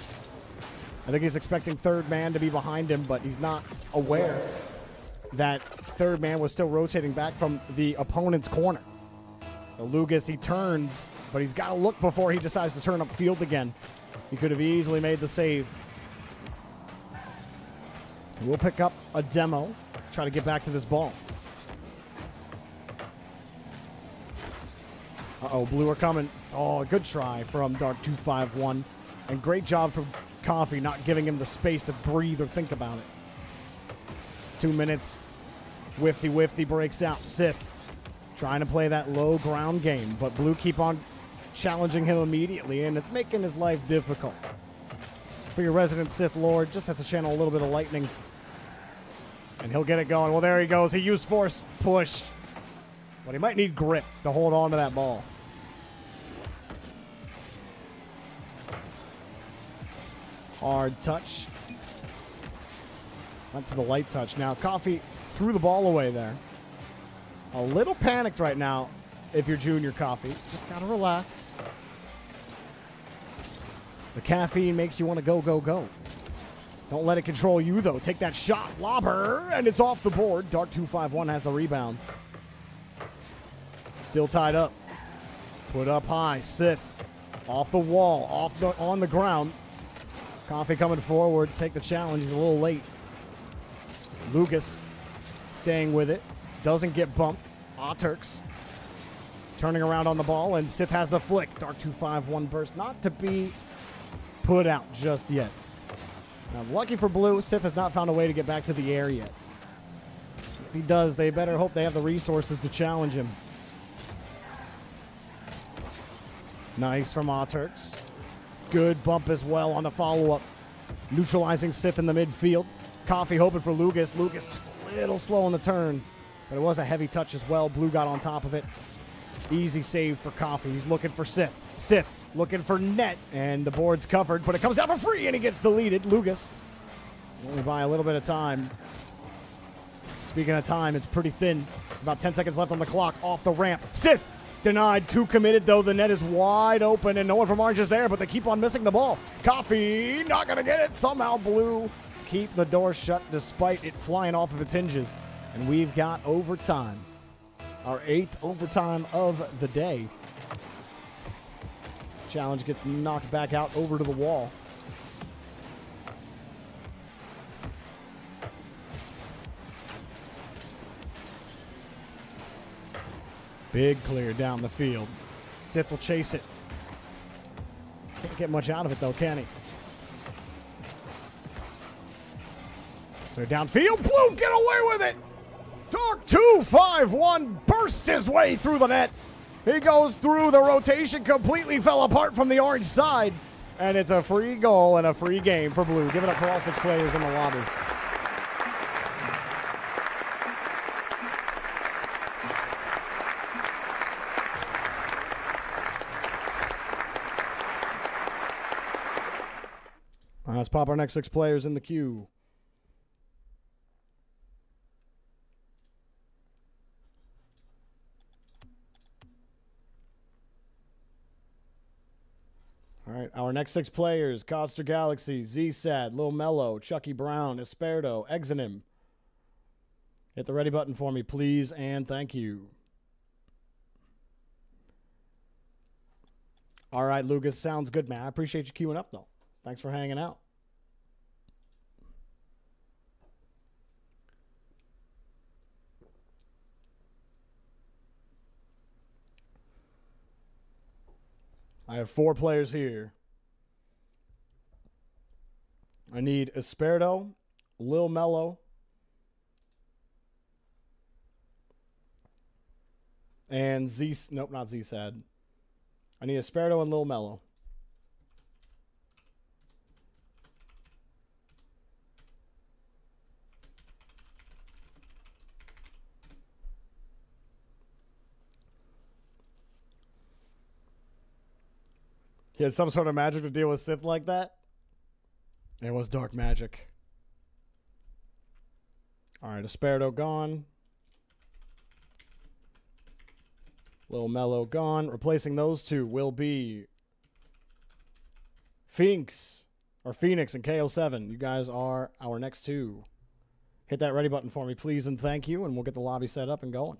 I think he's expecting third man to be behind him, but he's not aware that third man was still rotating back from the opponent's corner. So Lucas, he turns, but he's got to look before he decides to turn upfield again. He could have easily made the save. We'll pick up a demo, try to get back to this ball. Uh-oh, blue are coming. Oh, a good try from Dark 251. And great job from Coffee not giving him the space to breathe or think about it. Two minutes. Wifty Wifty breaks out. Sith trying to play that low ground game, but Blue keep on challenging him immediately, and it's making his life difficult. For your resident Sith Lord, just has to channel a little bit of lightning. And he'll get it going. Well, there he goes. He used force push. But he might need grip to hold on to that ball. Hard touch. Went to the light touch. Now, Coffee threw the ball away there. A little panicked right now if you're Junior Coffee. Just got to relax. The caffeine makes you want to go, go, go. Don't let it control you, though. Take that shot. Lobber, and it's off the board. Dark 251 has the rebound. Still tied up. Put up high. Sith off the wall, off the on the ground. Coffee coming forward. Take the challenge. He's a little late. Lucas staying with it. Doesn't get bumped. Ah, Autarks turning around on the ball, and Sith has the flick. Dark 251 burst. Not to be put out just yet. Now, lucky for Blue, Sith has not found a way to get back to the air yet. If he does, they better hope they have the resources to challenge him. Nice from ah Turks. Good bump as well on the follow up. Neutralizing Sith in the midfield. Coffee hoping for Lucas. Lucas a little slow on the turn, but it was a heavy touch as well. Blue got on top of it. Easy save for Coffee. He's looking for Sith. Sith looking for net, and the board's covered, but it comes out for free and it gets deleted. Lucas only by a little bit of time. Speaking of time, it's pretty thin. About 10 seconds left on the clock. Off the ramp. Sith denied. Too committed, though. The net is wide open, and no one from Orange is there, but they keep on missing the ball. Coffee not going to get it. Somehow Blue keep the door shut despite it flying off of its hinges. And we've got overtime. Our eighth overtime of the day. Challenge gets knocked back out over to the wall. Big clear down the field. Sith will chase it. Can't get much out of it though, can he? They're downfield. Blue, get away with it! Dark 251 bursts his way through the net. He goes through the rotation, completely fell apart from the orange side. And it's a free goal and a free game for Blue. Give it up to all six players in the lobby. Let's pop our next six players in the queue. All right, our next six players Coster Galaxy, ZSAD, Lil Mello, Chucky Brown, Esperto, Exonym. Hit the ready button for me, please, and thank you. All right, Lucas, sounds good, man. I appreciate you queuing up, though. Thanks for hanging out. I have four players here. I need Esperto, Lil Mello, and Z. Nope, not Z Sad. I need Esperto and Lil Mello. He had some sort of magic to deal with Sith like that. It was dark magic. All right, Esperto gone. Little Mello gone. Replacing those two will be Finks or Phoenix and KO7. You guys are our next two. Hit that ready button for me, please, and thank you, and we'll get the lobby set up and going.